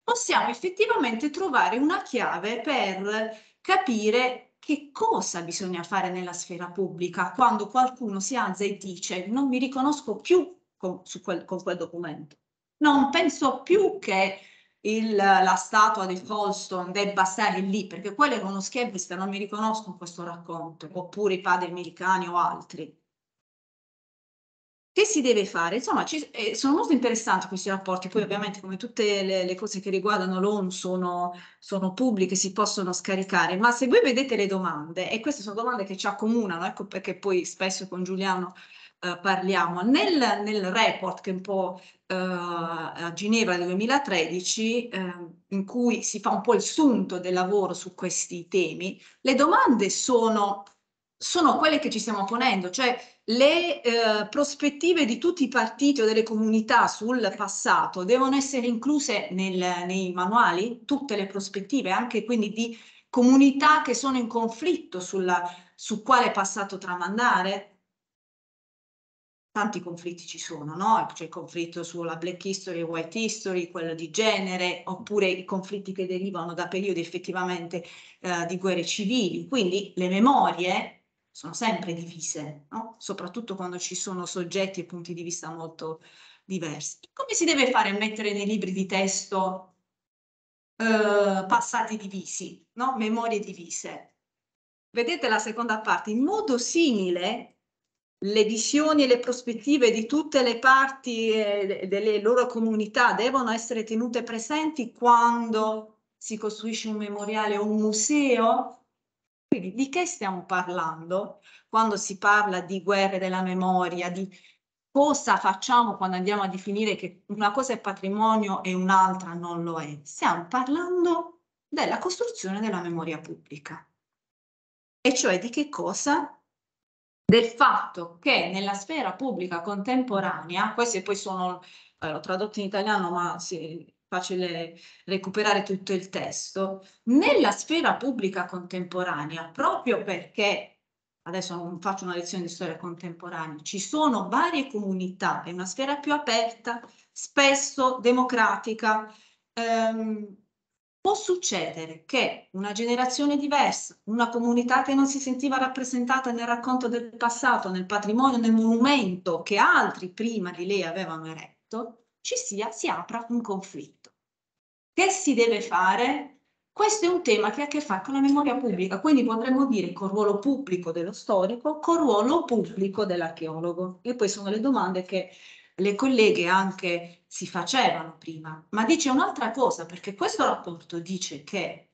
possiamo effettivamente trovare una chiave per capire che cosa bisogna fare nella sfera pubblica quando qualcuno si alza e dice non mi riconosco più con, quel, con quel documento. Non penso più che il, la statua di Colston debba stare lì, perché quello era uno schiebbista, non mi riconosco in questo racconto, oppure i padri americani o altri. Che si deve fare? Insomma, ci, eh, sono molto interessanti questi rapporti, poi ovviamente come tutte le, le cose che riguardano l'ONU sono, sono, pubbliche, si possono scaricare, ma se voi vedete le domande, e queste sono domande che ci accomunano, ecco perché poi spesso con Giuliano eh, parliamo, nel, nel, report che un po' a Ginevra del 2013, eh, in cui si fa un po' il sunto del lavoro su questi temi, le domande sono, sono quelle che ci stiamo ponendo, cioè le eh, prospettive di tutti i partiti o delle comunità sul passato devono essere incluse nel, nei manuali, tutte le prospettive, anche quindi di comunità che sono in conflitto sulla, su quale passato tramandare. Tanti conflitti ci sono, no? C'è il conflitto sulla black history e white history, quello di genere, oppure i conflitti che derivano da periodi effettivamente eh, di guerre civili. Quindi le memorie sono sempre divise, no? soprattutto quando ci sono soggetti e punti di vista molto diversi. Come si deve fare a mettere nei libri di testo eh, passati divisi, no? memorie divise? Vedete la seconda parte, in modo simile le visioni e le prospettive di tutte le parti eh, delle loro comunità devono essere tenute presenti quando si costruisce un memoriale o un museo quindi di che stiamo parlando quando si parla di guerre della memoria, di cosa facciamo quando andiamo a definire che una cosa è patrimonio e un'altra non lo è? Stiamo parlando della costruzione della memoria pubblica. E cioè di che cosa? Del fatto che nella sfera pubblica contemporanea, questi poi sono, eh, l'ho in italiano ma si, facile recuperare tutto il testo, nella sfera pubblica contemporanea, proprio perché, adesso non faccio una lezione di storia contemporanea, ci sono varie comunità, è una sfera più aperta, spesso democratica, ehm, può succedere che una generazione diversa, una comunità che non si sentiva rappresentata nel racconto del passato, nel patrimonio, nel monumento che altri prima di lei avevano eretto, ci sia, si apra un conflitto. Che si deve fare? Questo è un tema che ha a che fare con la memoria pubblica, quindi potremmo dire col ruolo pubblico dello storico, col ruolo pubblico dell'archeologo. E poi sono le domande che le colleghe anche si facevano prima. Ma dice un'altra cosa, perché questo rapporto dice che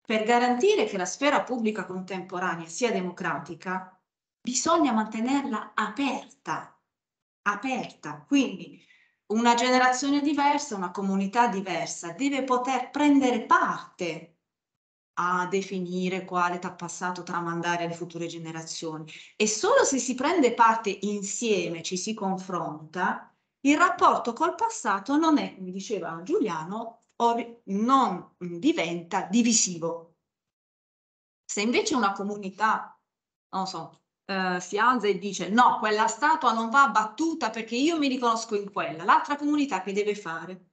per garantire che la sfera pubblica contemporanea sia democratica, bisogna mantenerla aperta, aperta. Quindi una generazione diversa, una comunità diversa deve poter prendere parte a definire quale passato tramandare alle future generazioni e solo se si prende parte insieme, ci si confronta, il rapporto col passato non è, come diceva Giuliano, non diventa divisivo. Se invece una comunità, non so, eh, si alza e dice no, quella statua non va abbattuta perché io mi riconosco in quella, l'altra comunità che deve fare?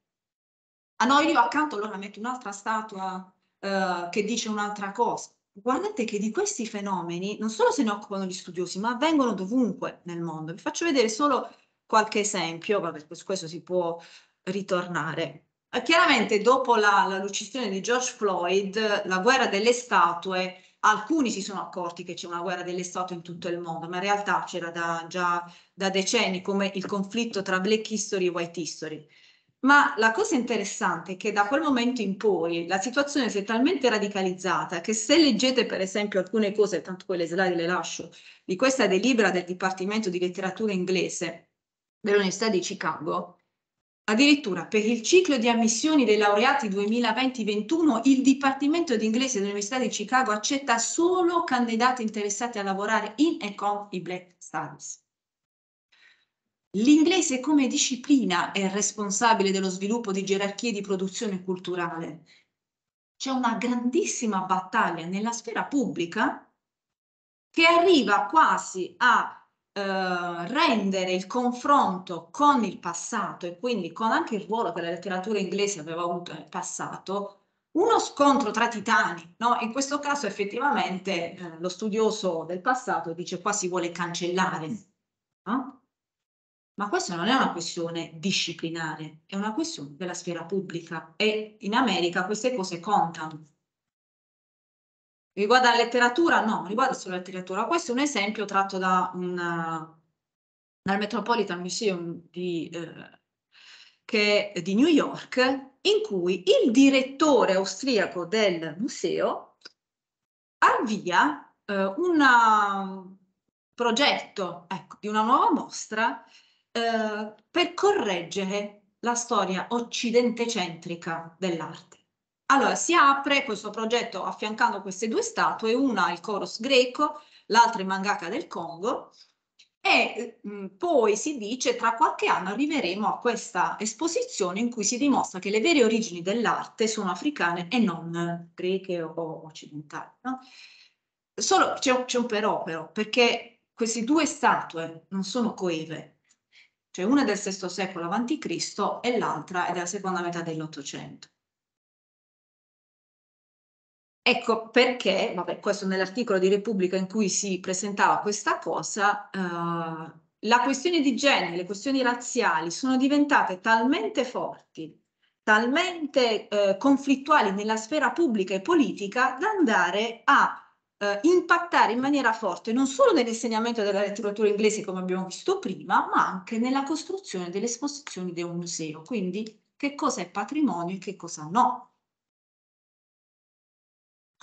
Ah no, io accanto allora metto un'altra statua eh, che dice un'altra cosa. Guardate che di questi fenomeni non solo se ne occupano gli studiosi, ma avvengono dovunque nel mondo. Vi faccio vedere solo qualche esempio, vabbè, su questo si può ritornare. Eh, chiaramente dopo la, la lucidazione di George Floyd, la guerra delle statue alcuni si sono accorti che c'è una guerra delle statue in tutto il mondo, ma in realtà c'era da, già da decenni come il conflitto tra Black History e White History. Ma la cosa interessante è che da quel momento in poi la situazione si è talmente radicalizzata che se leggete per esempio alcune cose, tanto quelle slide le lascio, di questa delibera del Dipartimento di Letteratura Inglese dell'Università di Chicago, Addirittura per il ciclo di ammissioni dei laureati 2020-21 il Dipartimento di Inglese dell'Università di Chicago accetta solo candidati interessati a lavorare in e con i Black Studies. L'inglese come disciplina è responsabile dello sviluppo di gerarchie di produzione culturale. C'è una grandissima battaglia nella sfera pubblica che arriva quasi a eh, rendere il confronto con il passato e quindi con anche il ruolo che la letteratura inglese aveva avuto nel passato uno scontro tra titani, no? In questo caso effettivamente eh, lo studioso del passato dice qua si vuole cancellare, no? Ma questa non è una questione disciplinare, è una questione della sfera pubblica e in America queste cose contano. Riguarda la letteratura? No, riguarda solo la letteratura. Questo è un esempio tratto da un, dal Metropolitan Museum di, eh, che, di New York, in cui il direttore austriaco del museo avvia eh, un progetto ecco, di una nuova mostra eh, per correggere la storia occidentecentrica dell'arte. Allora si apre questo progetto affiancando queste due statue, una il Coros greco, l'altra il mangaka del Congo, e mh, mm, poi si dice tra qualche anno arriveremo a questa esposizione in cui si dimostra che le vere origini dell'arte sono africane e non greche o occidentali. No? Solo c'è un, un però, però, perché queste due statue non sono coeve, cioè una del VI secolo a.C. e l'altra è della seconda metà dell'Ottocento. Ecco perché, vabbè, questo nell'articolo di Repubblica in cui si presentava questa cosa, eh, la questione di genere, le questioni razziali sono diventate talmente forti, talmente eh, conflittuali nella sfera pubblica e politica da andare a eh, impattare in maniera forte non solo nell'insegnamento della letteratura inglese come abbiamo visto prima, ma anche nella costruzione delle esposizioni di un museo. Quindi che cosa è patrimonio e che cosa no.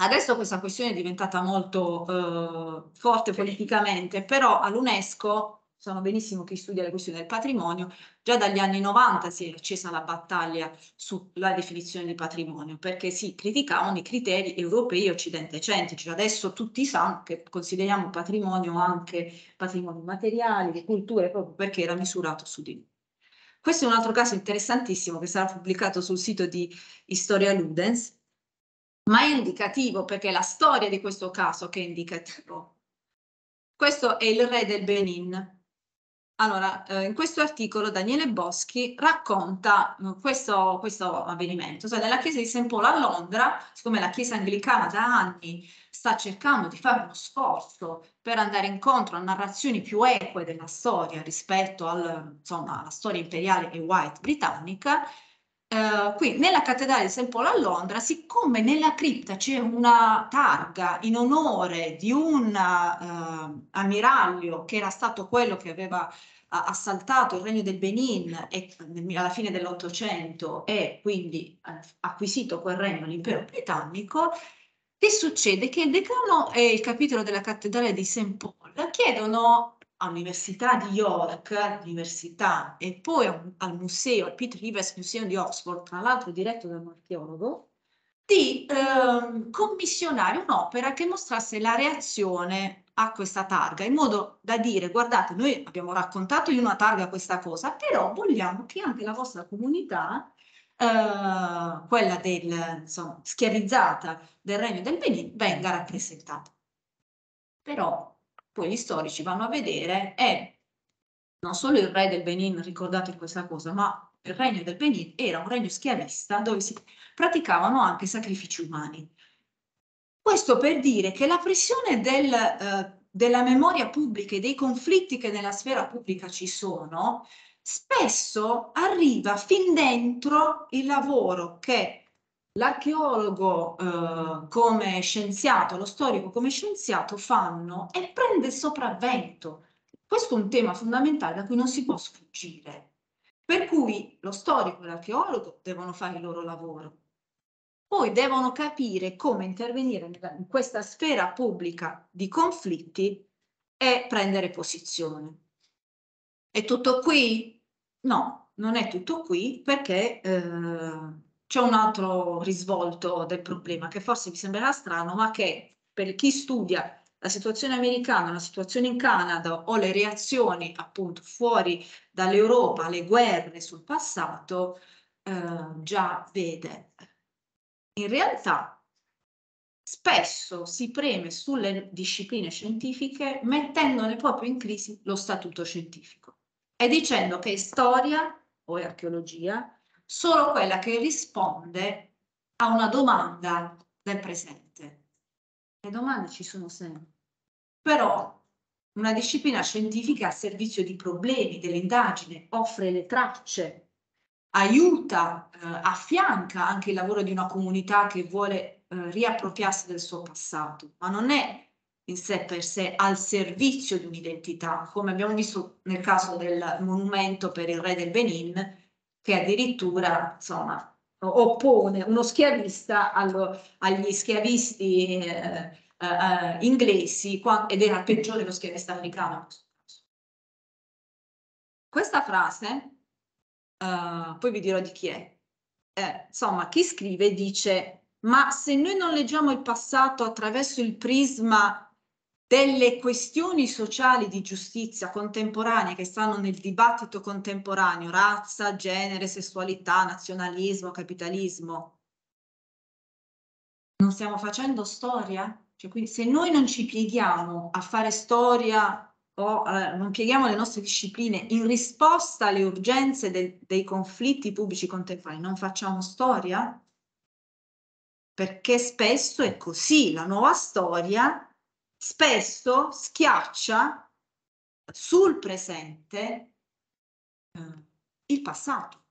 Adesso questa questione è diventata molto eh, forte politicamente, però all'UNESCO sanno benissimo chi studia le questioni del patrimonio, già dagli anni 90 si è accesa la battaglia sulla definizione di patrimonio, perché si criticavano i criteri europei e occidentecentrici. Adesso tutti sanno che consideriamo patrimonio anche patrimonio materiale, culture, proprio perché era misurato su di noi. Questo è un altro caso interessantissimo che sarà pubblicato sul sito di Historia Ludens, ma è indicativo perché è la storia di questo caso che è indicativo. Questo è il re del Benin. Allora, eh, in questo articolo Daniele Boschi racconta eh, questo, questo, avvenimento. Cioè, nella chiesa di St. Paul a Londra, siccome la chiesa anglicana da anni sta cercando di fare uno sforzo per andare incontro a narrazioni più eque della storia rispetto al, insomma, alla storia imperiale e white britannica, Uh, qui nella cattedrale di St. Paul a Londra, siccome nella cripta c'è una targa in onore di un uh, ammiraglio che era stato quello che aveva uh, assaltato il regno del Benin e, alla fine dell'Ottocento e quindi acquisito quel regno all'impero britannico, che succede? Che il decano e il capitolo della cattedrale di St. Paul chiedono all'Università di York, all'università e poi al museo, al Pitt Rivers Museum di Oxford, tra l'altro diretto da un archeologo, di eh, commissionare un'opera che mostrasse la reazione a questa targa, in modo da dire, guardate, noi abbiamo raccontato in una targa questa cosa, però vogliamo che anche la vostra comunità, eh, quella del, insomma, schiavizzata del regno del Benin, venga rappresentata. Però poi gli storici vanno a vedere è non solo il re del Benin, ricordate questa cosa, ma il regno del Benin era un regno schiavista dove si praticavano anche sacrifici umani. Questo per dire che la pressione del, eh, della memoria pubblica e dei conflitti che nella sfera pubblica ci sono, spesso arriva fin dentro il lavoro che l'archeologo eh, come scienziato, lo storico come scienziato fanno e prende sopravvento. Questo è un tema fondamentale da cui non si può sfuggire. Per cui lo storico e l'archeologo devono fare il loro lavoro. Poi devono capire come intervenire in questa sfera pubblica di conflitti e prendere posizione. È tutto qui? No, non è tutto qui perché eh, c'è un altro risvolto del problema che forse vi sembrerà strano, ma che per chi studia la situazione americana, la situazione in Canada o le reazioni appunto fuori dall'Europa, le guerre sul passato, eh, già vede. In realtà spesso si preme sulle discipline scientifiche mettendone proprio in crisi lo statuto scientifico e dicendo che storia o archeologia solo quella che risponde a una domanda del presente. Le domande ci sono sempre. Però una disciplina scientifica a servizio di problemi, dell'indagine, offre le tracce, aiuta, eh, affianca anche il lavoro di una comunità che vuole eh, riappropriarsi del suo passato, ma non è in sé per sé al servizio di un'identità, come abbiamo visto nel caso del monumento per il re del Benin, che addirittura insomma, oppone uno schiavista allo, agli schiavisti eh, eh, inglesi ed era peggiore lo schiavista africano. Questa frase, uh, poi vi dirò di chi è, eh, insomma, chi scrive dice, ma se noi non leggiamo il passato attraverso il prisma delle questioni sociali di giustizia contemporanee che stanno nel dibattito contemporaneo, razza, genere, sessualità, nazionalismo, capitalismo, non stiamo facendo storia? Cioè, quindi se noi non ci pieghiamo a fare storia o eh, non pieghiamo le nostre discipline in risposta alle urgenze de dei conflitti pubblici contemporanei, non facciamo storia? Perché spesso è così, la nuova storia spesso schiaccia sul presente eh, il passato,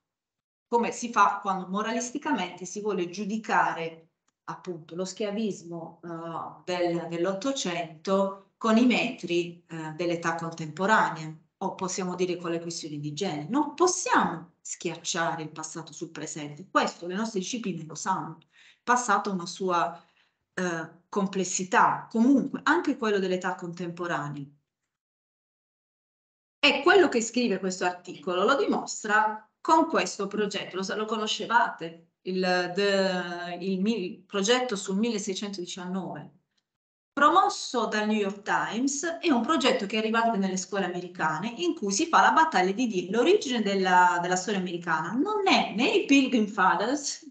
come si fa quando moralisticamente si vuole giudicare appunto lo schiavismo uh, del, dell'Ottocento con i metri uh, dell'età contemporanea o possiamo dire con le questioni di genere. Non possiamo schiacciare il passato sul presente, questo le nostre discipline lo sanno. Il passato ha una sua uh, complessità, comunque anche quello dell'età contemporanea. E quello che scrive questo articolo lo dimostra con questo progetto, lo, lo conoscevate, il, the, il, il progetto sul 1619, promosso dal New York Times, è un progetto che è arrivato nelle scuole americane in cui si fa la battaglia di dire l'origine della, della storia americana. Non è né i Pilgrim Fathers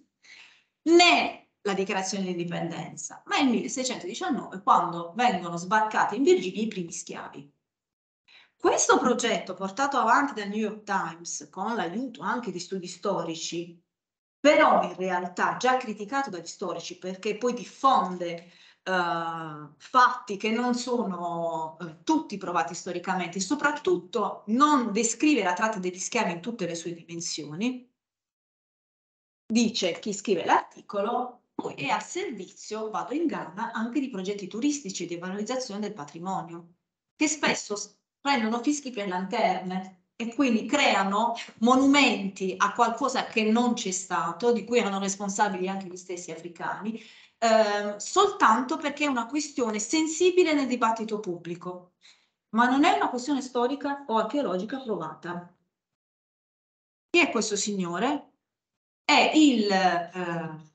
né la dichiarazione di indipendenza, ma è il 1619 quando vengono sbarcati in Virginia i primi schiavi. Questo progetto portato avanti dal New York Times con l'aiuto anche di studi storici però in realtà già criticato dagli storici perché poi diffonde uh, fatti che non sono uh, tutti provati storicamente, soprattutto non descrive la tratta degli schiavi in tutte le sue dimensioni, dice chi scrive l'articolo, è a servizio, vado in gamba, anche di progetti turistici di valorizzazione del patrimonio, che spesso prendono fischi per lanterne, e quindi creano monumenti a qualcosa che non c'è stato, di cui erano responsabili anche gli stessi africani, eh, soltanto perché è una questione sensibile nel dibattito pubblico, ma non è una questione storica o archeologica provata. Chi è questo signore? È il eh,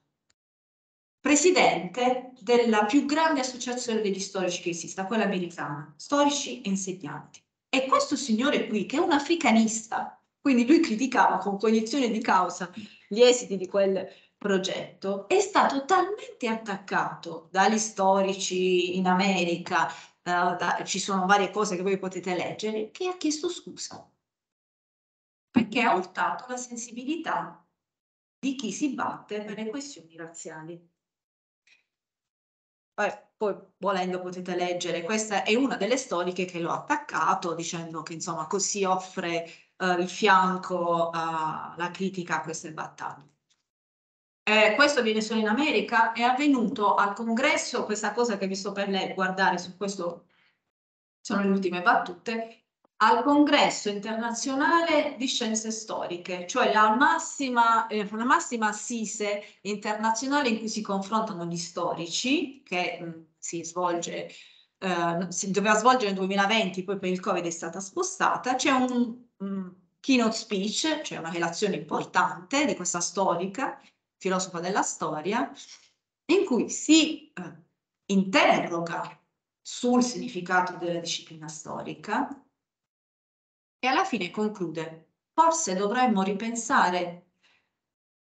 presidente della più grande associazione degli storici che esista, quella americana, storici e insegnanti. E questo signore qui, che è un africanista, quindi lui criticava con cognizione di causa gli esiti di quel progetto, è stato talmente attaccato dagli storici in America, uh, da, ci sono varie cose che voi potete leggere, che ha chiesto scusa, perché ha urtato la sensibilità di chi si batte per le questioni razziali. Eh, poi volendo potete leggere, questa è una delle storiche che l'ho attaccato dicendo che insomma così offre eh, il fianco alla critica a queste battaglie. Eh, questo avviene solo in America, è avvenuto al congresso, questa cosa che vi sto per guardare su questo sono le ultime battute, al congresso internazionale di scienze storiche, cioè la massima, eh, la massima assise internazionale in cui si confrontano gli storici, che mh, mm, si svolge, eh, si doveva svolgere nel 2020, poi per il Covid è stata spostata, c'è un, un keynote speech, cioè una relazione importante di questa storica, filosofa della storia, in cui si eh, interroga sul significato della disciplina storica, e alla fine conclude, forse dovremmo ripensare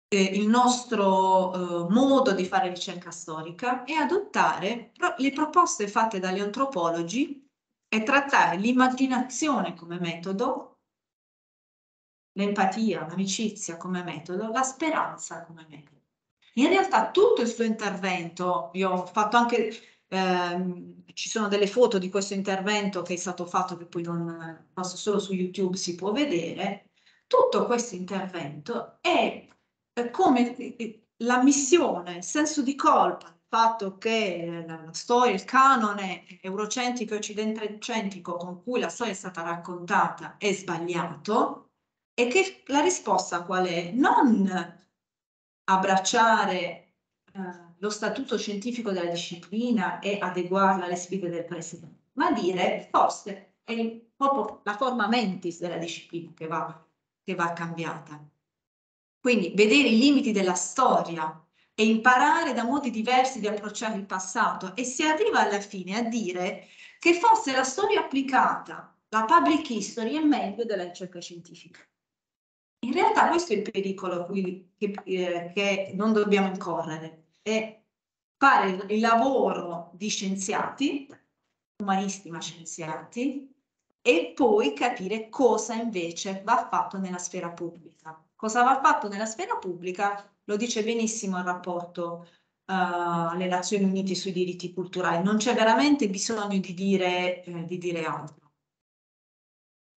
eh, il nostro eh, modo di fare ricerca storica e adottare pro le proposte fatte dagli antropologi e trattare l'immaginazione come metodo, l'empatia, l'amicizia come metodo, la speranza come metodo. In realtà tutto il suo intervento, io ho fatto anche, ehm, ci sono delle foto di questo intervento che è stato fatto, che poi non passo solo su YouTube, si può vedere, tutto questo intervento è, come la missione, il senso di colpa, il fatto che la storia, il canone eurocentrico e occidentalcentrico con cui la storia è stata raccontata è sbagliato e che la risposta qual è? Non abbracciare eh, lo statuto scientifico della disciplina e adeguarla alle sfide del presente, ma dire forse è proprio la forma mentis della disciplina che va, che va cambiata. Quindi vedere i limiti della storia e imparare da modi diversi di approcciare il passato e si arriva alla fine a dire che forse la storia applicata, la public history, è meglio della ricerca scientifica. In realtà questo è il pericolo cui, che, eh, che non dobbiamo incorrere, è fare il, lavoro di scienziati, umanisti ma scienziati, e poi capire cosa invece va fatto nella sfera pubblica. Cosa va fatto nella sfera pubblica? Lo dice benissimo il rapporto uh, Nazioni Unite sui diritti culturali. Non c'è veramente bisogno di dire, eh, di dire altro.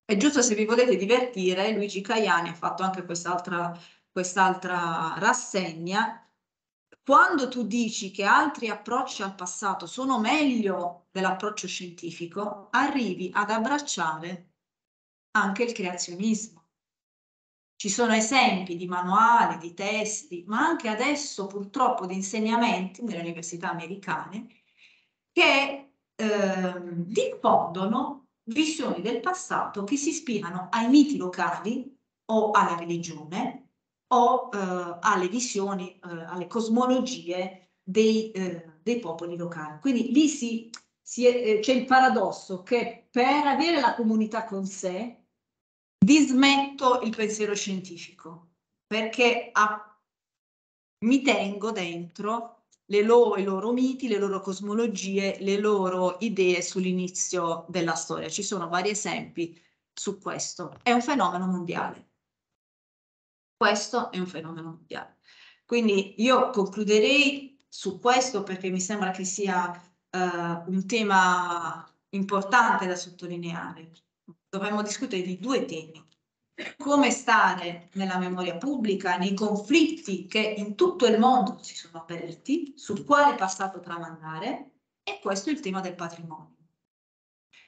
E giusto se vi volete divertire, Luigi Caiani ha fatto anche quest'altra quest'altra rassegna. Quando tu dici che altri approcci al passato sono meglio dell'approccio scientifico, arrivi ad abbracciare anche il creazionismo. Ci sono esempi di manuali, di testi, ma anche adesso purtroppo di insegnamenti nelle università americane che eh, diffondono visioni del passato che si ispirano ai miti locali o alla religione o eh, alle visioni, eh, alle cosmologie dei, eh, dei, popoli locali. Quindi lì si, si eh, c'è il paradosso che per avere la comunità con sé dismetto il pensiero scientifico perché a, mi tengo dentro loro, i loro miti, le loro cosmologie, le loro idee sull'inizio della storia. Ci sono vari esempi su questo. È un fenomeno mondiale. Questo è un fenomeno mondiale. Quindi io concluderei su questo perché mi sembra che sia uh, un tema importante da sottolineare. Dovremmo discutere di due temi come stare nella memoria pubblica, nei conflitti che in tutto il mondo si sono aperti, su quale passato tramandare, e questo è il tema del patrimonio.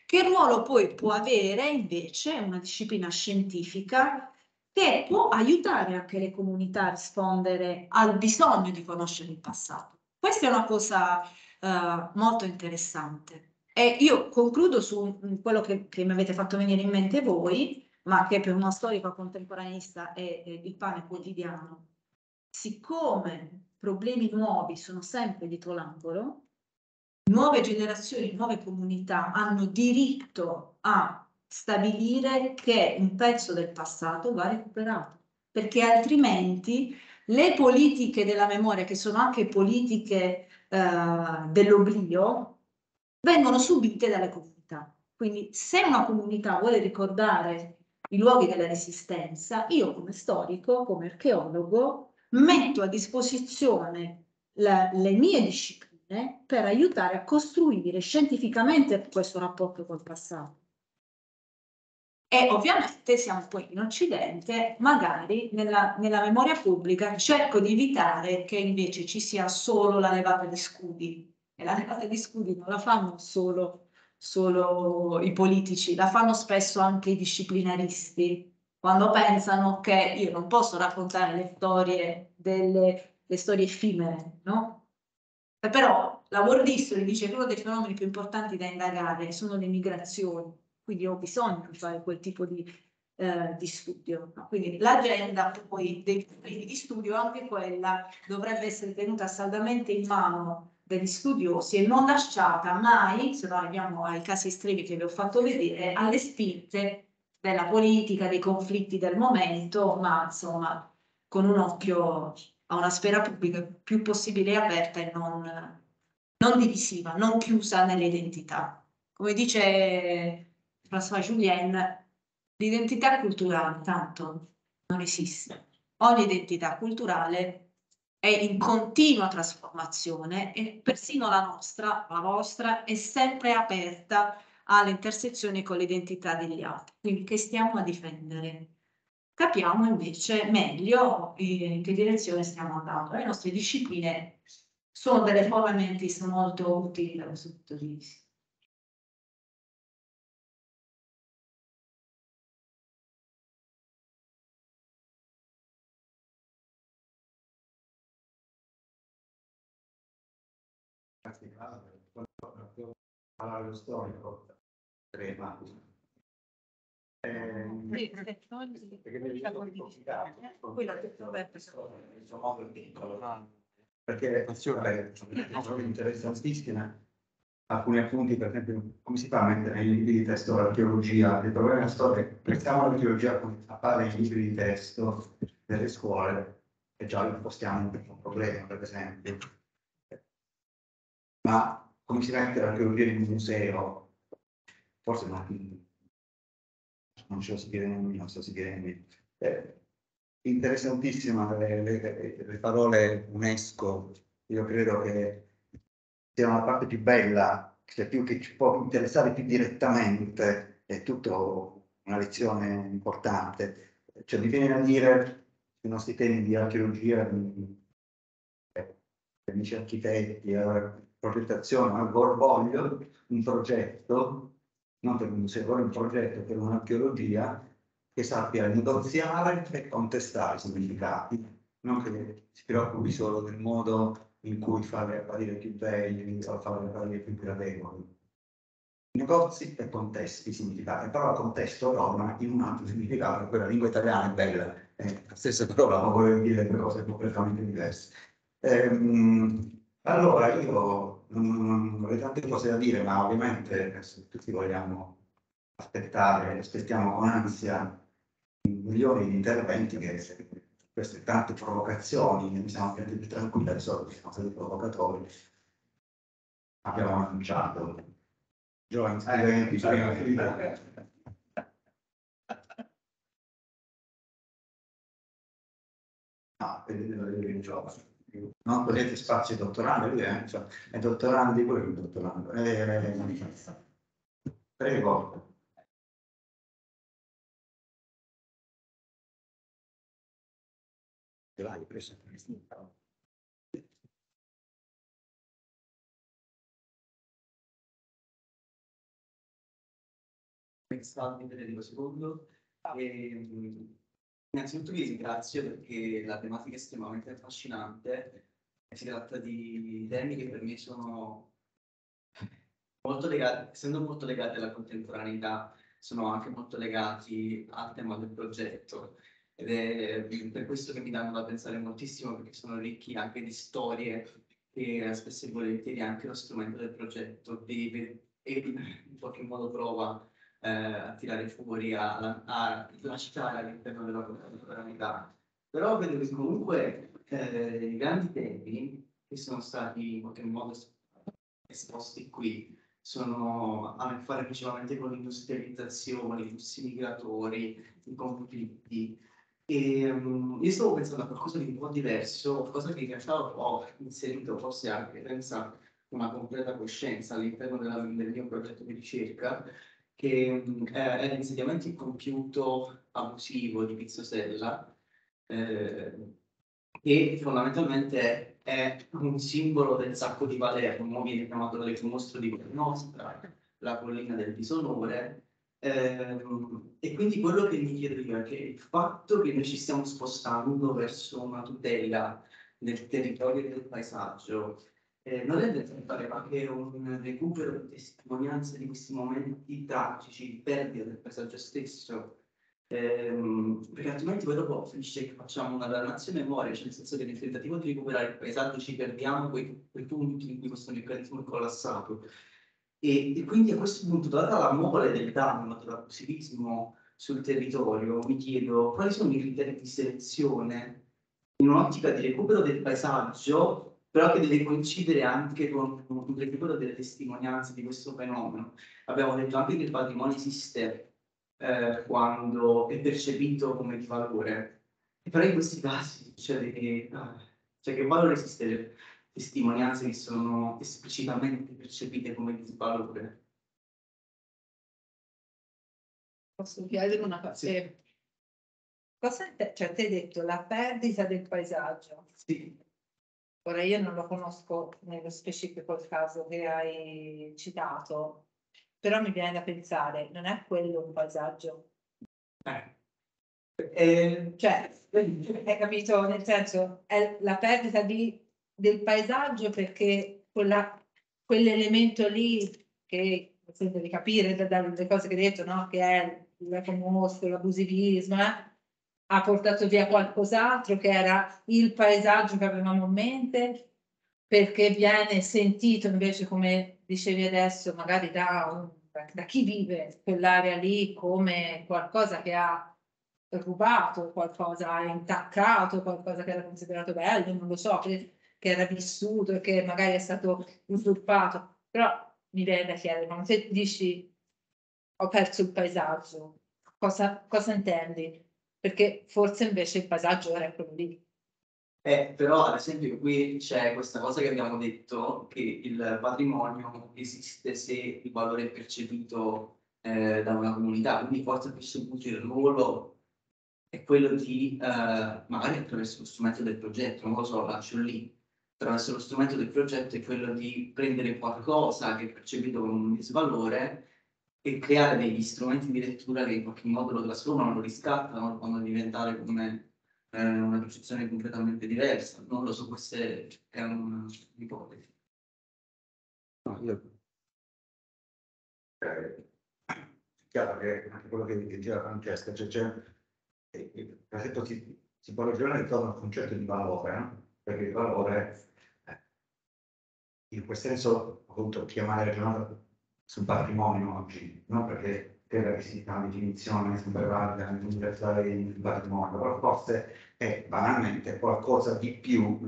Che ruolo poi può avere invece una disciplina scientifica che può aiutare anche le comunità a rispondere al bisogno di conoscere il passato? Questa è una cosa uh, molto interessante. E io concludo su quello che, che mi avete fatto venire in mente voi, ma che per uno storico contemporaneista è, è il pane quotidiano, siccome problemi nuovi sono sempre dietro l'angolo, nuove generazioni, nuove comunità hanno diritto a stabilire che un pezzo del passato va recuperato, perché altrimenti le politiche della memoria, che sono anche politiche eh, dell'oblio, vengono subite dalle comunità. Quindi se una comunità vuole ricordare i luoghi della resistenza, io come storico, come archeologo, metto a disposizione la, le mie discipline per aiutare a costruire scientificamente questo rapporto col passato. E ovviamente siamo poi in Occidente, magari nella, nella, memoria pubblica cerco di evitare che invece ci sia solo la levata di scudi. E la levata di scudi non la fanno solo solo i politici, la fanno spesso anche i disciplinaristi, quando pensano che io non posso raccontare le storie delle le storie effimere, no? Però la World History dice che uno dei fenomeni più importanti da indagare sono le migrazioni, quindi ho bisogno di fare quel tipo di, eh, di studio. No? Quindi l'agenda poi dei libri di studio, anche quella, dovrebbe essere tenuta saldamente in mano degli studiosi e non lasciata mai, se no arriviamo ai casi estremi che vi ho fatto vedere, alle spinte della politica, dei conflitti del momento, ma insomma con un occhio a una sfera pubblica più possibile aperta e non, non divisiva, non chiusa nelle identità. Come dice François Julien, l'identità culturale tanto non esiste. Ogni identità culturale è in continua trasformazione e persino la nostra, la vostra, è sempre aperta alle intersezioni con l'identità degli altri. Quindi che stiamo a difendere? Capiamo invece meglio in che direzione stiamo andando. Le nostre discipline sono delle foramentis molto utili da questo punto di vista. Parallelo storico estrema. Eh, perché mi ricordo complicato. Poi l'ha detto Roberto. Il suo modo è piccolo. Perché vabbè, sono interessantissime alcuni appunti, per esempio, come si fa a mettere nei libri di testo l'archeologia? Il problema storico, mettiamo l'archeologia appare nei libri di testo delle scuole e già lo spostiamo un problema, per esempio. Ma come si mette l'archeologia in un museo? Forse non, non ce lo si chiede nemmeno, non so si chiede nemmeno. Eh, interessantissima le, le, le, parole UNESCO, io credo che sia la parte più bella, cioè più che ci può interessare più direttamente, è tutto una lezione importante. Cioè mi viene a dire sui nostri temi di archeologia, di, eh, amici architetti, eh, progettazione, voglio un progetto, non per un museo, un progetto per un'archeologia che sappia negoziare e contestare i significati, non che si preoccupi solo del modo in cui farli apparire più belli o farli apparire più gradevoli. Negozi e contesti significati. La parola contesto norma in un altro significato, quella lingua italiana è bella, è la stessa parola, ma vuole dire due cose completamente diverse. Ehm, allora, io non, avrei tante cose da dire, ma ovviamente tutti vogliamo aspettare, aspettiamo con ansia milioni di interventi che queste tante provocazioni, mi siamo più tranquilli, adesso siamo stati provocatori, abbiamo annunciato. Join, scriventi, eh, Ah, vedete, in giovane non potete spazi dottorandi, lui è, cioè, è dottorandi, pure il dottorando. Eh, prego. Ce l'hai preso? Salve, Federico Secondo. E, Innanzitutto vi ringrazio perché la tematica è estremamente affascinante. Si tratta di temi che per me sono molto legati, essendo molto legati alla contemporaneità, sono anche molto legati al tema del progetto. Ed è per questo che mi danno da pensare moltissimo perché sono ricchi anche di storie e spesso e volentieri anche lo strumento del progetto deve e in qualche modo prova eh, a tirare fuori, a, a lasciare all'interno della contemporaneità. Però vedo che comunque eh, i grandi temi che sono stati in qualche modo esposti qui sono a che fare principalmente con l'industrializzazione, i flussi migratori, i conflitti. E um, io stavo pensando a qualcosa di un po' diverso, qualcosa che in realtà ho inserito forse anche senza una completa coscienza all'interno del mio progetto di ricerca, che eh, è l'insediamento in abusivo di Pizzosella, eh, che fondamentalmente è un simbolo del sacco di Palermo, viene chiamato dal mostro di Nostra, la collina del disonore, eh, e quindi quello che mi chiedo io è che il fatto che noi ci stiamo spostando verso una tutela del territorio e del paesaggio eh, non è da fare anche un recupero di testimonianze di questi momenti tragici, di perdita del paesaggio stesso, ehm, perché altrimenti poi dopo finisce che facciamo una dannazione memoria, cioè nel senso che nel tentativo di recuperare il paesaggio ci perdiamo quei, quei punti in cui questo meccanismo è collassato. E, e, quindi a questo punto, data la mole del danno dell'abusivismo sul territorio, mi chiedo quali sono i criteri di selezione in un'ottica di recupero del paesaggio però che deve coincidere anche con un recupero delle testimonianze di questo fenomeno. Abbiamo detto anche che il patrimonio esiste eh, quando è percepito come di valore, però in questi casi succede che ah, Cioè che valore esiste le testimonianze che sono esplicitamente percepite come disvalore? Posso chiedere una cosa? Sì. Eh, Cosa cioè, ti hai detto la perdita del paesaggio? Sì, Ora io non lo conosco nello specifico il caso che hai citato, però mi viene da pensare, non è quello un paesaggio? eh. Eh, Cioè, hai capito? Nel senso, è la perdita di- del paesaggio perché quella- quell'elemento lì che sento di capire da- dalle cose che hai detto, no? Che è l'ecomostro, l'abusivismo, eh? Ha portato via qualcos'altro che era il paesaggio che avevamo in mente perché viene sentito invece, come dicevi adesso, magari da, da chi vive quell'area lì come qualcosa che ha rubato, qualcosa ha intaccato, qualcosa che era considerato bello, non lo so, che, che era vissuto e che magari è stato usurpato. Però mi viene da chiedere, ma se dici ho perso il paesaggio, cosa, cosa intendi? Perché forse invece il paesaggio era quello lì. Eh, però ad esempio qui c'è questa cosa che abbiamo detto, che il patrimonio esiste se il valore è percepito eh, da una comunità, quindi forse questo punto il ruolo è quello di, eh, magari attraverso lo strumento del progetto, non lo so, lascio lì, attraverso lo strumento del progetto è quello di prendere qualcosa che è percepito come un disvalore e creare degli strumenti di lettura che in qualche modo lo trasformano, lo riscattano, lo fanno diventare come eh, una percezione completamente diversa. Non lo so, questa è un'ipotesi. No, io... Eh, è chiaro che anche quello che diceva Francesca, cioè, c'è, eh, eh, esempio si, si può ragionare intorno al concetto di valore, no? perché il valore, eh, in questo senso, ho voluto chiamare ragionare sul patrimonio oggi, non perché che sia una definizione sempre valida nell'universale del patrimonio, però forse è banalmente qualcosa di più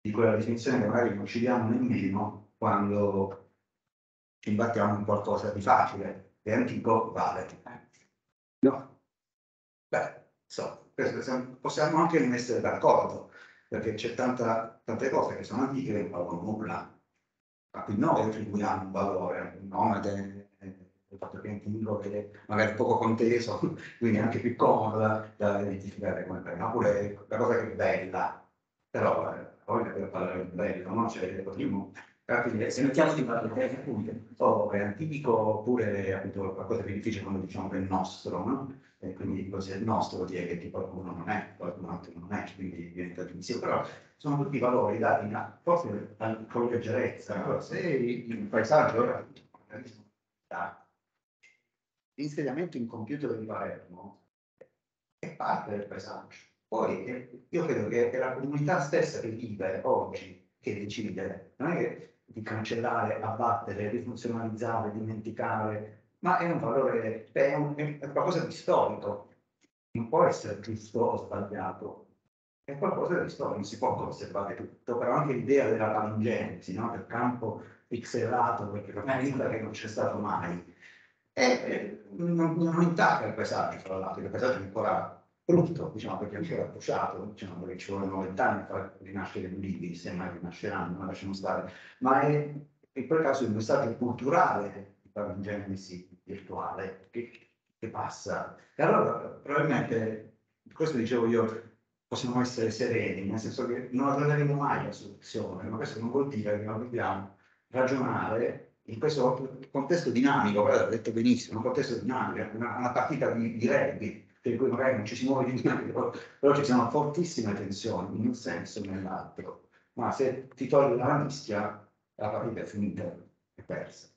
di quella definizione che magari non ci diamo nemmeno quando ci imbattiamo in qualcosa di facile e antico vale. No. Beh, so, possiamo anche non essere d'accordo, perché c'è tante cose che sono antiche che non valgono nulla, a cui noi attribuiamo un valore, un nome de- del fatto che è antico, che è magari poco conteso, quindi anche più comodo da, identificare come bello, ma pure la cosa che è bella, però eh, poi per parlare di bello, no? Cioè, potremmo capire se mettiamo di parlare appunto, o è antico oppure appunto qualcosa di difficile quando diciamo che è nostro, no? E quindi così è il nostro, vuol dire che qualcuno non è, qualcun altro non è, quindi diventa divisivo, però sono tutti valori dati da, forse da- con leggerezza, allora, se il paesaggio da l'insediamento incompiuto di Palermo è parte del paesaggio. Poi eh, io credo che è la comunità stessa che vive oggi che decide, non è che di cancellare, abbattere, rifunzionalizzare, dimenticare, ma è un valore, è, un- è qualcosa di storico, non può essere giusto o sbagliato, è qualcosa di storico, non si può conservare tutto, però anche l'idea della palingenesi, no? del campo pixelato, perché fa finta che non c'è stato mai, e non, non intacca il paesaggio, tra l'altro, il paesaggio è ancora brutto, diciamo, perché è ancora bruciato, diciamo, perché ci vogliono vent'anni per rinascere gli ulivi, se mai rinasceranno, ma lasciamo stare, ma è in quel caso il messaggio culturale di palingenesi virtuale che, che passa. E allora probabilmente, questo dicevo io, possiamo essere sereni, nel senso che non troveremo mai la soluzione, ma questo non vuol dire che non dobbiamo ragionare in questo contesto dinamico, l'ha detto benissimo, un contesto dinamico, una, una partita di, di rugby, per cui magari non ci si muove di dinamico, però ci sono fortissime tensioni, in un senso e nell'altro. Ma se ti togli la mischia, la partita è finita, è persa.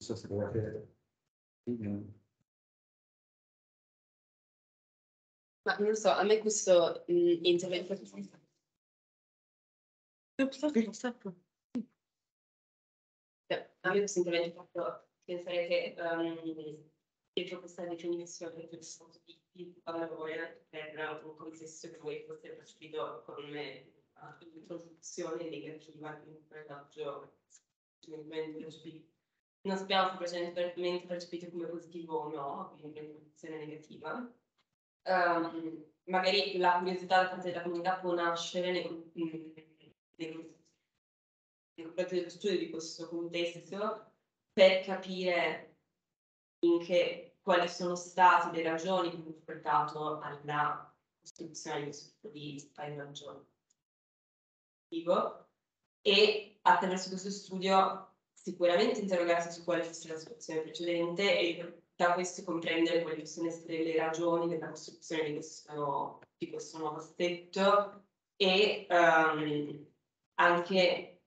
Non so se volete... Ma non lo so, a me questo mh, intervento... Cioè, A me questo intervento fatto pensare che ehm, dietro questa definizione del stato di, di valore per un contesto che voi foste percepito come uh, introduzione negativa di un percepito. Non sappiamo se semplicemente percepito come positivo o no, quindi un'introduzione negativa. Ehm, magari la curiosità da parte della comunità può nascere nei, confronti dello studio di questo contesto per capire che, quali sono state le ragioni che hanno portato alla costruzione di questo tipo di paesaggio e attraverso questo studio sicuramente interrogarsi su quale fosse la situazione precedente e da questo comprendere quali sono state le ragioni della costruzione di questo, di questo nuovo aspetto e um, anche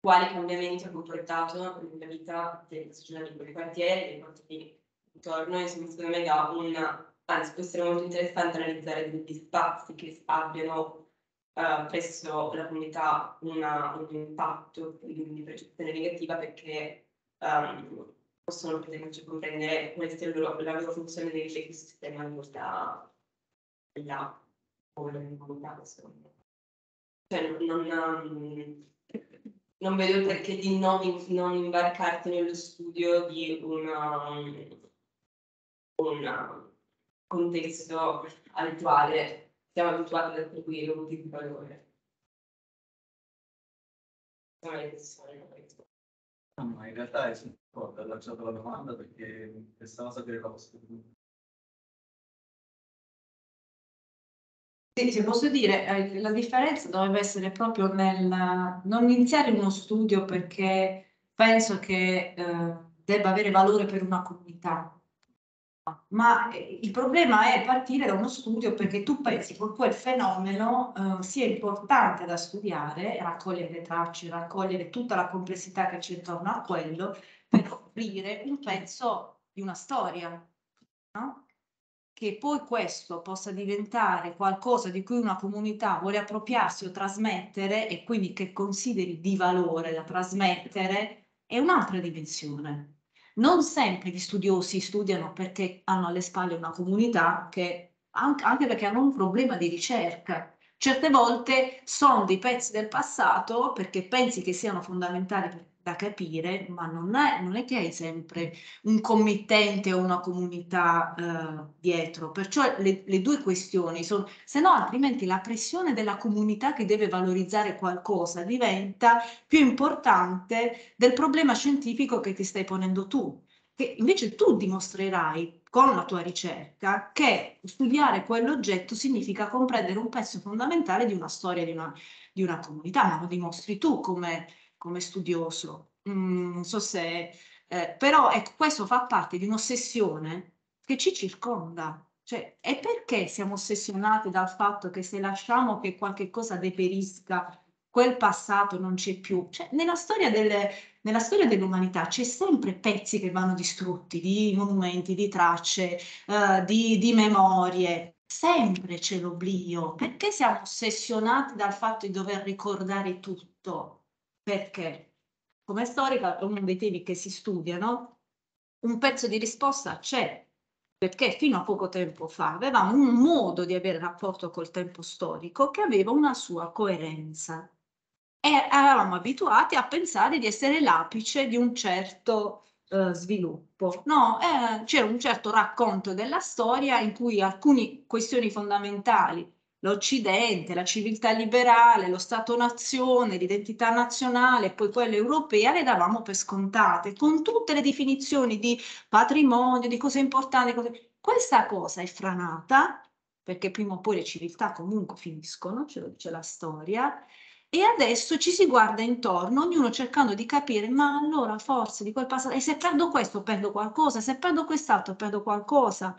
quali cambiamenti ha comportato nella vita delle società di quei quartieri, dei quartieri intorno, insomma secondo me da una, anzi può essere molto interessante analizzare degli spazi che abbiano uh, presso la comunità una, un impatto di percezione negativa perché um, possono praticamente comprendere qual è loro, la loro funzione nell'ecosistema della, della comunità. Cioè, non, non, non vedo perché di non, non imbarcarti nello studio di una, un contesto al quale siamo abituati ad attribuire un tipo di valore. Non è No, ma in realtà è ho lanciato la domanda perché pensavo sapere la vostra Sì, se posso dire, eh, la differenza dovrebbe essere proprio nel non iniziare uno studio perché penso che eh, debba avere valore per una comunità, ma eh, il problema è partire da uno studio perché tu pensi che quel fenomeno eh, sia importante da studiare, raccogliere le tracce, raccogliere tutta la complessità che c'è intorno a quello per offrire un pezzo di una storia, no? che poi questo possa diventare qualcosa di cui una comunità vuole appropriarsi o trasmettere e quindi che consideri di valore da trasmettere, è un'altra dimensione. Non sempre gli studiosi studiano perché hanno alle spalle una comunità che, anche perché hanno un problema di ricerca. Certe volte sono dei pezzi del passato perché pensi che siano fondamentali per da capire, ma non è, non è che hai sempre un committente o una comunità eh, dietro. Perciò le, le, due questioni sono, se no altrimenti la pressione della comunità che deve valorizzare qualcosa diventa più importante del problema scientifico che ti stai ponendo tu. Che invece tu dimostrerai con la tua ricerca che studiare quell'oggetto significa comprendere un pezzo fondamentale di una storia di una, di una comunità, ma lo dimostri tu come come studioso. Mm, non so se... Eh, però ecco, questo fa parte di un'ossessione che ci circonda. Cioè, e perché siamo ossessionati dal fatto che se lasciamo che qualche cosa deperisca, quel passato non c'è più? Cioè, nella storia, delle, nella storia dell'umanità c'è sempre pezzi che vanno distrutti, di monumenti, di tracce, eh, di, di memorie. Sempre c'è l'oblio. Perché siamo ossessionati dal fatto di dover ricordare tutto? Perché? Come storica uno dei temi che si studiano, un pezzo di risposta c'è, perché fino a poco tempo fa avevamo un modo di avere rapporto col tempo storico che aveva una sua coerenza e eravamo abituati a pensare di essere l'apice di un certo eh, sviluppo. No, eh, c'era un certo racconto della storia in cui alcune questioni fondamentali l'Occidente, la civiltà liberale, lo Stato-nazione, l'identità nazionale e poi quella europea le davamo per scontate, con tutte le definizioni di patrimonio, di cose importanti. Cose... Questa cosa è franata, perché prima o poi le civiltà comunque finiscono, ce lo dice la storia, e adesso ci si guarda intorno, ognuno cercando di capire, ma allora forse di quel passato, e se perdo questo perdo qualcosa, se perdo quest'altro perdo qualcosa.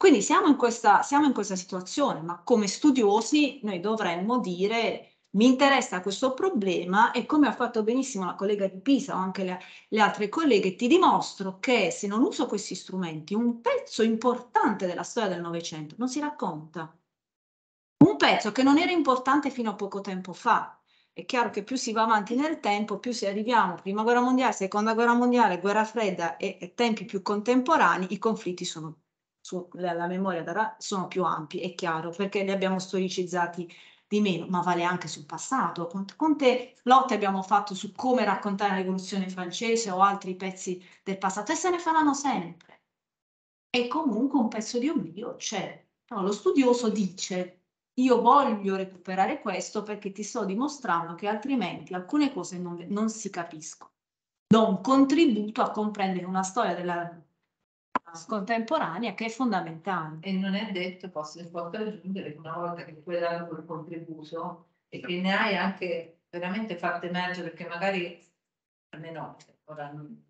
Quindi siamo in, questa, siamo in questa situazione, ma come studiosi noi dovremmo dire mi interessa questo problema e come ha fatto benissimo la collega di Pisa o anche le, le, altre colleghe, ti dimostro che se non uso questi strumenti, un pezzo importante della storia del Novecento non si racconta. Un pezzo che non era importante fino a poco tempo fa. È chiaro che più si va avanti nel tempo, più si arriviamo, prima guerra mondiale, seconda guerra mondiale, guerra fredda e, e tempi più contemporanei, i conflitti sono sulla memoria darà, sono più ampi, è chiaro, perché li abbiamo storicizzati di meno, ma vale anche sul passato. Quante, quante lotte abbiamo fatto su come raccontare la rivoluzione francese o altri pezzi del passato e se ne faranno sempre. E comunque un pezzo di oblio c'è. No, lo studioso dice io voglio recuperare questo perché ti sto dimostrando che altrimenti alcune cose non, non si capiscono. Do un contributo a comprendere una storia della contemporanea che è fondamentale. E non è detto, posso, posso aggiungere che una volta che tu hai dato quel contributo e che ne hai anche veramente fatto emergere, perché magari, almeno ora non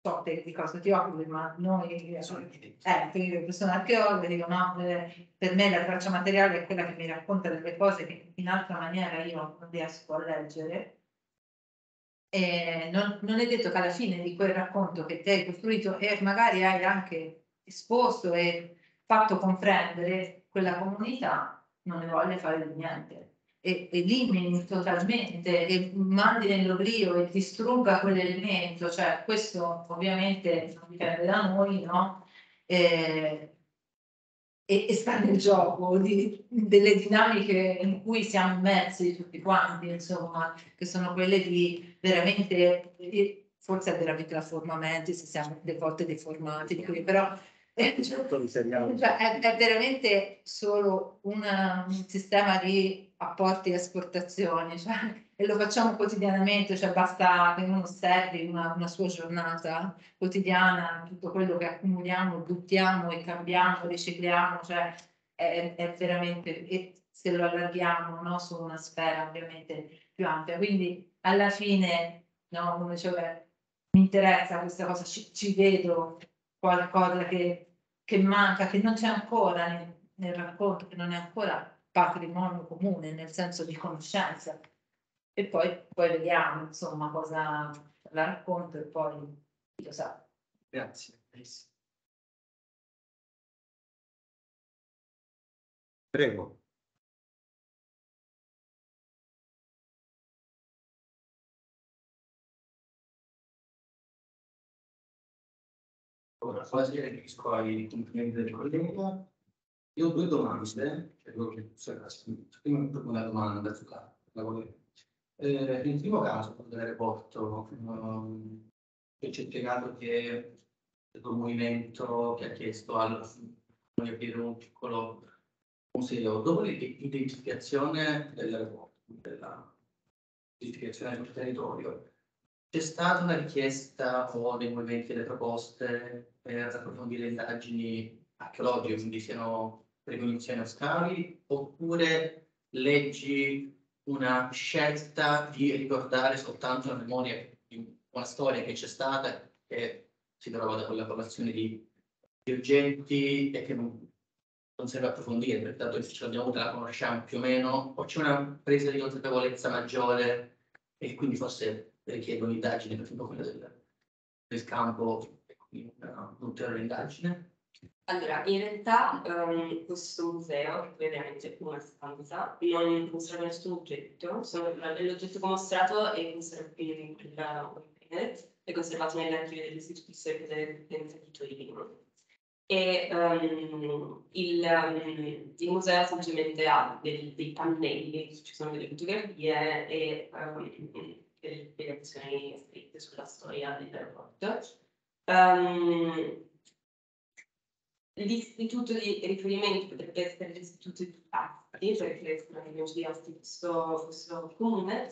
so te di cosa ti occupi, ma noi, eh, io sono archeologo, dico no, eh, per me la traccia materiale è quella che mi racconta delle cose che in altra maniera io non riesco a leggere. E non, non è detto che alla fine di quel racconto che ti hai costruito e magari hai anche esposto e fatto comprendere quella comunità, non ne voglia fare niente e elimini totalmente e mandi nell'oblio e distrugga quell'elemento, cioè questo ovviamente non dipende da noi, no? E, e, e sta nel gioco di, delle dinamiche in cui siamo immersi tutti quanti, insomma, che sono quelle di veramente, forse è veramente la forma mentis, siamo delle volte deformati, di cui, però eh, cioè, è, è, veramente solo una, un sistema di apporti e esportazioni, cioè, e lo facciamo quotidianamente, cioè basta che uno osservi una, una, sua giornata quotidiana, tutto quello che accumuliamo, buttiamo e cambiamo, ricicliamo, cioè è, è veramente, e se lo allarghiamo no, su una sfera ovviamente più ampia. Quindi alla fine, no, come diceva, mi interessa questa cosa, ci, ci vedo qualcosa che, che manca, che non c'è ancora nel, nel racconto, che non è ancora patrimonio comune, nel senso di conoscenza. E poi, poi vediamo, insomma, cosa la racconto e poi chi lo sa. Grazie. Prego. Ora, quasi riesco ai complimenti del collega. Io ho due domande, che quello che prima una domanda sulla lavoro. Eh, nel primo caso, quello dell'aeroporto, um, ci ha spiegato che un movimento che ha chiesto al di aprire un piccolo museo. Dopo l'identificazione dell'aeroporto, della sul territorio, c'è stata una richiesta o dei movimenti, delle proposte per approfondire indagini archeologiche, quindi siano precognizioni o scavi, oppure leggi una scelta di ricordare soltanto la memoria di una storia che c'è stata, che si trova da quella popolazione di, di oggetti e che non, non serve approfondire, perché dato che ce l'abbiamo avuta la conosciamo più o meno, o c'è una presa di consapevolezza maggiore e quindi forse richiede un'indagine, per esempio quella del, del campo, quindi un'ulteriore indagine. Allora, in realtà um, questo museo, che è veramente una stanza, non conserva nessun oggetto, l'oggetto che ho mostrato è conservato è conservato nell'archivio dell'Istituto Storico delle Competenze di Torino. E um, il, um, il, museo semplicemente ha dei, dei pannelli, ci sono delle fotografie e delle spiegazioni scritte sulla storia dell'aeroporto. Um, L'istituto di riferimento potrebbe essere l'istituto di Asti, perché la tecnologia fosse, fosse comune,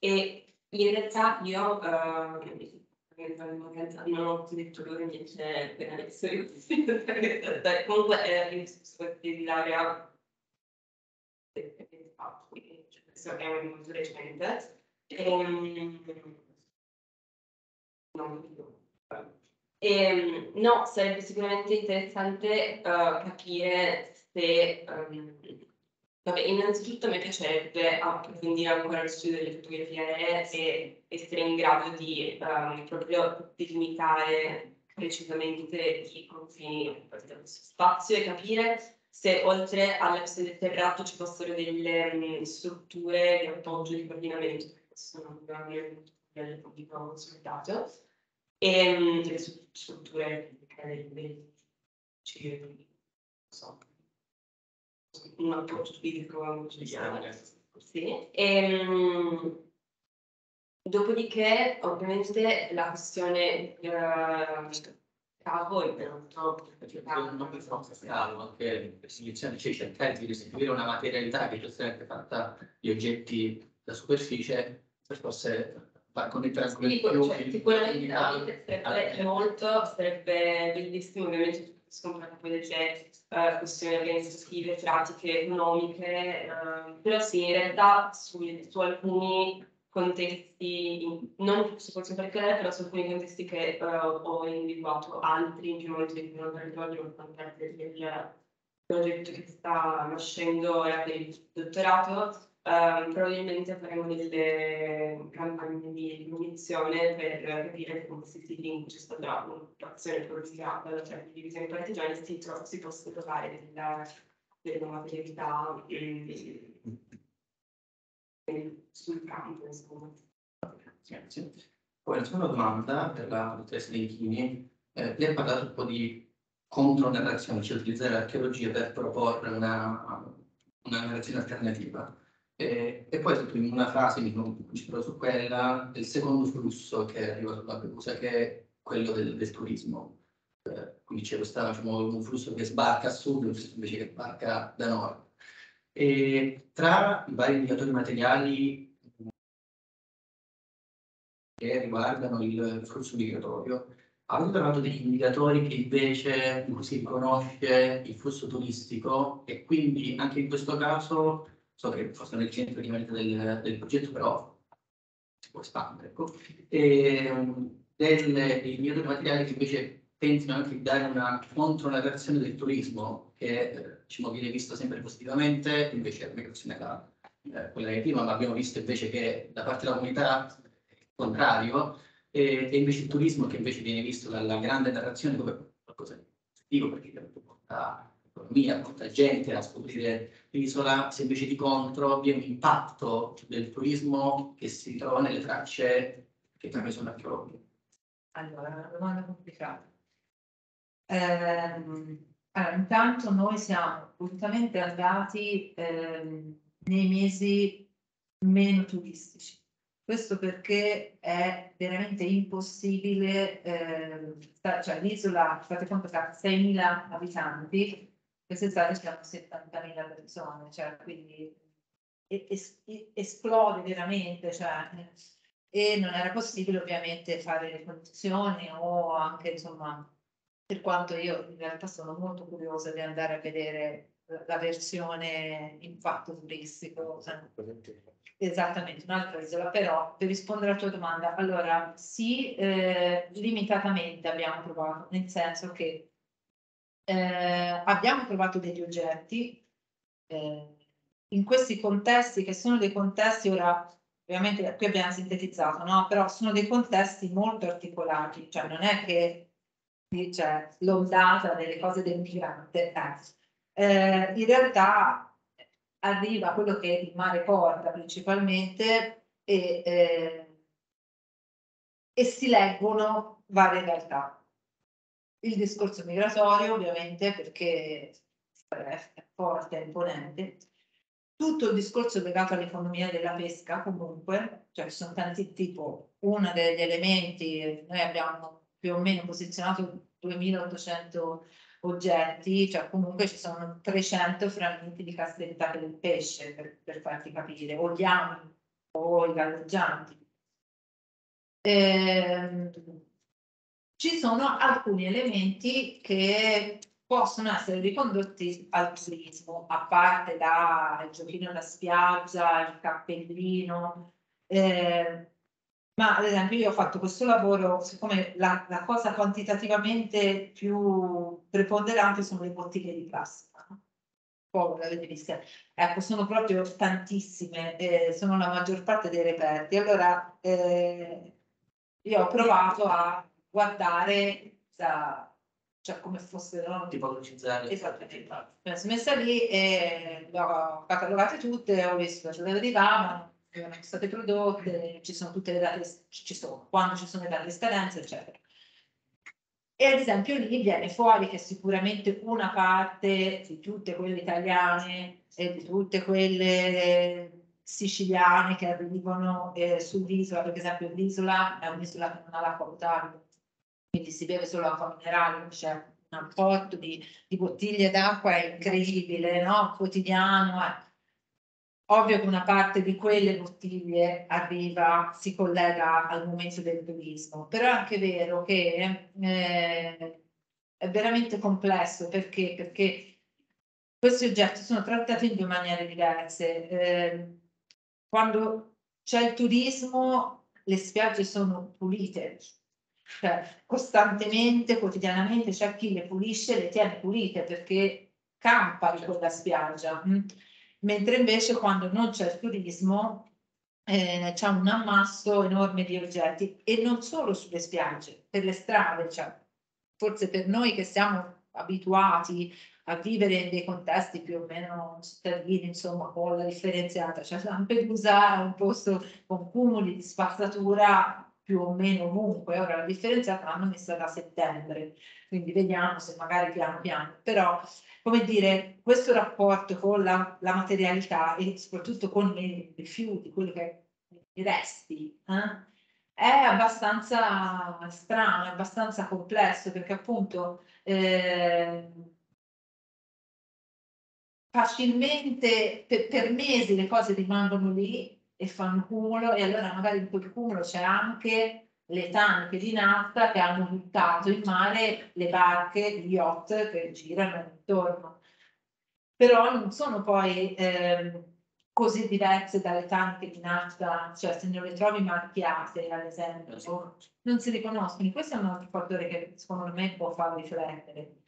e in realtà io eh, non ho detto loro niente per adesso, comunque è l'istituto di laurea questo è molto recente. E, non, e, no, sarebbe sicuramente interessante uh, capire se, um, vabbè, innanzitutto a me piacerebbe approfondire ancora lo studio delle fotografie aeree e essere in grado di um, proprio delimitare precisamente i confini dello spazio e capire se oltre all'asse del terrato ci fossero delle um, strutture di appoggio di coordinamento possono avere il pubblico consolidato e um, delle strutture del so, un approccio fisico sì. e, um, dopodiché ovviamente la questione uh, per altro Cioè, non per forza scalo, anche per selezione, cioè cercare di restituire una materialità che è giustamente fatta di oggetti da superficie, per forse far connettere anche Sì, più cioè, il- sicuramente il- sarebbe molto, sarebbe bellissimo ovviamente scomparire poi delle eh, questioni organizzative, pratiche, economiche, eh, però sì, in realtà su, su alcuni contesti, non su questo particolare, però su alcuni contesti che eh, ho individuato altri in Piemonte che non territorio fanno parte del progetto che sta nascendo ora per il dottorato, Ehm, probabilmente faremo delle campagne di comunicazione per capire come si siti in cui c'è stata un'azione politica cioè di divisione partigiani si, si possono trovare della, delle materialità eh, eh, sul campo, insomma. Grazie. Poi la seconda domanda per la dottoressa Lenchini, eh, lei ha parlato un po' di contronarrazione, cioè utilizzare l'archeologia per proporre una, una narrazione alternativa. Eh, e poi in una frase mi concentro su quella del secondo flusso che arriva sulla Perusa, che è quello del, del turismo. Eh, quindi c'è questa, diciamo, un flusso che sbarca a sud, un flusso invece che sbarca da nord. E tra i vari indicatori materiali che riguardano il flusso migratorio, avete trovato degli indicatori che invece in cui si riconosce il flusso turistico e quindi anche in questo caso, so che forse nel centro di merito del, del progetto, però si può espandere, ecco, e, um, delle- degli indicatori materiali che invece pensino anche di dare una contronarrazione del turismo che diciamo, viene visto sempre positivamente, invece la migrazione era eh, quella negativa, ma abbiamo visto invece che da parte della comunità è il contrario, e, e invece il turismo che invece viene visto dalla grande narrazione come qualcosa di positivo perché porta economia, porta gente a scoprire l'isola, se invece di contro vi è un impatto del turismo che si trova nelle tracce che me sono archeologiche. Allora, una domanda complicata. Ehm, allora, intanto noi siamo volutamente andati ehm, nei mesi meno turistici. Questo perché è veramente impossibile, ehm, sta- cioè l'isola, fate conto ha 6.000 abitanti, quest'estate siamo 70.000 persone, cioè quindi es- esplode veramente, cioè, e non era possibile ovviamente fare le condizioni o anche insomma per quanto io in realtà sono molto curiosa di andare a vedere la versione impatto turistico esattamente un'altra isola però per rispondere alla tua domanda allora sì eh, limitatamente abbiamo provato nel senso che eh, abbiamo trovato degli oggetti eh, in questi contesti che sono dei contesti ora ovviamente qui abbiamo sintetizzato no però sono dei contesti molto articolati cioè non è che c'è l'ondata delle cose del migrante eh. Eh, in realtà arriva quello che il mare porta principalmente e, eh, e si leggono varie realtà il discorso migratorio ovviamente perché è forte, è imponente tutto il discorso legato all'economia della pesca comunque, cioè ci sono tanti tipo, uno degli elementi, noi abbiamo più o meno posizionato 2800 oggetti, cioè comunque ci sono 300 frammenti di castellità del pesce per, per farti capire, o gli ami o i galleggianti. Ehm, ci sono alcuni elementi che possono essere ricondotti al turismo, a parte il giochino da spiaggia, il cappellino, eh, ma ad esempio io ho fatto questo lavoro, siccome la, la cosa quantitativamente più preponderante sono le bottiglie di plastica. no? Poi l'avete vista. Ecco, sono proprio tantissime, eh, sono la maggior parte dei reperti. Allora, eh, io ho provato a guardare da- cioè come fossero Tipologizzare. Esattamente. Mi sono messa lì e le ho catalogate tutte, ho visto da dove arrivavano, erano state prodotte, ci sono tutte le date, ci sono, quando ci sono le date di scadenza, eccetera. E ad esempio lì viene fuori che sicuramente una parte di tutte quelle italiane e di tutte quelle siciliane che arrivano eh, sull'isola, per esempio l'isola è un'isola che non ha l'acqua potabile, quindi si beve solo acqua minerale, c'è un apporto di, di bottiglie d'acqua incredibile, no? quotidiano. eh. Ovvio che una parte di quelle bottiglie arriva, si collega al momento del turismo, però è anche vero che eh, è veramente complesso perché, perché questi oggetti sono trattati in due maniere diverse. Eh, quando c'è il turismo, le spiagge sono pulite, cioè costantemente, quotidianamente c'è chi le pulisce e le tiene pulite perché campa in quella spiaggia. mm? Mentre invece quando non c'è il turismo eh, c'è un ammasso enorme di oggetti e non solo sulle spiagge, per le strade, cioè, forse per noi che siamo abituati a vivere in dei contesti più o meno cittadini, insomma, con la differenziata, cioè Lampedusa è un posto con cumuli di spazzatura più o meno ovunque, ora la differenziata l'hanno messa da settembre, quindi vediamo se magari piano piano, però come dire, questo rapporto con la, la materialità e soprattutto con i rifiuti, quelli che i resti, eh, è abbastanza strano, è abbastanza complesso perché appunto eh, facilmente per, per mesi le cose rimangono lì e fanno cumulo e allora magari in quel cumulo c'è anche le tanche di nafta che hanno buttato in mare le barche, gli yacht che girano intorno. Però non sono poi ehm, così diverse dalle tanche di nafta, cioè se non le trovi marchiate ad esempio, non si riconoscono. Questo è un altro fattore che secondo me può far riflettere.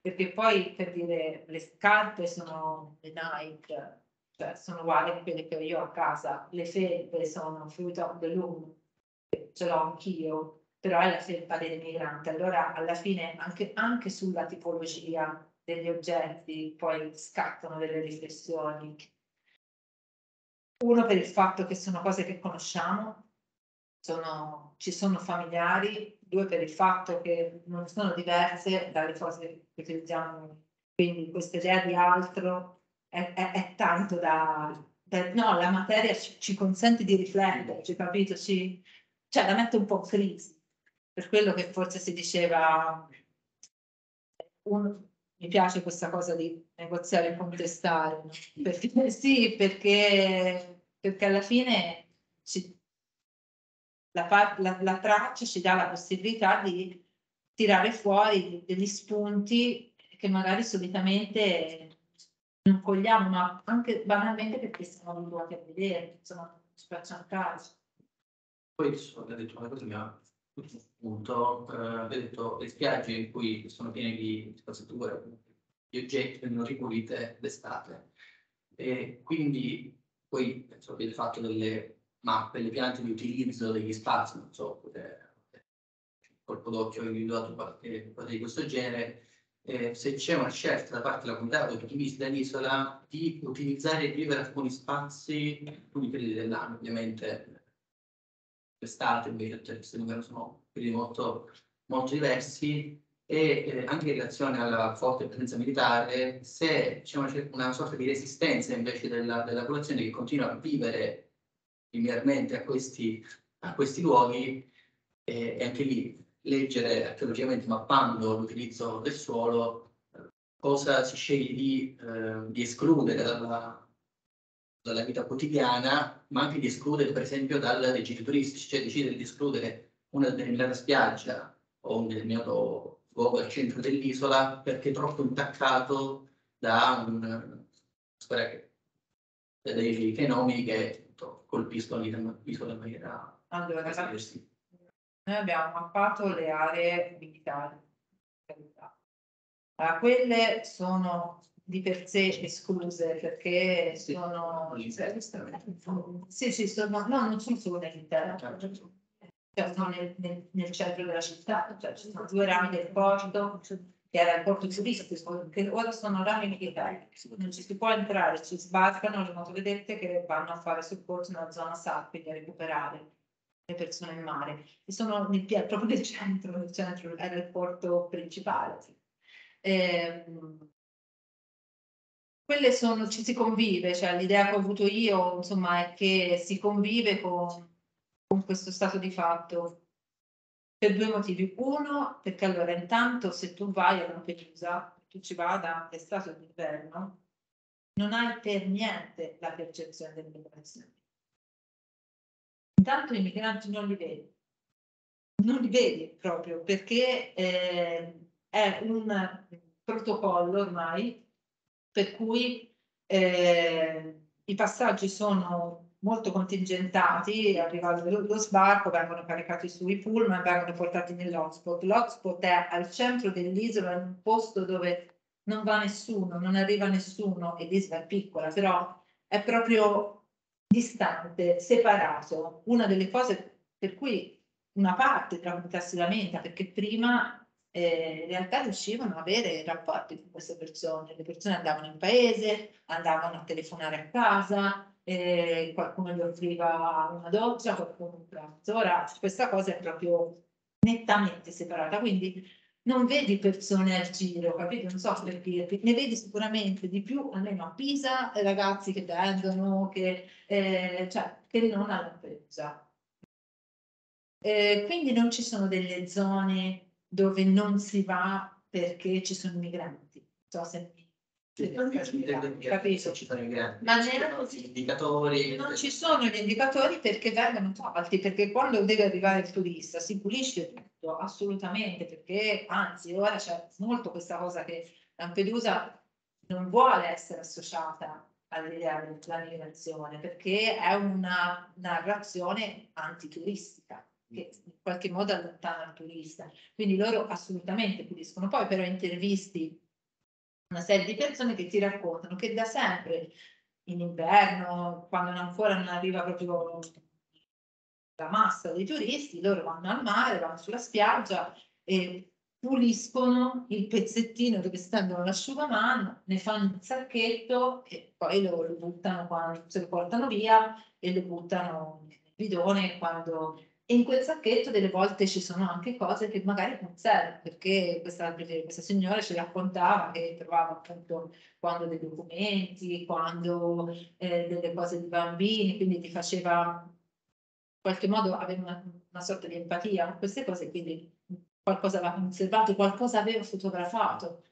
Perché poi per dire le scarpe sono le Nike, cioè sono uguali a quelle che ho io a casa, le felpe sono Fruit of the Loom, ce l'ho anch'io, però è la felpa dell'immigrante. Allora alla fine anche, anche sulla tipologia degli oggetti poi scattano delle riflessioni. Uno per il fatto che sono cose che conosciamo, sono, ci sono familiari, due per il fatto che non sono diverse dalle cose che utilizziamo. Quindi questa idea di altro è, è, è tanto da, da- No, la materia ci, ci consente di rifletterci, capito? Ci, cioè la mette un po' in crisi. Per quello che forse si diceva... un- mi piace questa cosa di negoziare e contestare, no? perché, sì, perché, perché alla fine ci, la, la, la traccia ci dà la possibilità di tirare fuori degli spunti che magari solitamente non cogliamo, ma anche banalmente perché siamo abituati a vedere, insomma, ci facciamo caso. Poi ha detto una cosa che mi ha appunto, eh, ha detto le spiagge in cui sono piene di spazzatura, di oggetti vengono ripulite d'estate. E quindi poi penso avete fatto delle mappe, le piante di utilizzo degli spazi, non so, potete, colpo d'occhio individuato qualche cosa di questo genere, eh, se c'è una scelta da parte della comunità o di chi visita l'isola di utilizzare e vivere alcuni spazi, alcuni periodi dell'anno, ovviamente. L'estate invece questi numeri sono periodi molto, molto diversi. E eh, anche in relazione alla forte presenza militare, se c'è una, una sorta di resistenza invece della, della popolazione che continua a vivere linearmente a questi, a questi luoghi, eh, anche lì leggere archeologicamente mappando l'utilizzo del suolo, eh, cosa si sceglie di, eh, di escludere dalla, dalla vita quotidiana, ma anche di escludere, per esempio, dal, dai giri turistici, cioè decidere di escludere una determinata spiaggia o un determinato luogo al centro dell'isola perché troppo intaccato da un, spera che- da dei fenomeni che colpiscono l'isola l'isola in maniera Allora, diversa. Noi abbiamo mappato le aree militari. Allora, quelle sono di per sé escluse perché Sì. sono... Sì, sì, sono, no, non sono solo nell'interno, cioè sono nel, nel- nel centro della città, cioè ci sono due rami del porto, che era il porto turistico, che ora sono rami militari, non ci si può entrare, ci sbarcano le motovedette che vanno a fare soccorso nella zona SAR, quindi a recuperare persone in mare. E sono nel, proprio nel centro, nel centro, porto principale. sì. Ehm, quelle sono, ci si convive, cioè l'idea che ho avuto io, insomma, è che si convive con, con questo stato di fatto. per due motivi. Uno, perché allora intanto se tu vai a Lampedusa, tu ci vada estate o d'inverno, non hai per niente la percezione dell'immigrazione. Intanto i migranti non li vedi, non li vedi proprio perché eh, è un protocollo ormai per cui eh, i passaggi sono molto contingentati, arriva lo, sbarco, vengono caricati sui pullman, vengono portati nell'hotspot. L'hotspot è al centro dell'isola, in un posto dove non va nessuno, non arriva nessuno, e l'isola è piccola, però è proprio distante, separato. Una delle cose per cui una parte della comunità si lamenta, perché prima eh, in realtà riuscivano ad avere rapporti con queste persone. Le persone andavano in paese, andavano a telefonare a casa, eh, qualcuno gli offriva una doccia, qualcuno un pranzo. Ora questa cosa è proprio nettamente separata, quindi non vedi persone al giro, capito? Non so per dirti, ne vedi sicuramente di più, almeno a Pisa, ragazzi che vendono, che, eh, cioè, che non a Lampedusa. Eh, quindi non ci sono delle zone dove non si va perché ci sono migranti. Non so se Capito? Ci sono i grandi, Ma gli indicatori. Non ci sono gli indicatori perché vengono tolti, perché quando deve arrivare il turista si pulisce tutto, assolutamente, perché anzi ora c'è molto questa cosa che Lampedusa non vuole essere associata all'idea della perché è una narrazione antituristica che in qualche modo allontana il turista. Quindi loro assolutamente puliscono. Poi però intervisti una serie di persone che ti raccontano che da sempre in inverno, quando ancora non arriva proprio la massa dei turisti, loro vanno al mare, vanno sulla spiaggia e puliscono il pezzettino dove stendono l'asciugamano, ne fanno un sacchetto e poi lo, lo buttano quando se lo portano via e lo buttano nel bidone quando e in quel sacchetto delle volte ci sono anche cose che magari conservano, perché questa, questa signora ci raccontava che trovava appunto quando dei documenti, quando eh, delle cose di bambini, quindi ti faceva in qualche modo aveva una, una sorta di empatia con queste cose, quindi qualcosa aveva conservato, qualcosa aveva fotografato.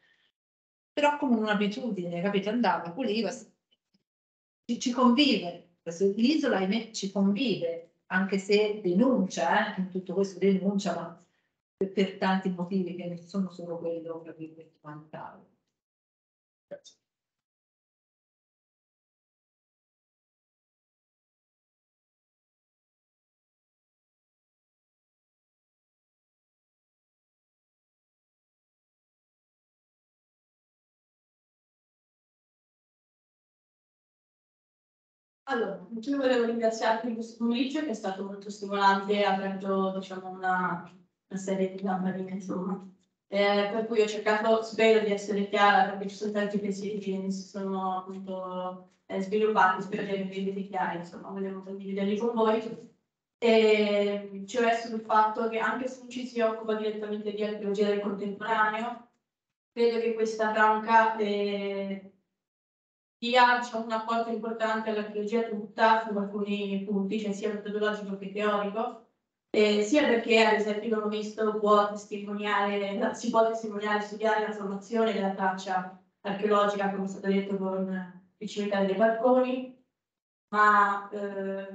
Però come un'abitudine, capito? Andava, puliva, ci, ci convive. L'isola, ahimè, ci convive, anche se denuncia, eh, in tutto questo denuncia, ma per, per tanti motivi che non sono solo quello che vi umanitario. Allora, io volevo ringraziarti per questo pomeriggio che è stato molto stimolante e ha aperto diciamo, una, una serie di lampadine, insomma. Eh, per cui ho cercato, spero di essere chiara, perché ci sono tanti pensieri che si sono appunto eh, sviluppati, spero di averli renditi chiari, insomma, volevo condividerli con voi. E ci ho messo sul fatto che anche se non ci si occupa direttamente di archeologia del contemporaneo, credo che questa branca eh, diciamo, un apporto importante all'archeologia tutta su alcuni punti, cioè sia metodologico che teorico, eh, sia perché ad esempio visto può testimoniare, si può testimoniare studiare la formazione della traccia archeologica, come è stato detto con il cimitero dei Barconi, ma eh,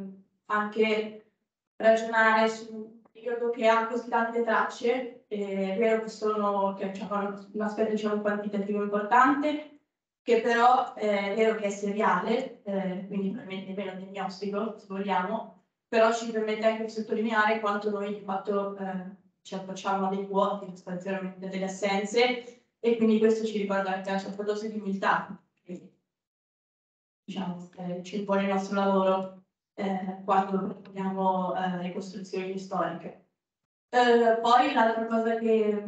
anche ragionare su un periodo che ha così tante tracce, eh, è vero che sono che hanno un aspetto diciamo, quantitativo importante, che però eh, è vero che è seriale, eh, quindi probabilmente meno diagnostico, se vogliamo, però ci permette anche di sottolineare quanto noi di fatto eh, ci approcciamo a dei vuoti, sostanzialmente delle assenze, e quindi questo ci ricorda anche una certa dose di umiltà, che diciamo, eh, ci impone il nostro lavoro eh, quando proponiamo eh, ricostruzioni storiche. Eh, poi l'altra cosa che...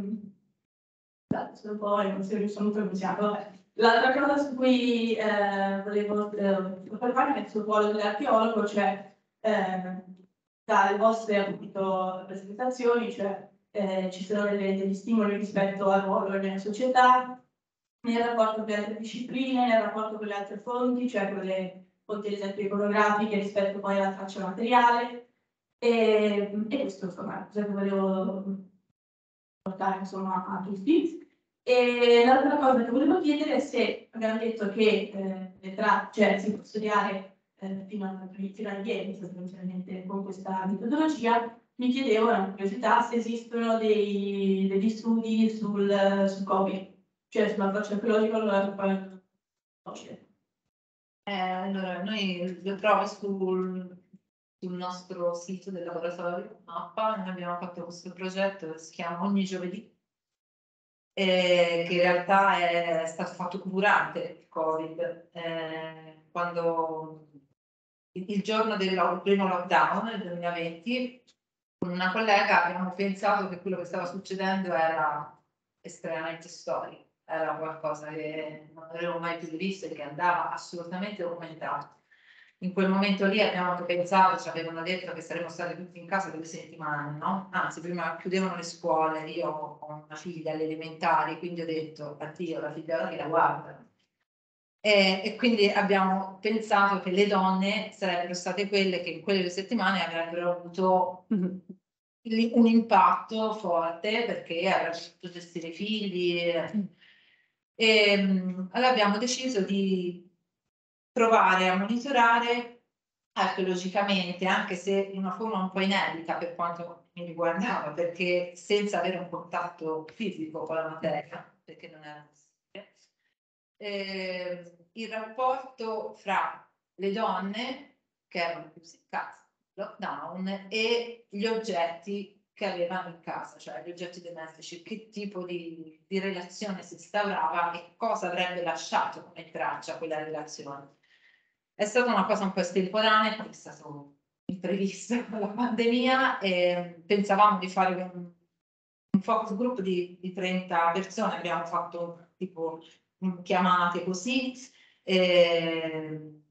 Scusate, sono un po' emozioni, sono pronunciato, vabbè. L'altra cosa su cui eh, volevo eh, parlarvi è sul ruolo dell'archeologo, cioè eh, dalle vostre appunto, presentazioni, cioè eh, ci sono delle- degli stimoli rispetto al ruolo nella società, nel rapporto con le altre discipline, nel rapporto con le altre fonti, cioè con le fonti ad esempio iconografiche rispetto poi alla traccia materiale, E, e questo insomma cosa che volevo portare insomma a tutti. E l'altra cosa che volevo chiedere è se abbiamo detto che eh, le tra- cioè, si può studiare eh, fino, a, fino a ieri sostanzialmente con questa metodologia, mi chiedevo, una curiosità, se esistono dei, degli studi sul, sul Covid, cioè sull'approccio archeologico allora poi eh, allora, noi lo trovi sul, sul nostro sito del laboratorio Mappa, noi abbiamo fatto questo progetto che si chiama Ogni giovedì, eh, che in realtà è stato fatto durante il Covid, eh, quando il giorno del primo lockdown nel 2020, con una collega abbiamo pensato che quello che stava succedendo era estremamente storico, era qualcosa che non avevo mai più visto e che andava assolutamente documentato. In quel momento lì abbiamo anche pensato, ci avevano detto che saremmo stati tutti in casa due settimane, no? Anzi, prima chiudevano le scuole, io ho una figlia alle elementari, quindi ho detto addio, la figliola che la guarda, e, e, quindi abbiamo pensato che le donne sarebbero state quelle che in quelle due settimane avrebbero avuto un impatto forte perché avrebbero potuto gestire i figli. E, allora abbiamo deciso di provare a monitorare archeologicamente, anche se in una forma un po' inedita per quanto mi riguardava, perché senza avere un contatto fisico con la materia, perché non era eh, il rapporto fra le donne che erano chiuse in casa, lockdown, e gli oggetti che avevano in casa, cioè gli oggetti domestici, che tipo di, di relazione si instaurava e cosa avrebbe lasciato come traccia quella relazione. È stata una cosa un po' estemporanea, perché è stato imprevisto con la pandemia e pensavamo di fare un, un focus group di, di 30 persone, abbiamo fatto tipo chiamate così. E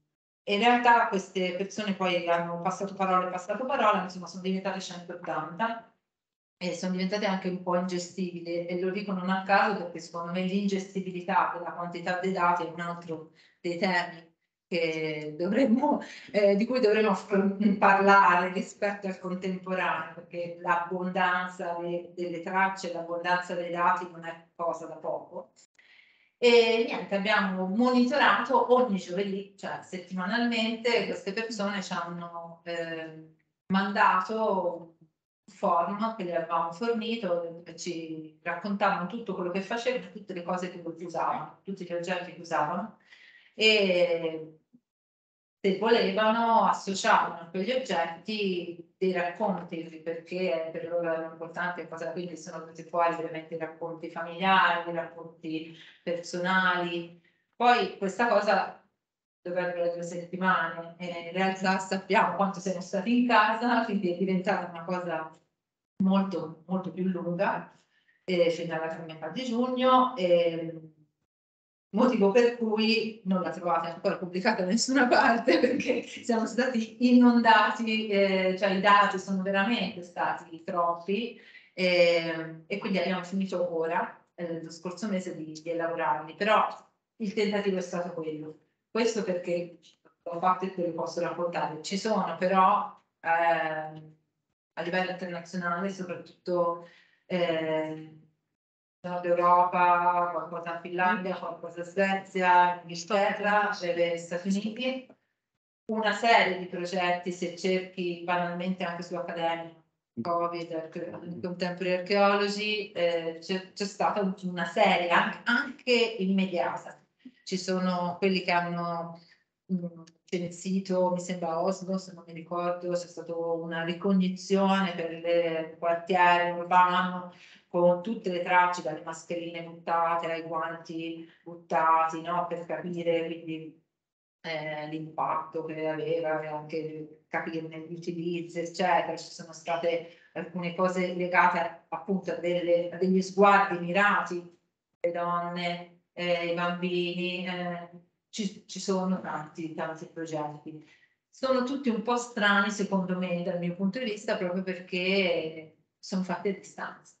in realtà queste persone poi hanno passato parola e passato parola, insomma sono diventate 180 e sono diventate anche un po' ingestibili e lo dico non a caso perché secondo me l'ingestibilità della quantità dei dati è un altro dei temi dovremmo, eh, di cui dovremmo parlare rispetto al contemporaneo perché l'abbondanza delle tracce, l'abbondanza dei dati non è cosa da poco e niente, abbiamo monitorato ogni giovedì, cioè settimanalmente, queste persone ci hanno eh, mandato un form che le avevamo fornito, ci raccontavano tutto quello che facevano, tutte le cose che usavano, tutti gli oggetti che usavano. E se volevano associavano a quegli oggetti dei racconti, perché per loro era importante cosa, quindi sono venuti fuori ovviamente racconti familiari, racconti personali. Poi questa cosa dovrebbero due settimane e in realtà sappiamo quanto siamo stati in casa, quindi è diventata una cosa molto, molto più lunga, eh, fino alla prima metà di giugno. E, motivo per cui non la trovate ancora pubblicata da nessuna parte perché siamo stati inondati, eh, cioè i dati sono veramente stati troppi eh, e quindi abbiamo finito ora, eh, lo scorso mese, di, di, elaborarli, però il tentativo è stato quello. Questo perché ho fatto e te lo posso raccontare. Ci sono però ehm, a livello internazionale, soprattutto eh, Nord Europa, qualcosa in Finlandia, qualcosa in Svezia, Inghilterra, negli Stati Uniti. Una serie di progetti, se cerchi banalmente anche su Accademia, Covid, Contemporary Archaeology, eh, c'è, stata una serie anche, immediata. Ci sono quelli che hanno mh, censito, mi sembra Oslo, se non mi ricordo, c'è stata una ricognizione per il quartiere urbano con tutte le tracce, dalle mascherine buttate ai guanti buttati, no? per capire quindi eh, l'impatto che aveva e anche capirne gli utilizzi, eccetera. Ci sono state alcune cose legate appunto a, delle, a degli sguardi mirati le donne, eh, i bambini, eh, ci, ci sono tanti, tanti progetti. Sono tutti un po' strani secondo me dal mio punto di vista proprio perché sono fatti a distanza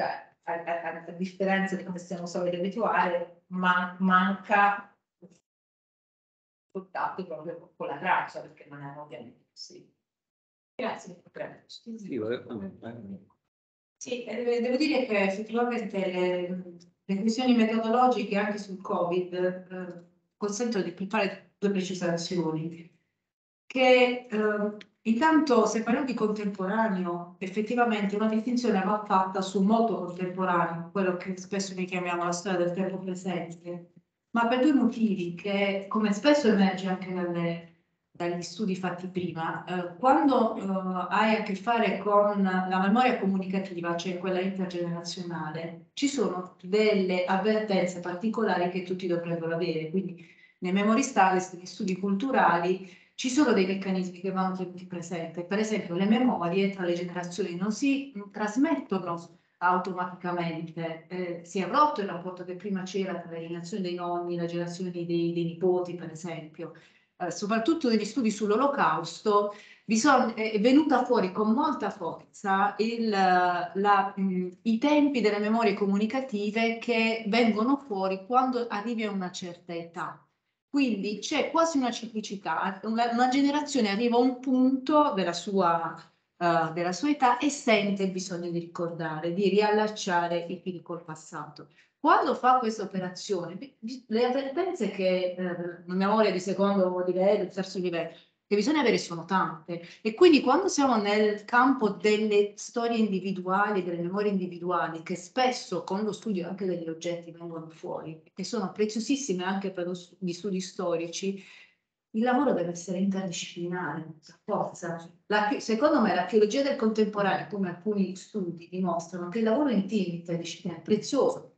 cioè, a, a, a differenza di come siamo soliti abituare, ma, manca contatto proprio con la traccia, perché non è ovviamente possibile. Grazie. Sì, volevo- Sì, eh, devo dire che effettivamente le, le questioni metodologiche anche sul Covid eh, consentono di fare due precisazioni. Che eh, intanto se parliamo di contemporaneo, effettivamente una distinzione va fatta su molto contemporaneo, quello che spesso noi chiamiamo la storia del tempo presente, ma per due motivi che, come spesso emerge anche dalle- dagli studi fatti prima, eh, quando eh, hai a che fare con la memoria comunicativa, cioè quella intergenerazionale, ci sono delle avvertenze particolari che tutti dovrebbero avere. Quindi nei memory studies, negli studi culturali, ci sono dei meccanismi che vanno tenuti presenti. Per esempio, le memorie tra le generazioni non si trasmettono automaticamente. Eh, si è rotto il rapporto che prima c'era tra la generazione dei nonni la generazione dei, dei- dei nipoti, per esempio. Eh, soprattutto negli studi sull'olocausto, è venuta fuori con molta forza il, la, i tempi delle memorie comunicative che vengono fuori quando arrivi a una certa età. Quindi c'è quasi una ciclicità, una, una generazione arriva a un punto della sua, eh, della sua età e sente il bisogno di ricordare, di riallacciare i fili col passato. Quando fa questa operazione, le avvertenze che eh, la memoria di secondo livello, di terzo livello, che bisogna avere sono tante e quindi quando siamo nel campo delle storie individuali, delle memorie individuali, che spesso con lo studio anche degli oggetti vengono fuori, che sono preziosissime anche per gli studi storici, il lavoro deve essere interdisciplinare, forza. La- secondo me l'archeologia del contemporaneo, come alcuni studi dimostrano, che il lavoro in team interdisciplinare è prezioso.